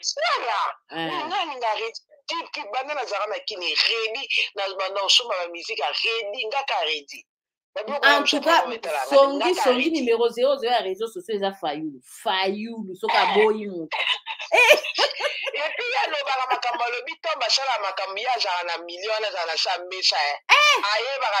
[SPEAKER 5] Sala.
[SPEAKER 3] Eh.
[SPEAKER 5] Nga ninga redi. Depuis banda nazalaka na kini redi na banda osomba ba musique ya redi nga ka redi.
[SPEAKER 3] En tout cas, songi songi numéro 00 ya réseaux sociaux eza fayulu. Fayulu soki aboyi moto.
[SPEAKER 5] epi ye alobaka makambo alobi to basala makambo ye azala na milio wana azala na sa mesa ayebaka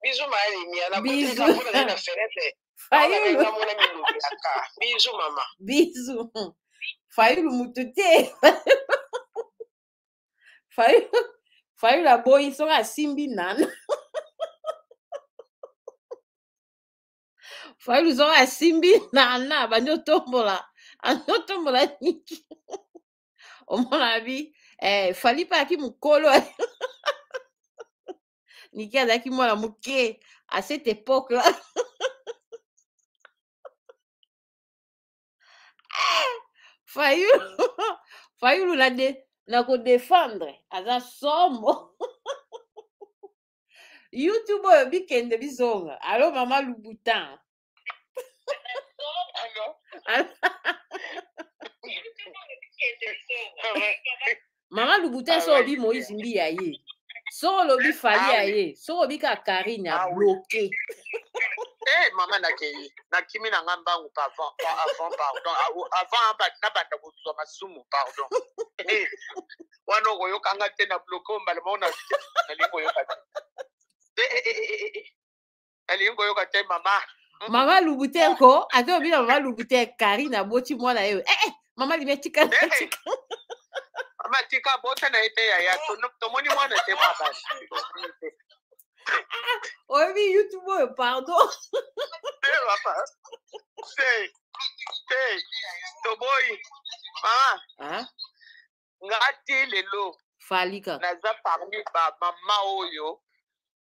[SPEAKER 5] bizu ma limia na
[SPEAKER 3] Bisous. koteka mpo na
[SPEAKER 5] na fenêtre fayulu na mona milobi ya ka bizu mama
[SPEAKER 3] bizu fayulu motu te fayulu fayulu aboyi soki asimbi nana fayulu soki asimbi nana abandi otombola abandi otombola niki omona bi eh, fali mpe aki mokolo niki azalaki mwana moke à cette époque là fayulu fayulu na de na kodefendre aza somo youtube oyo bikende bizonga alo mama lubutan mama lubuta so obi moise mbi ya ye so olobi fali ya ye so olobi kaka karine
[SPEAKER 9] ya
[SPEAKER 3] bloke
[SPEAKER 9] Eh, mama nakei nakimi na nga mbangu pa avant pa avant pardon Ah, o- avant aba- nabanda kozwa masumu pardon Eh, wana okoyoka nga te na bloke oyo mbala moko na- nalingi koyoka te Eh, eh, eh, eh, eh, eh. nalingi koyoka te mama
[SPEAKER 3] mama lubuteko ate obina mama lubuteko karine aboti mwana ye eh, eh, mama lime tika
[SPEAKER 9] eh, eh. mama tika abota na ye te yaya tomoni mwana te mwa basi
[SPEAKER 3] oyebi youtube oyo pardon
[SPEAKER 9] toboyi mama nga te lelo
[SPEAKER 3] falika
[SPEAKER 9] naza parmi bamama oyo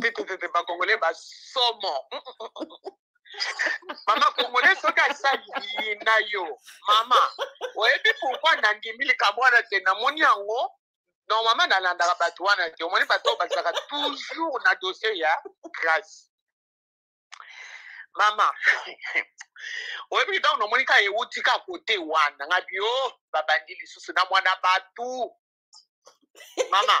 [SPEAKER 9] pepepepe bakongole basomo mama kongole soki asali ye na yo mama oyebi pourkui nandimi likambo wana te namoni yango normalement nalandaka bato wana te omoni bato oyo bazalaka toujours na dossier ya grace mama oyebi ntango namoni kaka ewuti ka kote wana nga bio oh, babandi lisusu na mwana bato mama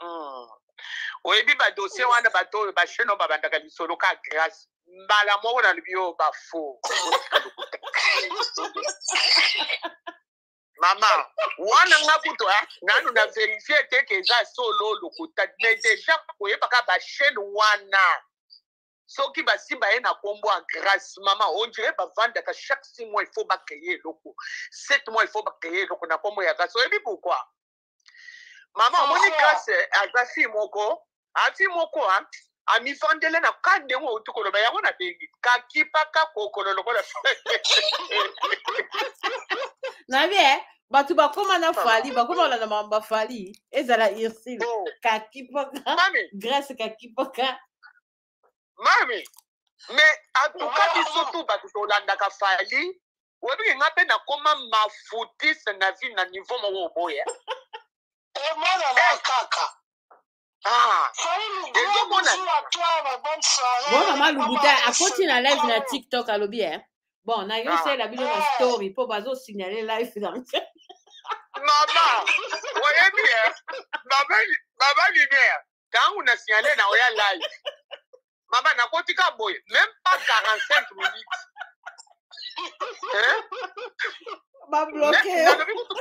[SPEAKER 9] Hmm. oyebi badosie wana bato oyo basheno babandaka lisolo ka grace mbala moko na lobi oyo bafo mama wana nga kutu ah, nanu na verifie te ke eza solo lokuta me deja koyebaka bashene wana soki basi baye na nkombo ya grace mama ondire bavandaka chaque six mois il faut bacreye eloko sept mois il faut bacreye eloko na nkombo ya grace oyebi pourkoi mama omoni grâce aza fille moko afi moko amifandele na ka ndenge outi koloba yango na bengi kakipaka kokolo lokola
[SPEAKER 3] na bie eh, bato bakóma na fali bakóma kolanda makambo bafali ezala ursile
[SPEAKER 9] oh.
[SPEAKER 3] kakipaka grâce kakipaka
[SPEAKER 9] mami mais atuka biso tu bato tolandaka fali oyebi ke nga mpe nakoma mafutise na vie na niveau moko oboya
[SPEAKER 8] emwana na eh. kaka
[SPEAKER 9] ah.
[SPEAKER 3] bon mama lubuta akoti na live na tiktok alobi e bon nayosela
[SPEAKER 9] ah.
[SPEAKER 3] bino na story mpo bazosignale live na
[SPEAKER 9] mama oyebi e mama lumière tangu na signale na oya live mama nakoti ka boye même pas 45 minutes Hein?
[SPEAKER 3] babloke
[SPEAKER 9] Na- nalobi kutu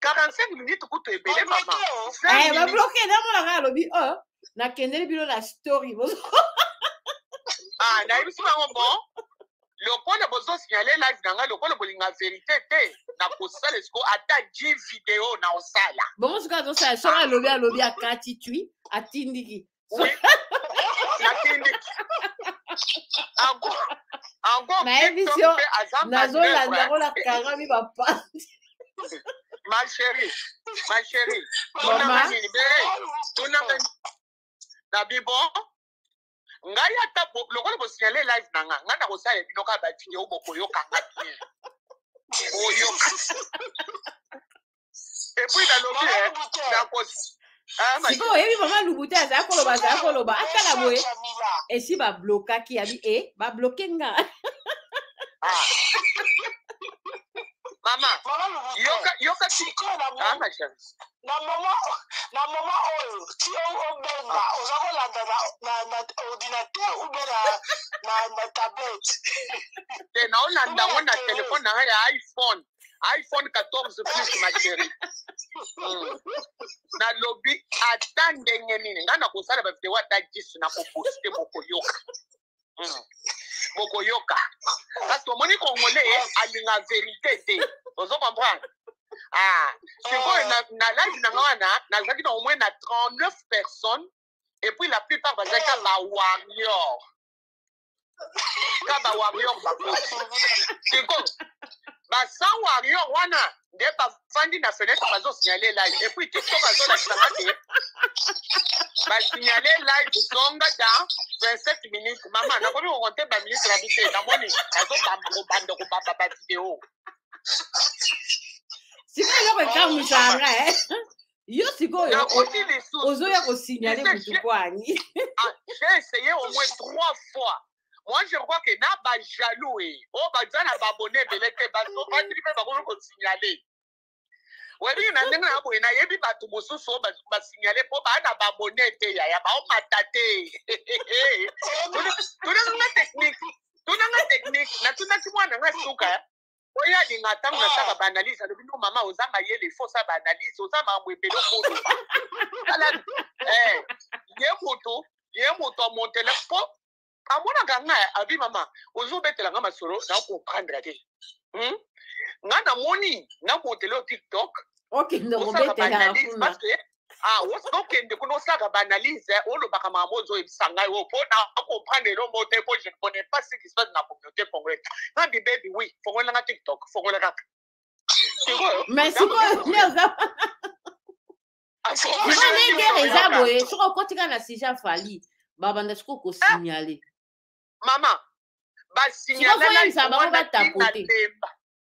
[SPEAKER 9] 45 minutes kutu ebele mama Babloke yo. Cinq minutes.
[SPEAKER 3] babloke namonaka alobi oh nakendeli bino na story bozo
[SPEAKER 9] Ah, nayebisi bango bon lokola bozo signale live na ngai lokola bolinga verite te nakosala esiko ata ji video na osala
[SPEAKER 3] bongo sikoyo azosala soko alobi alobi akati twi atindiki
[SPEAKER 9] natindiki ango ango nayebisi
[SPEAKER 3] yo nazolanda ngo na karami bapanzi
[SPEAKER 9] ma chérie ma chérie tunanga nini be tunanga na bibo ngai ata lokola bosignale live na nga ngai nakosala bino kaka bavideo bokoyoka nga bien boyoka epuis nalobi eh, nakosi ah,
[SPEAKER 3] sikoyo oyebi mama lubuta azala koloba azala koloba atala boye esi bablokaki abi e eh, babloke nga
[SPEAKER 9] ah. mama yoka yoka
[SPEAKER 4] sikoyo na moma na moma oyo ti obomba oza kolanda na ordinateur ou bien na tablette
[SPEAKER 9] te naolanda yango na telefone na ngai ya iphone iphone 14 plus ma chérie hmm. nalobi ata ndenge nini ngai nakosala bavideo ata 10 nakoposte bokoyoka mm. bokoyoka parce que omoni congolais alinga verité te ozo comprendre ah sikoyo ah. na lage na nga wana nazalaki na omoi na 39 personnes et puis la plupart bazalaki ka ba warrior ka ba warrior bakoti sikoyo ba sans warrior wana nde bafandi na fenetre bazosignale live epuis ti so bazolakisanga te basignale live zonga dans 27 minutes mama nakomi kokonte baminute na bite namoni azobamba kobanda kobamba bavideo
[SPEAKER 3] sikoyo eloko ekamwisanga e eh. yo sikoyo ozoya kosignale motu kwani
[SPEAKER 9] ah, j'ai essayé au moins trois fois moi je crois que na ba jaloux e oyo oh, baza na babone ebele te bavandi mpe bakomi kosignale oyebi na ndenge na boye nayebi bato mosusu oyo basignale mpo baa na babone te yaya baomata te tunanga technique tunanga technique natunaki mwana nga suka oyo alinga ntango nasaka ah. baanalyse alobi no mama oza mayele fo osa baanalyse oza makambo ebele okoloba eh, ye moto ye moto amontele mpo amonaka nga abi mama ozobetela nga masolo na comprendre te hmm? nga namoni namontele o tiktok
[SPEAKER 3] okende kobetela kuna
[SPEAKER 9] ah okende kuna osalaka baanalyse eh, olobaka makambo ozoyebisa ngai oyo mpo na comprendre elo moko te mpo je ne connais pas ce qui se passe na communauté congolaise na bibebi oui fongolela nga tiktok fongola kaka
[SPEAKER 3] mais sikoyo oza ndenge eza boye soki okotika na sija fali babanda sikoyo kosignale
[SPEAKER 9] mama
[SPEAKER 3] basignalelaiaa bango batapote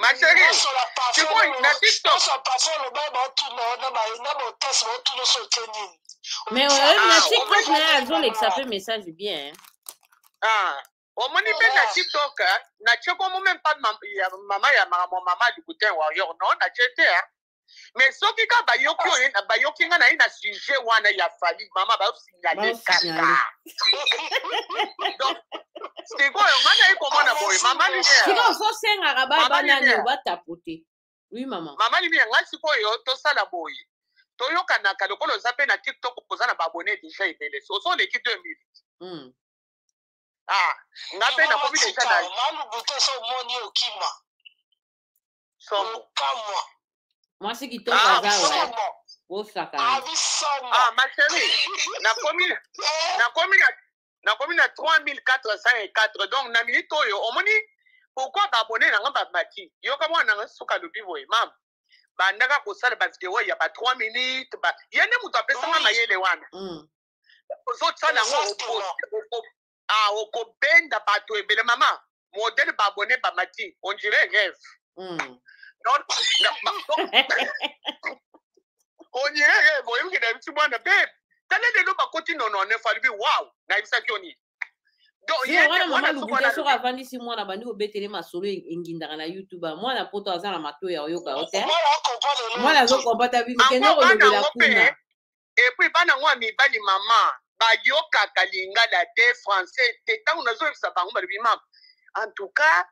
[SPEAKER 9] ma chérie sikoyo na tiktok
[SPEAKER 3] mais oyebi na tiktok na ye azolekisa mpe message bien
[SPEAKER 9] ah, omoni mpe na tiktok na tiekomo meme pa mama ya makambo mama likutin warrior no na tie te me soki ka bayoki oyo na bayoki nga na ye na sujet wana ya fali mama baosignale kaka donc sikoyo nga naye komona boye mama
[SPEAKER 3] sikoyo fosengaka
[SPEAKER 9] babanani
[SPEAKER 3] batapote oui mama
[SPEAKER 9] mama limia nga sikoyo tosala boye toyokanaka lokola oza mpe na tiktok oza na baabone deja ebele ozo oleki 2000
[SPEAKER 3] hmm.
[SPEAKER 9] ah nga mpe nakomi deja na
[SPEAKER 4] malubutu oso omoni okima
[SPEAKER 9] somo
[SPEAKER 4] kamwa
[SPEAKER 3] mwasi kitoko
[SPEAKER 9] Ah,
[SPEAKER 3] aza wa
[SPEAKER 4] somo
[SPEAKER 3] bosaka
[SPEAKER 4] abi somo
[SPEAKER 9] ah ma chérie nakomi nakomi na nakomi na 3404 donc na minute oyo omoni pourquoi baabone na nga bamati yoka mwana na nga suka alobi boye mama bandaka kosala bavideo ya ba 3 minute ba... ye nde moto apesanga
[SPEAKER 4] Oui.
[SPEAKER 9] mayele wana
[SPEAKER 3] Mm.
[SPEAKER 9] ozosala yango
[SPEAKER 4] Exactement.
[SPEAKER 9] opo- opo- ah okobenda bato ebele mama modele babone bamati on dirait rêve
[SPEAKER 3] mm.
[SPEAKER 9] donc on dirait rêve oyebi na biso mwana be tala lelo bakoti nono neuf alobi wow nayebisaki yo nini
[SPEAKER 3] wana mama lubuta soki avandisi mwana bandi kobetele masolo e-, engindaka na youtube ah, mwana poto aza na mato ya oyoka yo te mwana azokombata bino kende kolobela kuna
[SPEAKER 9] epuis bana yango ya mibali mama bayokaka lingala te français te ntango nazoyebisa bango balobi mama en tout cas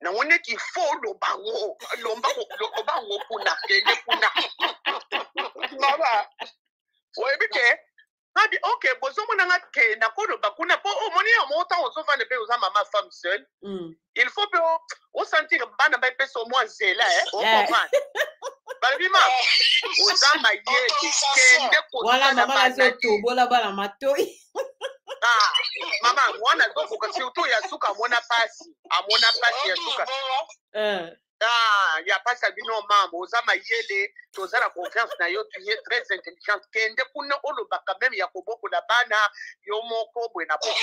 [SPEAKER 9] nango neti fo loba ngo lomba loba ngo kuna kende kuna mama oyebi te abi ok bozomona nga ke nakoloba kuna mpo omoni ya moko ntango ozovanda mpe oza mama femme seule
[SPEAKER 3] mm.
[SPEAKER 9] il faut mpe o- osantire bana bai mpe so mwa nzela eh, Eh. okomprendre balobi ma oza mayele kende
[SPEAKER 3] wana
[SPEAKER 9] kosala
[SPEAKER 3] mama
[SPEAKER 9] bana
[SPEAKER 3] azotobola bana matoi
[SPEAKER 9] Ah, mama mwana azokoka surtout ya suka amona mpasi amona mpasi ya suka
[SPEAKER 3] Eh,
[SPEAKER 9] Ah, ya pasi ya bino mambo oza mayele toza na confiance na yo tu es très intelligente kende kuna olobaka meme ya kobokola bana yo moko boye na boye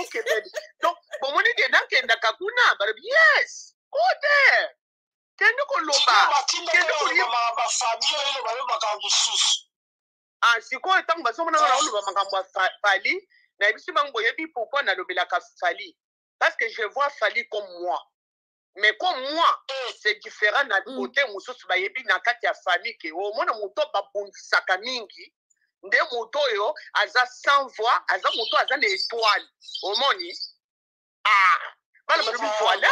[SPEAKER 9] okebeli donc bomoni ke nakendaka kuna balobi yes kote kende koloba kende koyeba
[SPEAKER 10] bafamille oyo balobaka mosusu
[SPEAKER 9] ah sikoyo ntango bazomonaka na oloba makambo ya fali nayebisi bango boyebi pourkoi nalobelaka fali parce que je vois fali comme moi mais ko moi c'est différent na Mm. kote mosusu bayebi na kati ya famille ke omona moto oyo babundisaka mingi nde moto oyo aza sans voix aza moto oyo aza na étoile omoni ah bana balobi voilà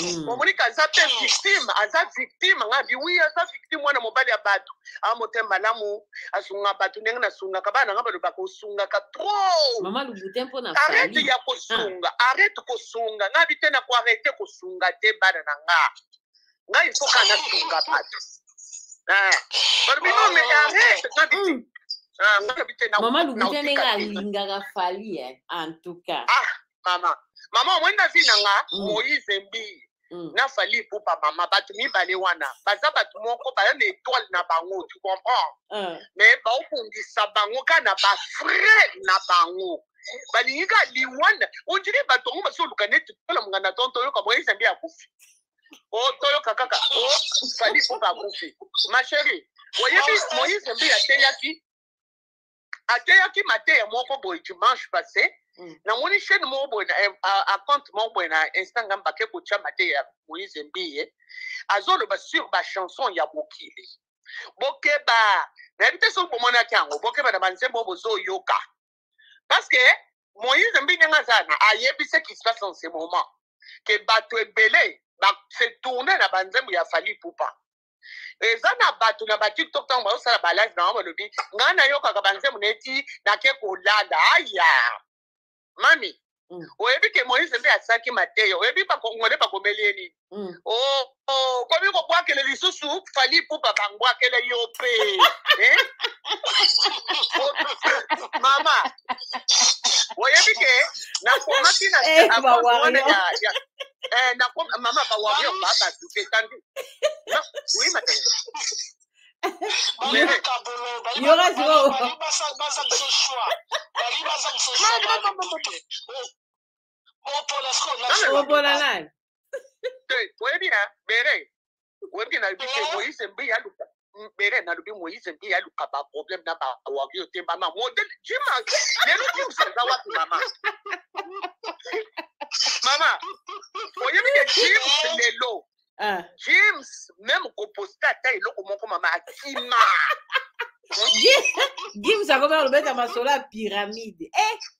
[SPEAKER 9] Mm. omoni kaza mpe victime aza victime ngabi wi aza victime mwana mobali ya bato a motema malamu asunga bato ndenge nasungaka bana nga balobaka osungaka trop
[SPEAKER 3] mama lubute mpo na
[SPEAKER 9] arete
[SPEAKER 3] fali
[SPEAKER 9] ya kosunga arete kosunga nga bite na koarete kosunga te bana na nga nga ifoka nasunga bato Ah. balobi no me arete nga bite Mm. Ah, nga lobi te na-
[SPEAKER 3] mama lubute
[SPEAKER 9] naotika ndenge te.
[SPEAKER 3] alingaka fali eh, en tout cas Ah,
[SPEAKER 9] mama mama omoni na vi na nga Mm. moise mbiye
[SPEAKER 3] mm.
[SPEAKER 9] na fali ipupa mama bato mibale wana baza bato moko baza na etoile na bango tu comprends
[SPEAKER 3] mm.
[SPEAKER 9] mais baobundisa bango kaka na bafrai na bango balingi kaka liwana ondire bato yango bazoluka neti mpona monga na tonto oyoka moye zambi ya kufi otoyoka kaka fali ipupa akufi ma chérie oyebi moise mbi ateyaki ateyaki mateya moko boye dimanche passé mm. namoni chaîne moko boye na eh, acompte moko boye na instagram bake kotya mateya ya moïse mbiye azoloba sur bachanson ya mokili bokeba nayebi te soki bomonaki yango bokeba na banzembo oyo bozoyoka parce que moïse mbi ndenge aza na ayebisa qui se passe en ce moment ke bato ebele se tourne na banzembo ya fali pupa eza na bato na batiktok ntango bazosala balive na bango balobi ngai nayokaka banzembo neti nake kolala aya mami Mm. oyebi ke moise mpe asalaki mateya oyebi bakongole bakomeli ye nini mm. oh, oh, okomi kobwakele lisusu fali pupa bangwakele yo mpe eh? mama oyebi ke nakomaki na
[SPEAKER 3] eh,
[SPEAKER 9] eh na ko mama ba warrior ba ba tu fais tandu oui ma tante
[SPEAKER 3] Yora
[SPEAKER 10] Zero.
[SPEAKER 3] Opola nani?
[SPEAKER 9] Oyebi na bere oyebi na lobi te moïse mbi ya luka mbere na lobi moïse mbi ya luka ba problème na ba wario te mama modèle jima lelo jima eza wapi mama mama oyebi te james lelo james meme koposta ata eloko moko mama akima
[SPEAKER 3] james akomi alobeta masolo ya pyramide eh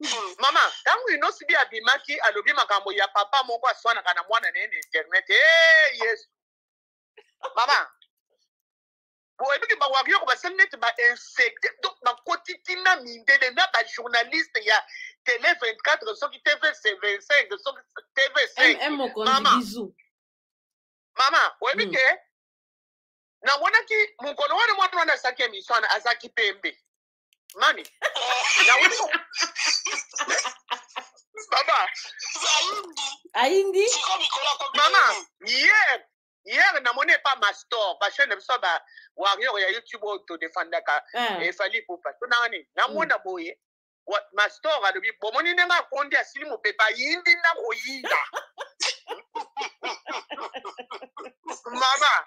[SPEAKER 9] Hmm, mama ntango inosi bi abimaki alobi makambo ya papa moko aswanaka na mwana na ye na internet e yesu mama boyebiki bawaki yoko basali neti bainfecte donc bakoti ntina mindele na bajournaliste ya tele 24 soki tv 25 soki tv 5 mama mama oyebi hmm. ke namonaki mokolo wana mwana wana asaki emission wana azalaki pembe nani naweli ko baba
[SPEAKER 3] ayindi
[SPEAKER 9] mama hier hier namoni epa mastor bachaine na biso ba warrior ya youtube oyo todefandaka efali eh. pupa to nanga nini namona mm. boye mastor alobi bomoni ndenge akondi asili mopepe ayindi na koyinda mama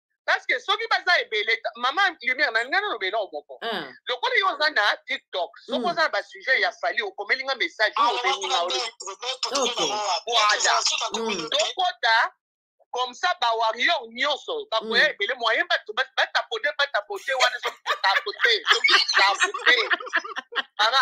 [SPEAKER 9] parce que soki baza ebele ta- mama lumière na ngai naloba eloko moko
[SPEAKER 3] Ah,
[SPEAKER 9] lokola yo oza na tiktok soki Mm. oza na basujet ya fali okomeli nga message oyo obengi nga olobi Mm. tokota comme ça bawarrior nyonso bakoya Mm. ebele moyen bato ba- batapote batapote wana soki kotapote soki tapote mama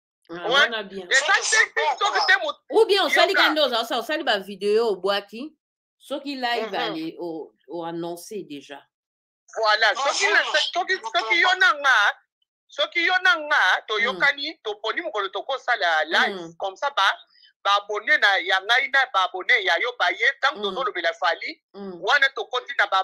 [SPEAKER 10] Ah, Ouais. wana bien eza Soki
[SPEAKER 9] te c'est bon, tiktok quoi. te moto
[SPEAKER 3] ou bien osali
[SPEAKER 9] Yoka.
[SPEAKER 3] ka nde oza- osa- osali bavideo obwaki soki live
[SPEAKER 9] Mhm.
[SPEAKER 3] ale o- oannonce déjà
[SPEAKER 9] voilà Non, soki je- na- je- soki je- soki je- yo na nga soki yo na nga toyokani toponi mokolo tokosala live
[SPEAKER 3] Mm.
[SPEAKER 9] comme ça ba baabone na ya ngai na baabone ya yo baye ntango
[SPEAKER 3] Mm.
[SPEAKER 9] tozolobela fali
[SPEAKER 3] Mm,
[SPEAKER 9] wana tokoti na ba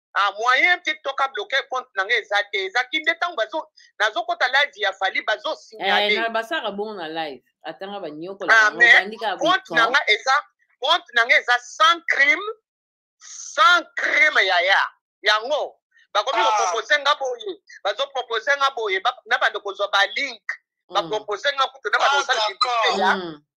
[SPEAKER 9] ah moyen tiktok a bloqué compte na nga eza te eza ki nde ntango bazo nazokota live ya fali
[SPEAKER 3] bazo
[SPEAKER 9] signale
[SPEAKER 3] eh, basalaka bongo na live atanga banyokola
[SPEAKER 9] ah, compte na nga eza compte na nga eza sans crime sans crime yaya yango bakomi kopropose ah. nga boye bazopropose nga boye na bando kozwa balink mm. bapropose nga kutu na bando osala ah, ya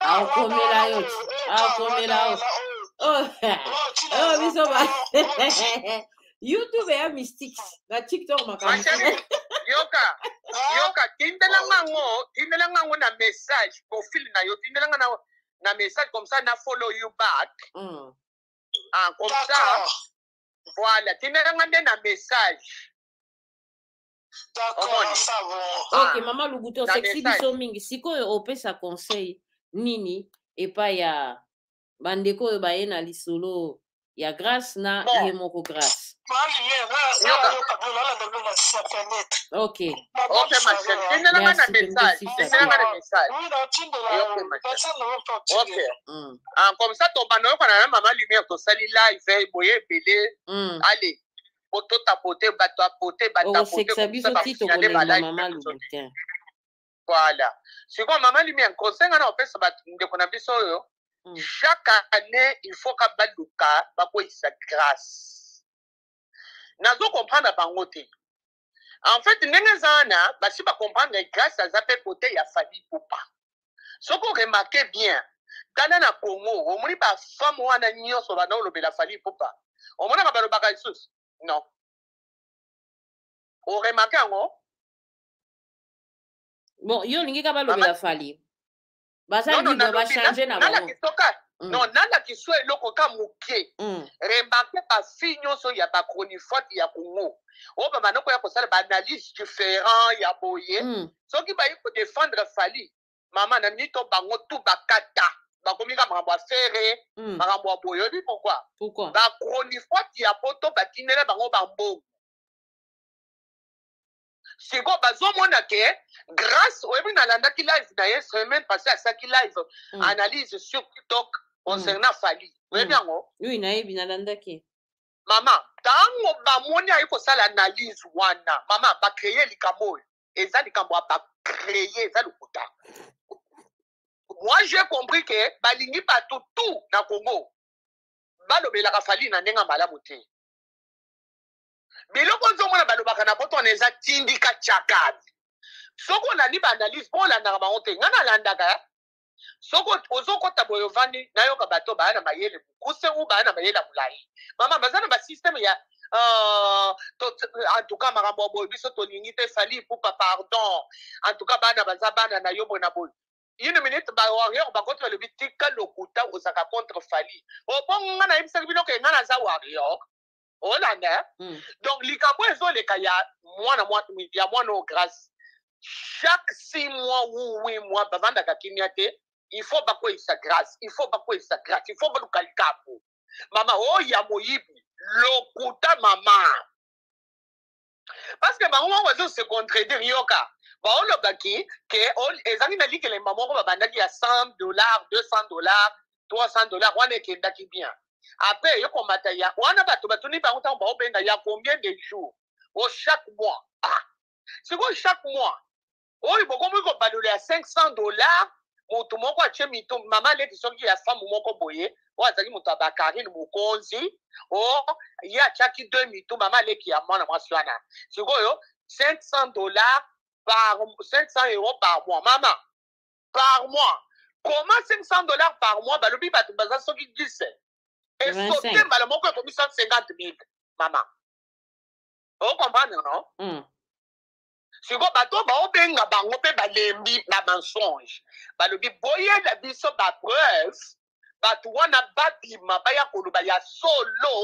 [SPEAKER 10] akomela yo
[SPEAKER 3] akomela yo oh, oh biso ba youtube ya mystics na tiktok makambo
[SPEAKER 9] yoka yoka tindela ngango tindela ngango na message profil na yo tindela nga na message comme ça na follow you back
[SPEAKER 3] mm.
[SPEAKER 9] ah, comme ça voilà tindela nga nde na message omoni
[SPEAKER 3] ok ah. mama
[SPEAKER 9] lubutu
[SPEAKER 3] osexi biso mingi sikoyo opesa conseil nini epai ya bandeko oyo baye na lisolo ya grace na ye moko grace ok
[SPEAKER 9] ok ma chérie tindela nga
[SPEAKER 3] na
[SPEAKER 9] message
[SPEAKER 3] tindela
[SPEAKER 9] nga na message ok comme ça tobanda oyokana na mama lumière tosali live boye ebele allez botota bote bato ya
[SPEAKER 3] bote bataosekisa biso ti tokolenda mama louboutin
[SPEAKER 9] voilà sikoyo mama lumière conseil nga na opesa bato ndeko na biso oyo
[SPEAKER 3] mm.
[SPEAKER 9] chaque année il faut ka baluka bakweyisa grâce nazo comprendre bango te en fait ndenge eza wana basi bacomprendre grâce aza mpe kote ya famille poupa soki oremake bien tala na congo omoni bafame wana nyonso banda olobela fali ipupa omonaka balobaka lisusu non oremake yango
[SPEAKER 3] bon yo olingi ka balobela fali baza libre bachange na bango Mm.
[SPEAKER 9] non nalakisi yo eloko ka moke
[SPEAKER 3] mm.
[SPEAKER 9] remarke bafi nyonso ya bachronifote ya congo oyo bamana koya kosala baanalyse différent ya boye
[SPEAKER 3] mm.
[SPEAKER 9] soki bayi ko defendre fali mama na minute oyo bango tu bakata bakomi ka makambo ya fere
[SPEAKER 3] Mm.
[SPEAKER 9] makambo ya boye oyebi pourkoi
[SPEAKER 3] Pourquoi?
[SPEAKER 9] bachronifuati ya poto batindele bango bambongo sikoyo bazomona ke grâce oyebi nalandaki live na ye semaine passé asaki live
[SPEAKER 3] Mm.
[SPEAKER 9] analyse sur tiktok concernant fali oyebi
[SPEAKER 3] Mm.
[SPEAKER 9] yango
[SPEAKER 3] Oui, nayebi nalandaki.
[SPEAKER 9] mama ntango bamoni ayi kosala analyse wana mama bacreye likambo oyo eza likambo ya bacreye eza lokuta moi j'ai compris ke balingi bato tout na congo balobelaka fali na ndenge ya malamu te biloko ozomona balobaka na poto wana eza tindika chakad soki olandi baanalyse mpo olandaka bango te ngai nalandaka soki ozokota boye ovandi nayoka bato baya na mayele mokuse u baya na mayele ya molai mama baza na basysteme ya uh, antuka makambo ya boye biso tolingi te fali pupa pardon antuka bana baza bana na yo boye na boye une minute bawarrior bakoti balobi tika lokuta ozalaka contre fali obongo oh, nga nayebisaki bino ke nga naza warrior olanda eh?
[SPEAKER 3] mm.
[SPEAKER 9] donc likambo ezoleka ya mwana ya mwana oyo grace chaque six mois ou huit mois bavandaka kimia te il faut bakweyisa grace il faut bakweyisa grace il faut baluka likambo mama oyo oh, ya moyibi lokuta mama parce que bango moko bazo se contredire yoka baolobaki ke ezangi na likelemba moko babandaki ya 100 dollars 200 dollars 300 dollars wana ekendaki bien après eye komata ya wana bato batuni bango ntango baobenga ya combien de jours o chaque mois ah sikoyo chaque mois oyo bokomi kobalola ya 500 dollar motu moko atie mito mama leki soki ya sambo moko boye oyo azali moto ya bakarine mokonzi o ye atiaki deux mitu mama leki ya mwana mwasi wana sikoyo 500 dollar par 500 euro par mois mama par mois comment 500 dollar par mois balobi bato baza soki 10 esote mbala moko ekomi 150 mille mama ocomprendre non
[SPEAKER 3] mm.
[SPEAKER 9] sikoyo bato oyo baobenga bango mpe balembi na mensonge balobi boye na biso bapreuve bato wana babima baya koloba ya solo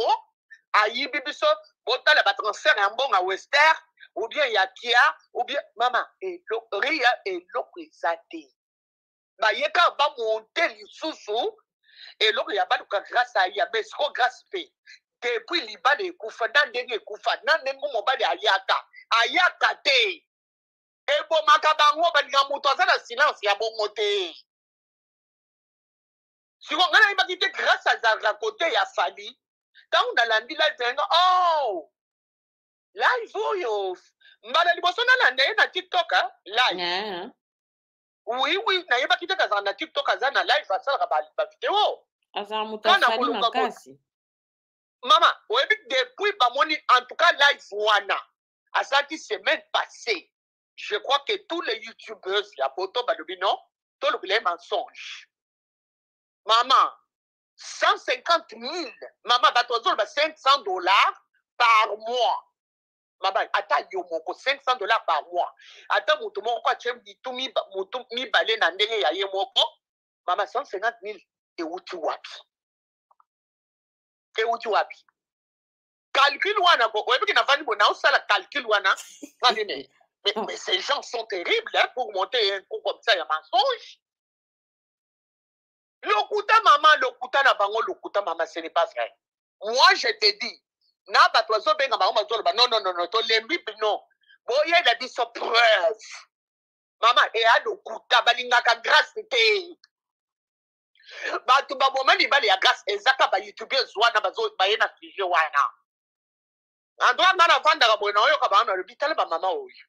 [SPEAKER 9] ayibi biso botala batransfert ya mbonga wester ou bien ya kia ou bien mama elo, ria eloko eza te baye kaka bamonte lisusu eloko ya baluka grâce aya mais siko grâce mpe depuis libala ekufa na ndenge ekufa na ndenge mobali ayaka ayaka te ebomaka bango balinga moto aza na silence ya bongo te siko ngai nayebaki te grâce azalaka kote ya fali ntango nalandi live na yanga oh live oyo mbala liboso nalanda ye na tiktok live
[SPEAKER 3] yeah.
[SPEAKER 9] oui oui nayebaki te kazala na tiktok aza na live asalaka bavideo
[SPEAKER 3] azala moto
[SPEAKER 9] asali
[SPEAKER 3] makasi
[SPEAKER 9] mama oyebi depuis bamoni en tout cas live wana azalaki semaine passée je crois que tous les youtubeurs ya poto balobi non tolobela ye mensonge mama 150 000 mama bato bazoloba 500 dollars par mois mama ata yo moko 500 dollars par mois ata moto moko atye mitu miba- motu mibale na ndenge ya ye moko mama 150 000 euti wapi euti wapi calcul wana ko oyebi ke navandi bo naosala calcul wana nani mais mais, mais ces gens sont terribles hein, pour monter un coup comme ça ya mensonge lokuta mama lokuta na bango lokuta mama ce n'est pas vrai moi je te dis na bato bazobenga bango bazoloba non non non non tolembi bino boyela biso preuve mama eya lokuta balingaka grace te bato baboma mibali ya grace ezaka bayoutubers wana baye na sujet wana andra nga navandaka boye naoyoka bango nalobi tala bamama oyo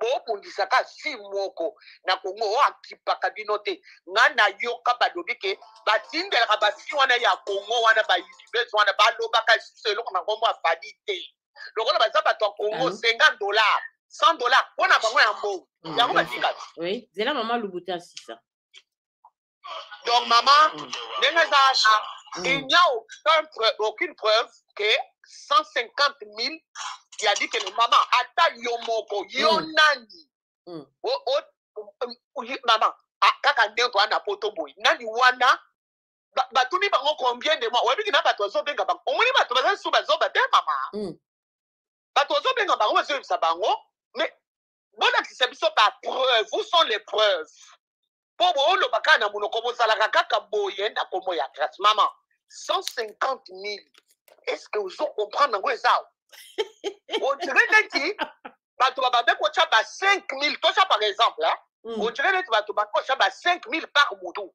[SPEAKER 9] bobundisaka si moko na kongo oyo akipaka bino te nga nayoka balobi ke batindelaka basi wana ya kongo wana baunives wana balobaka lisusu eloko na nkombo afali te lokola baza bato ya kongo 50 dollar 100 dollar mpo na bango ya mbongo yango
[SPEAKER 3] batikaka zela mama lubuta sisa
[SPEAKER 9] Donc, maman,
[SPEAKER 3] mm.
[SPEAKER 9] il n'y a aucun, aucune preuve que 150 000 il a dit que le maman ata yo moko yo
[SPEAKER 3] mm.
[SPEAKER 9] nani
[SPEAKER 3] mm.
[SPEAKER 9] o o maman kaka nde okoya na poto boye nani wana batuni bango combien de mois oyebiki na bato bazobenga bango omoni bato baza lisusu bazoba te mama bato bazobenga bango bazoyebisa bango mais bolakisa biso ba preuve où sont les preuves mpo booloba kaka na monoko bozalaka kaka boye na kombo ya grace mama 150 000 est ce que ozo comprendre yango eza awa? ondire neti bato babande kotya ba 5 000 totya par exemple hein?
[SPEAKER 3] Mm.
[SPEAKER 9] ondire neti bato bakotya ba 5 000 par motu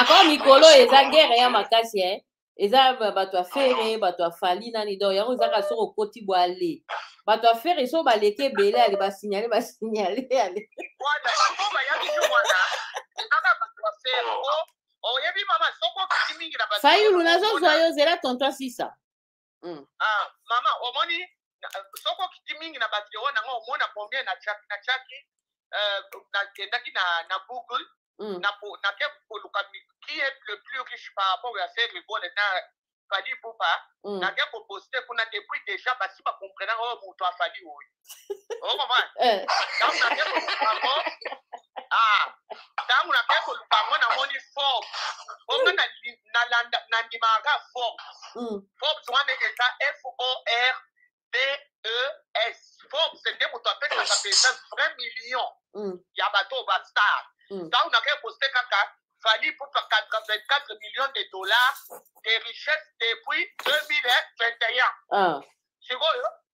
[SPEAKER 3] ako mikolo eza guerre ya makasi eh? eza bato ya fere bato ya fali nani donc yango ezaka soki okoti bwale bato ya fere so baleki ebele ale basignale basignale ale fayulu nazozwa yo zela tonto asisa mm.
[SPEAKER 9] ah, mama omoni soki okiti mingi na bavideo nanga omona combien na chaki na chaki euh, nakendaki na, na google
[SPEAKER 3] mm.
[SPEAKER 9] nake koluka qui est le plus riche par rapport ya ferre bole na fali buba
[SPEAKER 3] mm.
[SPEAKER 9] nake koposte kuna depuis déjà basi bacomprena oyo oh, moto afali oyo okomona
[SPEAKER 3] eh.
[SPEAKER 9] ntango nake koluka yango ah, ntango nake koluka yango namoni fob bonga nandimaka kaka fob
[SPEAKER 3] mm.
[SPEAKER 9] fob wana eza for des forbes nde moto apesaka mpenza 20 million
[SPEAKER 3] mm.
[SPEAKER 9] ya bato oyo bastar ntango mm. nakei koste kaka fali pupa 84 million de dollars de richesse depuis 2021
[SPEAKER 3] ah.
[SPEAKER 9] sikoyo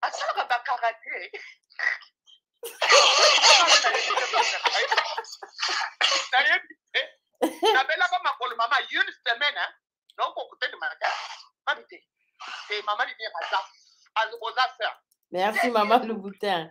[SPEAKER 9] asalaka bakarate nayebi te nabelaka makolo mama une semaine naokokutelemaka mami te te mama liniere aza oza fer
[SPEAKER 11] merci mama
[SPEAKER 3] louboutin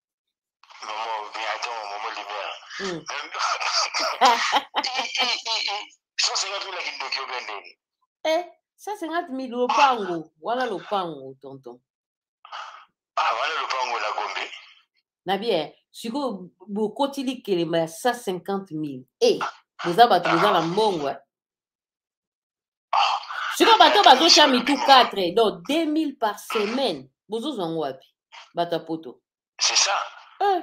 [SPEAKER 11] Eh,
[SPEAKER 12] ça c'est notre mi
[SPEAKER 3] lopango.
[SPEAKER 12] Voilà
[SPEAKER 3] lopango, tonton.
[SPEAKER 12] Ah, voilà lopango la gombe.
[SPEAKER 3] Na bien, sikoyo bokotili kelema ya 150 000 e boza bato boza na mbongo sikoyo bato bazotya mitu 4 donc 2000 par semaine bozozwa yango wapi bato ya poto
[SPEAKER 12] c'est ça
[SPEAKER 3] eh.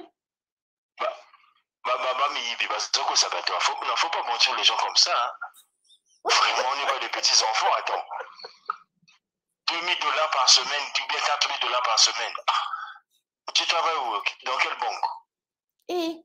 [SPEAKER 12] bamiyibi bazokosa bato na faut pas mentir les gens comme ça hein. vraiment on n'est pas des petits enfants attends 2000 dollars par semaine du bien 4000 dollars par semaine ah. tu travailles où dans quelle banque
[SPEAKER 3] eh.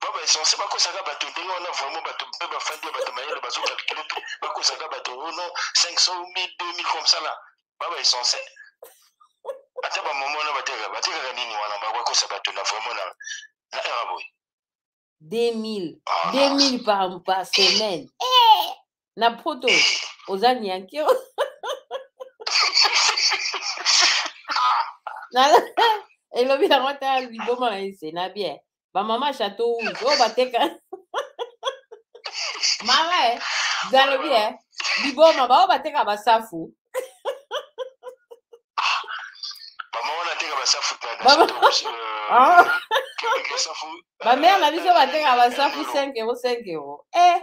[SPEAKER 12] baba esanse bakosaka bato ndenge wana vraiment bato mpe bafandi ya bato mayele bazokalkile mpe bakosaka bato ono 500 2000 comme ça la baba esanse ata bamama wana batekaka batekaka nini wana bakosa bato na vraiment na na era boye
[SPEAKER 3] 2000 2000 par, par semaine na poto oza nianke elobi yango ata liboma na ese na bien bamama chateau rouge oyo bateka mama e zalobi e liboma baoyo bateka basafu bamere na biso bateka basafu 5 euro 5 euro e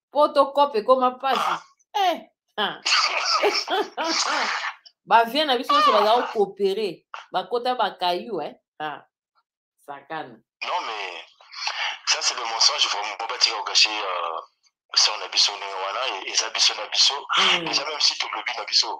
[SPEAKER 3] po tokope ekoma mpasi eh, ah. bavie na biso nyonso baza kokopere bakota bakayu eh? ah. sakana
[SPEAKER 12] non mais ça c'est le mensonge vraiment batika kokache euh, sor na biso ndenge wana eza biso na biso
[SPEAKER 3] mm.
[SPEAKER 12] eza même si tolobi na biso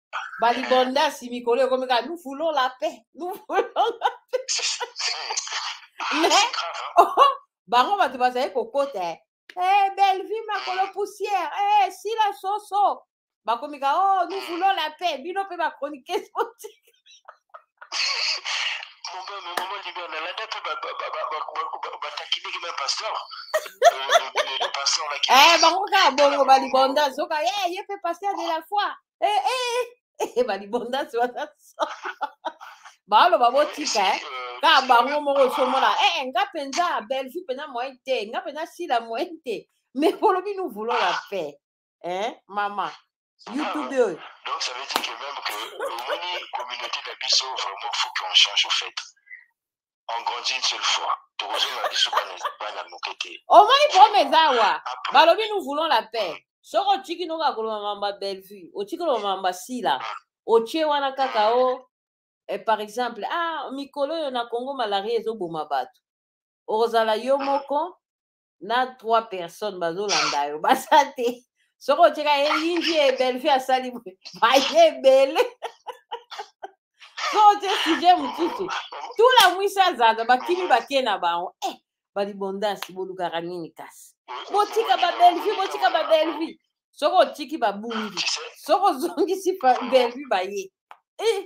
[SPEAKER 3] balibondasi mikolo ekomi kaka nous voulons la paix nous voulons la paix mais oh, bango bato bazali kokota eh, eh bellevue makolo poussière eh sila soso bakomi kaka oh nous voulons la paix bino mpe bachroniqueuse
[SPEAKER 12] Maman Libère, la date, batakiniki même pasteur. Le pasteur là qui.
[SPEAKER 3] Eh, bango kaka bongo balibonda zoka, eh, ye pe pasteur de la foi. Eh, eh, eh, balibonda zoka. baaloba botika eh. euh, kaka bango moko osomona ee eh, eh, nga mpenza bellevue mpenza moyen te nga mpenza sila moyen te mais bolobi nous voulons la paix eh mama youtube oyo
[SPEAKER 12] donc ça veut dire que même que omoni communauté na biso vraiment faut qu'on change au fait on grandit une seule fois tokozonga biso bana moke te
[SPEAKER 3] omoni problème eza awa balobi nous voulons la paix soki otiki noka koloba mamba bellevue otiki koloba mamba sila otie wana kaka o oh, eh, par exemple ah mikolo oyo na congo malaria ezoboma bato okozala yo moko na trois personnes bazolanda yo baza te soki otyeka ye yinji ye belfi asali boye baye ebele so otye sujet mosusu tula mwisi azalaka bakimi bake na bango e eh, balibondasi bolukaka nini kasi botika babelvi botika babelvi soki otiki babungi soki ozongisi belvi baye
[SPEAKER 12] e eh,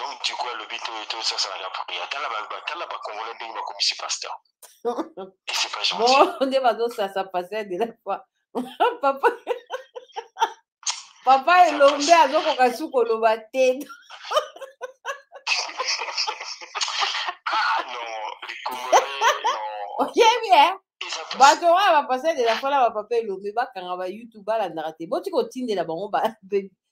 [SPEAKER 12] donc du coup alobi to to sasala na prière tala ba tala ba congolais ndenge ba komisi pasteur et c'est pas gentil
[SPEAKER 3] bon nde bazo sasa pasteur de la foi papa papa elombe azokoka su koloba te
[SPEAKER 12] ah non les congolais non
[SPEAKER 3] oyebi e bato oyo bapasteur de la foi na bapapa elombe bakanga ba youtube balandaka te boti kotindela bango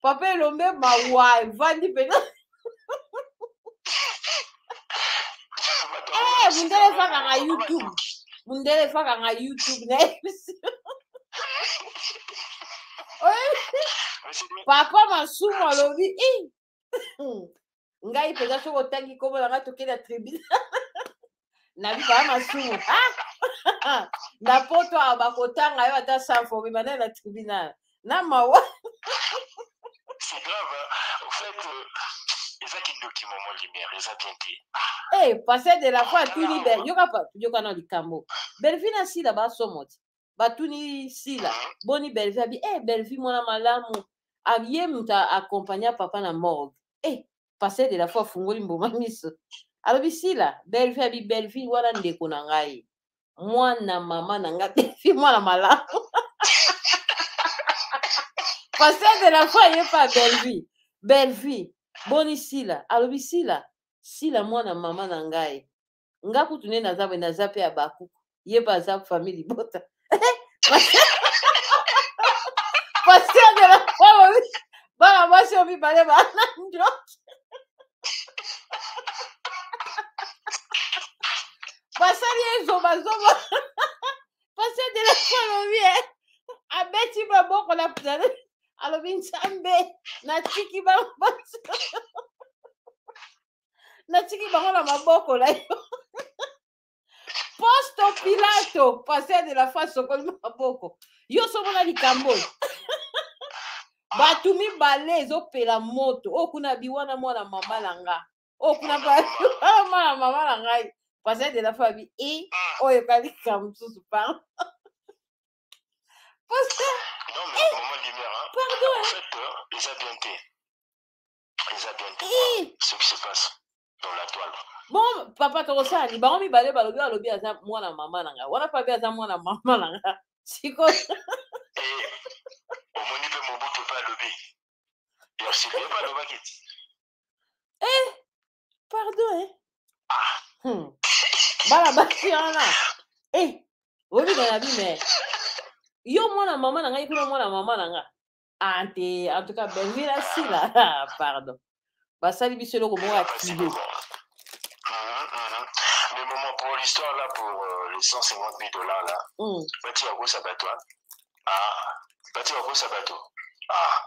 [SPEAKER 3] papa elombe mawa evandi mpena eh, mundele efaka nga youtube mundele efaka nga youtube na yebisi papa masumu alobi ngai mpenza soki otangi nkombo na ngai tokenda tribunal nabikaya masumu na poto awa bakotanga yo ata sanfo obima naye na tribunal na mawa
[SPEAKER 12] c'est grave au fait euh, eza kindoki momo lumière eza bien te
[SPEAKER 3] eh passer de la foi atuni yoka yokana likambo belvina sila basomoti batuni sila ah. boni bellevue abi eh bellevue mwana malamu aye moto accompagna papa na morgue eh pasteur de la foi afungoli mbuma miso alobi sila bellevue abi bellevue wana ndeko na ngai mwana mama na ngai bellevue mwana malamu pasteur de la foi aye pa bellevue bellevue boni sila alobi sila sila mwana mama na ngai nga kutu nde naza boye naza mpe abakuku ye mpe aza famille libota paster de la foi bana mwasi oyo mibale bana ndoki basali ye zobazoba paster de la foi alobi e abeti maboko na pzale alobi nzambe natiki bango natiki bango na maboko na yo posto pilato passer de la face sokoli maboko yo somona likambo oyo bato mibale ezopela moto oyo kuna biwana mwana mama na nga oyo kuna mwana mama na ngai passer de la face bi e oyo ka likambo mosusu pardon
[SPEAKER 12] poster
[SPEAKER 3] pardon
[SPEAKER 12] eza bien te eza bien te ce qui se passe dans la toile
[SPEAKER 3] bon papa tokosala ni bango mibale balobi balobi aza mwana mama na ngai wana papi aza mwana mama na ngai siko
[SPEAKER 12] eh, omoni mpe mobutu mpe alobi yosilie mpe alobaki ti
[SPEAKER 3] eh pardon eh ah. hmm. bana basi wana eh obika na bime yo mwana mama na ngai kuna mwana mama na ngai ah te en tout cas belville asila ah, pardon basali biso eloko moko ya kilo
[SPEAKER 12] mais maman pour l'histoire là pour euh, les 150 000 dollars là
[SPEAKER 3] mm.
[SPEAKER 12] bati ya kosa bato ah bati ya kosa bato ah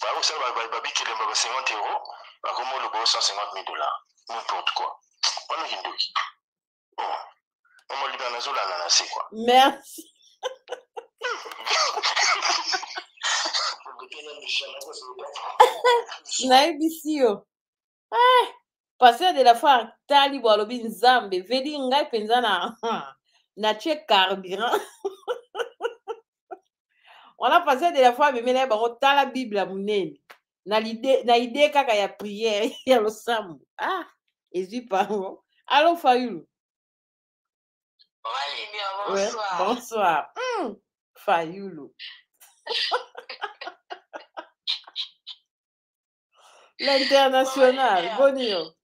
[SPEAKER 12] bakosala babikelemba ba 50 euro bakoma oloba 150 000 dollars n'importe quoi wana kindoki oh mama liba nazolanda na se kwa
[SPEAKER 3] merci nayebisi yo eh, pasteur de la foi atali bo alobi nzambe veli ngai mpenza na natie carburant wana pasteur de la foi amemela ye bango tala bible ya monene na lide na idee kaka ya priere ya losambo ah ezwi pango alo fayulu Malimia, Ouais, bonsoir. bonsoir Hmm, fayulu l'international Malimia. boni yo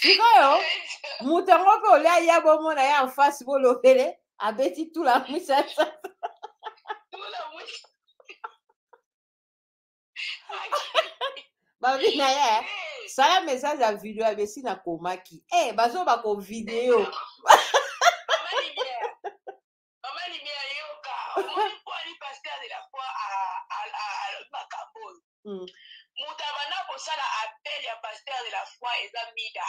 [SPEAKER 3] sikoyo moto yango mpe olia ya bomona ya face bolobele abeti tula mwisasa babi na ye eh? sala message ya video ya besi nakomaki e
[SPEAKER 6] eh, bazo bako video moto abanda kosala appel ya pasteur de la foi eza mida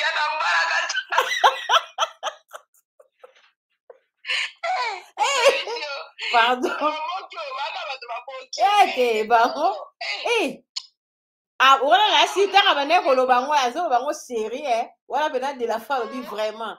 [SPEAKER 6] ya na mbalakata
[SPEAKER 3] pardon ete bango wana na sitaka bande koloba yango azoloba yango serie wana mpena de la fa alobi vraiment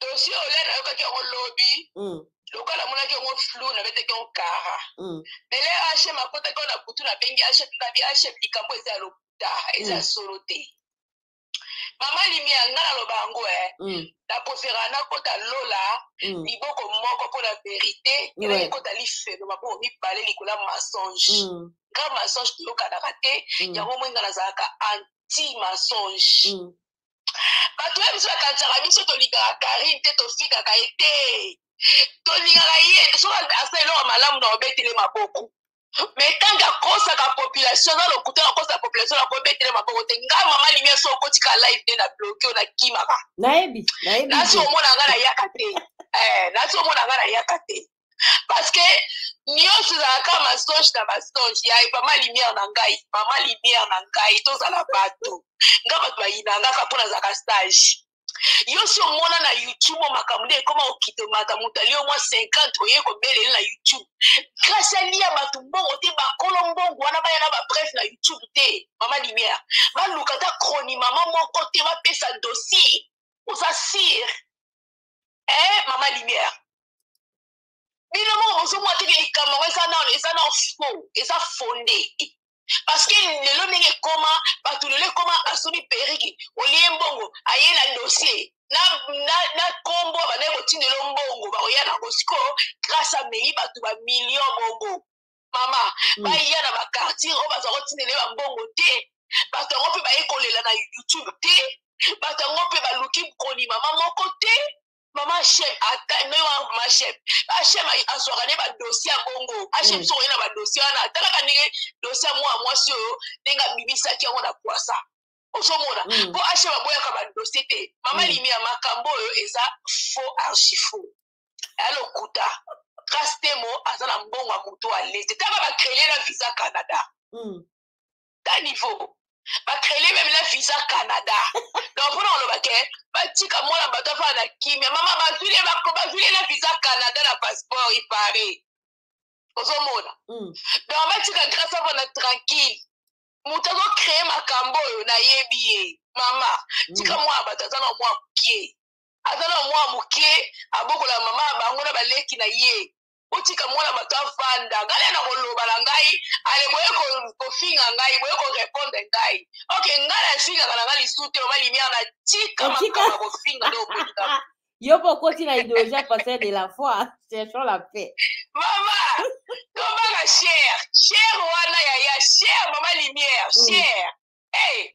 [SPEAKER 3] dosi oyo
[SPEAKER 6] nayokaki yango lobi mm. lokola amonaki yango flou nabetaki yango kara mm. mele hm akotaki na kutu nabengi hm nabi hm likambo eza ya lokuta eza mm. solo te mama limia nga naloba yango e eh. mm. nakofera nakota lola mm. liboko moko mpo na verité elaki mm. kota lifelo maboko mibale likolo ya mensonge mm. nga mensonge toyokanaka te mm. yango moi nga nazalaka anti mensonge mm. bato ya biso bakanisaka biso tolingaka karine te tofingaka ye te tolingaka ye soki asa eloko malamu na obetele maboko mais ntango akosaka population na lokuta akosa population akobetele maboko te ngai mama limi so okotika live nde na bloke na kimaka
[SPEAKER 3] nayebi nayebi
[SPEAKER 6] nasi omona ngai nayaka te eh, nasi omona ngai nayaka te parce que nyonso ezalaka masonge na masonge ya mama lumière na ngai mama lumière na ngai tozala bato nga bato bayinangaka mpo nazalaka stage yo si omona na youtube makambo nde ekoma kokita omata moto alie omwa 50 oye kobelele na youtube grâce alia bato mbongo te bakolo mbongo wana baya na babref na youtube te mama lumière baluka ata chroni mama moko te bapesa dossier oza sire eh mama lumière bino moko bozomona teke likambo yango eza nano eza nao faux eza fonde parce que lelo ndenge ekoma bato lelo ekoma asomi periki olie mbongo aye na dossier na nkombo abandaki kotindelo mbongo bakoya nango sikoyo grâce amei bato bamillion bongo mama
[SPEAKER 3] mm.
[SPEAKER 6] baya na bakartier oyo baza kotindele bambongo te bato yango mpe baye kolela na youtube te bato yango mpe baluki mkoni mama moko te mama shem ata ndenge wana mama shem ashem azwaka nde badosie ya bongo ashem
[SPEAKER 3] mm.
[SPEAKER 6] sokoye na badosie wana atalaka ndenge dosie ya mwana mwasi oyo ndenge abimisaki yango na kwasa ozomona
[SPEAKER 3] mm.
[SPEAKER 6] mpo ashem aboyaka badosie te mama
[SPEAKER 3] mm.
[SPEAKER 6] limi ya makambo oyo eza faux archifaux ya lokuta trastemo aza na mbongo ya moto alete taka bacrele na visa canada
[SPEAKER 3] mm.
[SPEAKER 6] ta niveau bacrele meme na visa canada donc mpona koloba ke batika mwana bato afana na kimia mama bazwile bazwile na visa canada na passeport ipare ozomona
[SPEAKER 3] mm.
[SPEAKER 6] donc batika grâce afana tranquille moto azocreye makambo oyo nayebi ye mama tika mm. mwana bato aza na mwa mokie aza na mwa moke abokola mama ya bango na baleki na ye otika mwana bato avanda ngai na koloba na ngai ale boye kofinga ngai boye korepondre ngai oke ngai nafingaka na ngai lisusu te mama limiere na tika makambo ya kofinga nde okotika
[SPEAKER 3] yo mpo okoti na ideologie ya pasteur de la foi cherchons la paix
[SPEAKER 6] mama tobanga chere chere wana yaya chere mama limiere
[SPEAKER 3] chere
[SPEAKER 6] mm. hey,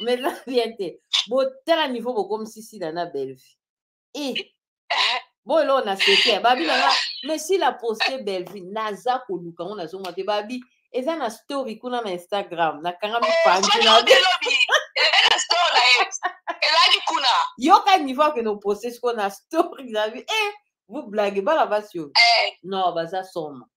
[SPEAKER 6] mais
[SPEAKER 3] là bien te botala niveau bokomisi sila na bellevue e bo eloko na sete babi nanga mais sila poste bellevue naza koluka ngo nazonga te babi eza na story kuna na instagram nakangami panzi na
[SPEAKER 6] elaki kuna
[SPEAKER 3] yoka niveau akende oposte sikoyo na story na bi e vous blague bana basi oyo non baza soma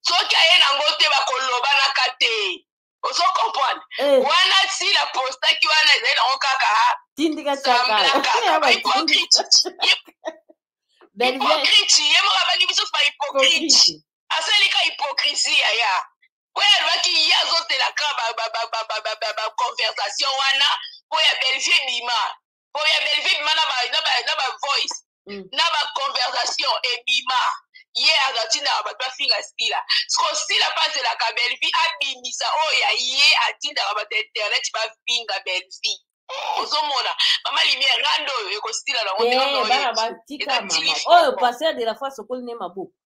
[SPEAKER 6] soki aye nango te bakolobanaka te ozo comprendre eh. wana sila postaki wana ezali nango kaka samblakahypocrite ye moko abandi misusu bahypocrite asalika hypocrisie yaya mpo ye alobaki ye azotelaka baconversation wana mpo ya belvie bima oyo ya bellevue ebima na ba na ba na ba voice Mm. na ba conversation ebima ye azatindaka bato afinga sila siko sila mpe azelaka bellevue abimisa oyo ya ye atindaka bato ya internet bafinga bellevue ozomona mama lumière rando oyo ekosila nango
[SPEAKER 3] te, Eh, mama oyo bana eza batika
[SPEAKER 6] mama
[SPEAKER 3] tilifo. oyo pasteur de la foi sokoli ne maboko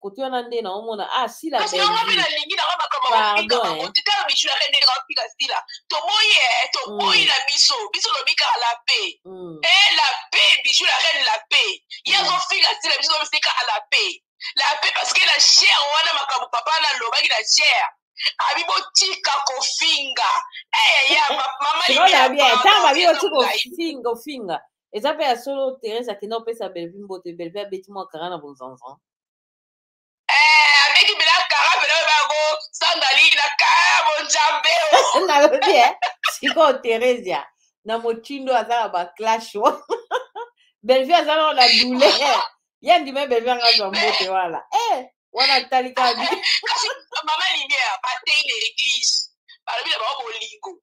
[SPEAKER 3] kote wana nde naomona ah sila kasi yango mpe
[SPEAKER 6] nalingi nango makambo makotikala misu yake ndenge kapika sila toboyi e eh, toboyi mm. na biso biso lobi kaka la pe mm. e eh, la pe bijou la reine la pe ye mm. azofinga sila biso lobi kaka la pe la pe parce que la chair wana makambo papa wana alobaki na chair abi botika kofinga
[SPEAKER 3] eyaya eh, mama libiatango abi botika kofinga ofinga eza mpe ya solo therese akenda kopesa belvi mbote belvi abeti mwa kara na bonzanzan
[SPEAKER 6] eh, ameki bila kara pena oyo bango sandali na kara bonjambe
[SPEAKER 3] nalobi e sikoyo theresia na motindo aza na baclash wa belvi aza nao na dule ye ndima belvi anga azwa mbote wana eh, wana atali kaka
[SPEAKER 6] mama linia bateyi na eglise balobi na bango bolingo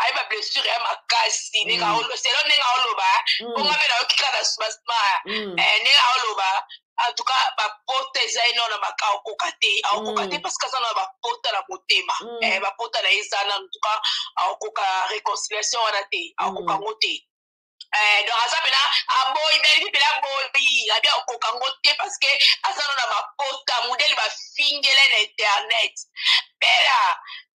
[SPEAKER 6] aye ba
[SPEAKER 3] blessure ya makasi mm. ndenge
[SPEAKER 6] aolo selo ndenge aoloba mm. bonga mpe nayoki kaka na smasma mm. eh, ndenge aoloba en tout cas bapota eza ye nao na maka akokoka te akokoka te parce que aza na bapota na motema eh, bapota na ye eza na en tout cas akokoka réconciliation wana te akokoka yango te eh, donc aza mpena aboyi belibi mpena aboyi abi akokoka yango te parce que aza na na bapota modele bafingele na internet mpela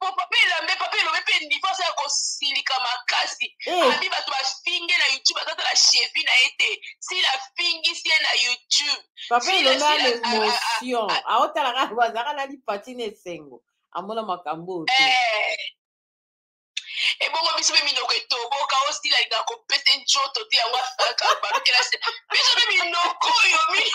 [SPEAKER 6] po papa elambe papa elobe mpe niveau aza ya kosilika makasi Eh. abi bato bafinge na youtube aza tala chevi na ye te sila afingisi ye na youtube
[SPEAKER 3] papa Sila, elombe ana sila, ah, ah, emotion aotalaka bazalaka na lipati na esengo amona makambo oyo te
[SPEAKER 6] Eh. ebongo biso mpe minoko etoboka osila alinga kopese ncoto te yango afaka balukela se biso mpe minoko oyo mi-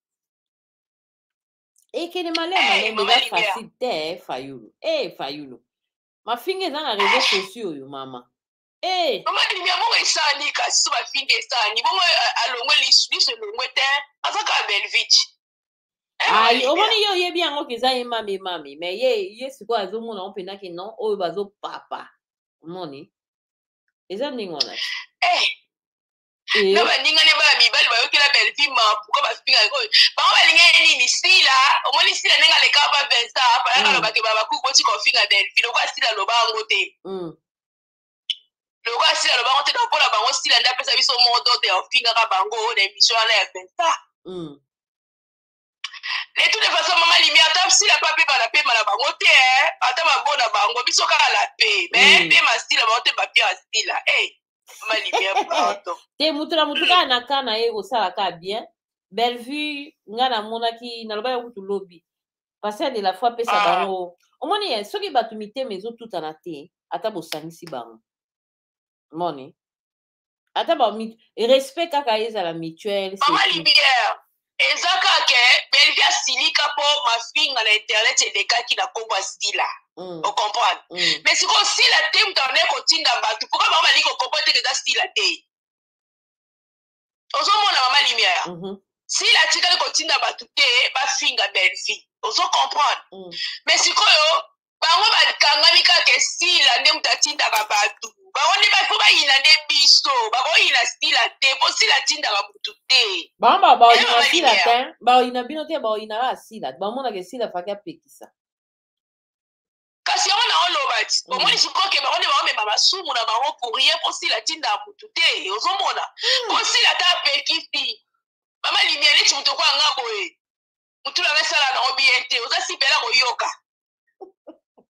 [SPEAKER 3] ekende malembe malembe eza facile te fayulu e fayulu mafinga eza na réseau sociaux oyo mama e
[SPEAKER 6] mama limia bongo esani kasi so mafinga esani bongo alongwe lisu lisu elongwe te aza kaka belvich
[SPEAKER 3] ayi omoni ye oyebi yango ke eza ye mami mami me ye ye sikoyo azomona yango mpenza ke non oyo bazopapa omoni eza ndenge wana eh. eh.
[SPEAKER 6] na baninga ne bana mibali bayokela belvi mapuka basipingaka oyo bango balinga ye nini sila omoni sila ndenge aleka pa vincent apalaka
[SPEAKER 3] loba
[SPEAKER 6] ke babakuki boti kofinga belvi lokola sila loba yango te
[SPEAKER 3] mm.
[SPEAKER 6] lokola sila loba yango te donc mpo na bango sila nde apesa biso modo te ofingaka bango na emission wana ya vincent
[SPEAKER 3] mm.
[SPEAKER 6] de toute façon mama limi ata sila mpe apema na pema na bango te eh. ata bango na bango biso kaka na pe me
[SPEAKER 3] mm.
[SPEAKER 6] pema sila bango te bapia sila eh. mama limi pardon
[SPEAKER 3] te motu na motu kaka na ka na ye kosala kaka bien bellevue ngai namonaki nalobaki kutu lobi pasteur de la foi apesa
[SPEAKER 6] ah.
[SPEAKER 3] bango omoni ye eh, soki bato mitema ezotutana te ata bosangisi bango moni ata ba respect kaka ezala mutuel
[SPEAKER 6] mama libiere eza kaka belvi asilika mpo mafinga na internet elekaki na nkombo ya sila
[SPEAKER 3] mm.
[SPEAKER 6] ocomprendre
[SPEAKER 3] mm.
[SPEAKER 6] mais sikoyo sila te moto ane kotinda bato mpoka bango balingi kokomprendre teke eza sila te ozomona mama lumière
[SPEAKER 3] mm -hmm.
[SPEAKER 6] sila atikali kotinda bato te bafinga belvi ozo comprendre
[SPEAKER 3] mm.
[SPEAKER 6] mais sikoyo bango bakangami kaka esila nde moto atindaka bato bango nde bafo bayina nde biso bakoyina sila te mpo sila atindaka motu te
[SPEAKER 3] bango baoyina sila te baoyina bino te baoyina kaka sila bamonaka esila faki apekisa
[SPEAKER 6] kasi yango na oloba ti mm. omoni sikoyo ke bango nde baomema masumu na bango pourrie mpo sila atindaka motu te ozomona mpo mm. sila ata apekisi mama limia neti moto okoyanga boye motula nga esala nango bien te oza sibela koyoka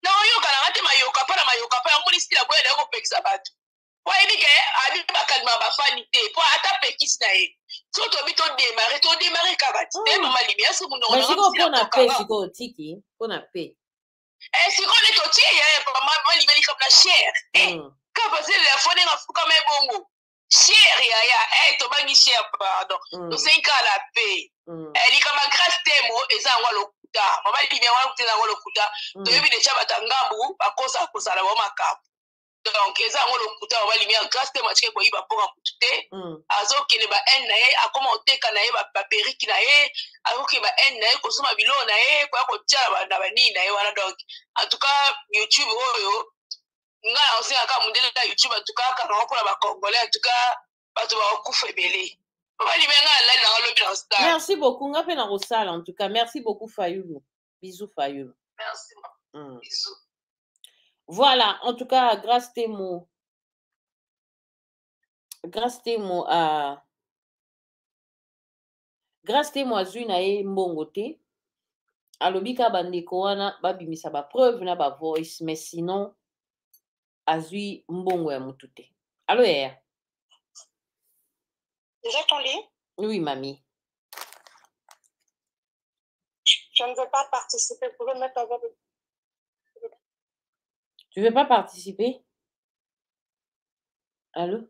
[SPEAKER 6] na oyoka nanga te mayoka mpo na mayoka mpo yango moni stila boya na ye kopekisa bato mpo ayebi ke abi bakalima bafani te mpo ata pekisi na ye so tobi todemare todemare kaka te hmm. mama limia so
[SPEAKER 3] mondoona pe sikoyo otiki mpo na pe
[SPEAKER 6] eh, sikoyo nde totie ye mama limia likambo na chere
[SPEAKER 3] eh,
[SPEAKER 6] hmm. kaka bazelela fo ndenge afukama ebongo Cher yaya, eh tobangi cher pardon.
[SPEAKER 3] Mm.
[SPEAKER 6] Tosengi kaka la paix.
[SPEAKER 3] Mm.
[SPEAKER 6] Eh likama grâce temo eza yango lokuta. Mama limia wana kuta yango lokuta.
[SPEAKER 3] Mm.
[SPEAKER 6] Toyebi deja bato ya ngambu bakosa kozala bango makambo. Donc eza yango lokuta mama limia grâce temo atike koyiba mpo ya kutu te.
[SPEAKER 3] Mm.
[SPEAKER 6] Azokende ba haine na ye, akoma oteka na ye ba periki na ye, azokende ba haine na ye kosoma biloko na ye, koya kotyala na banini na ye wana donc. En tout cas YouTube oyo ngai nakosenga kaka mondele ya youtube atuka kanango mpona bacongolais atuka bato bakokufa ebele
[SPEAKER 3] merci beaucoup nga mpe nakosala en tout cas merci beaucoup fayulu bisou fayulu
[SPEAKER 6] merci.
[SPEAKER 3] Mm.
[SPEAKER 6] bisous
[SPEAKER 3] Voilà, en tout cas, grâce tes mots. Grâce tes mots à. grace temo azwi na ye mbongo te alobi ka bandeko wana babimisa bapreuve na bavoice mais sinon azwi mbongo ya motu te alo yaya
[SPEAKER 4] nzetondi
[SPEAKER 3] oui mami
[SPEAKER 4] Je ne veux pas participer. Vous pouvez mettre avec.
[SPEAKER 3] Tu veux pas participer Allô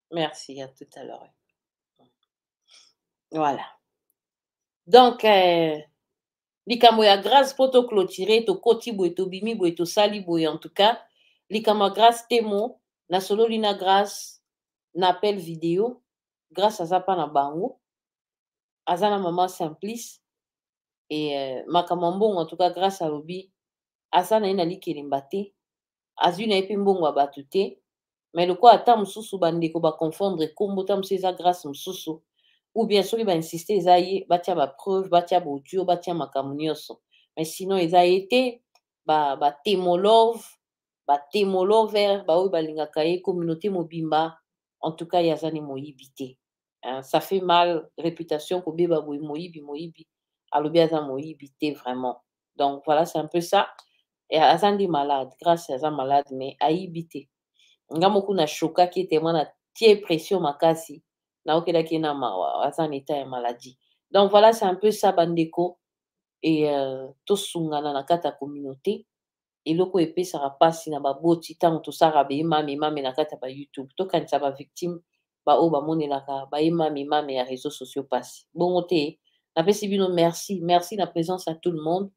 [SPEAKER 3] Merci, à tout à l'heure. Voilà. Donc, euh, likambo ya grâce mpo toclotire tokoti boye tobimi boye tosali boye en tout cas likambo ya grâce te mo nasololi na grâce na appel video grâce aza mpa na bango aza na mama simplice e euh, makambo ya mbongo en tout cas grâce alobi aza na ye na likelemba te azwi na ye mpe mbongo ya bato te me lokola ata mosusu bandeko baconfondre nkombo ta mosusu eza grâce mosusu ou bien soki bainsiste eza ye batya bapreuve batya baudio batya makambo nyonso me sinon eza ye te batemolove ba batemolover baoyo balingaka ye communauté mobimba en tout cas ye aza ne moyibi te hein, ça fait mal réputation kobeba boye moyibi moyibi alobi aza moyibi te vraiment donc voilà c'est un peu ça et aza nde malade grâce aza malade mais ayibi te nga moko na shokaki ete mwa na tie pression makasi naokelaki na mawa aza na etat ya maladie donc voilà c'est un peu ça bandeko et euh, tosungana na kati ya communauté eloko epesaka mpasi na baboti ntango tosalaka baemami emami na kati ya ba youtube tokanisa bavictime baoyo bamonelaka baemami emami ya réseau sociaux mpasi bongo te napesi bino merci merci na présence ya tout le monde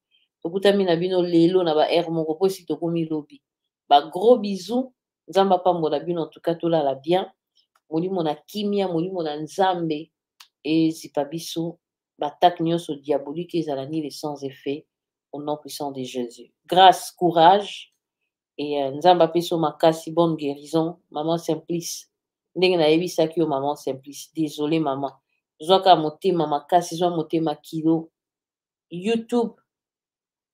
[SPEAKER 3] tokutami na bino lelo na ba aire moko mpo esi tokomi lobi ba gros bisous nzambe apambola bino en tout cas tolala bien molimo na kimia molimo na nzambe ezipa biso b'attaque nyonso diabolique ezala ni les sans effet au nom puissant de Jésus. Grâce, courage et euh, Nzambe apesa yo makasi bonne guérison maman Simplice. Ndenge nayebisaki yo maman Simplice, désolé maman. Zwa kaka motema makasi, zwa motema kilo. YouTube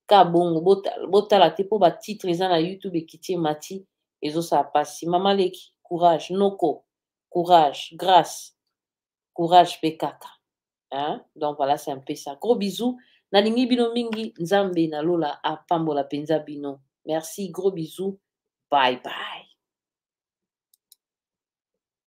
[SPEAKER 3] ka bongo botala, botala te mpo batitre eza na YouTube ekiti emati ezosala mpasi. Mama leki courage, noko courage, grâce courage pe kaka hein? donc voilà c'est un peu ça gros bisous nalingi bino mingi nzambe na lola apambola mpenza bino merci gros bisous bye bye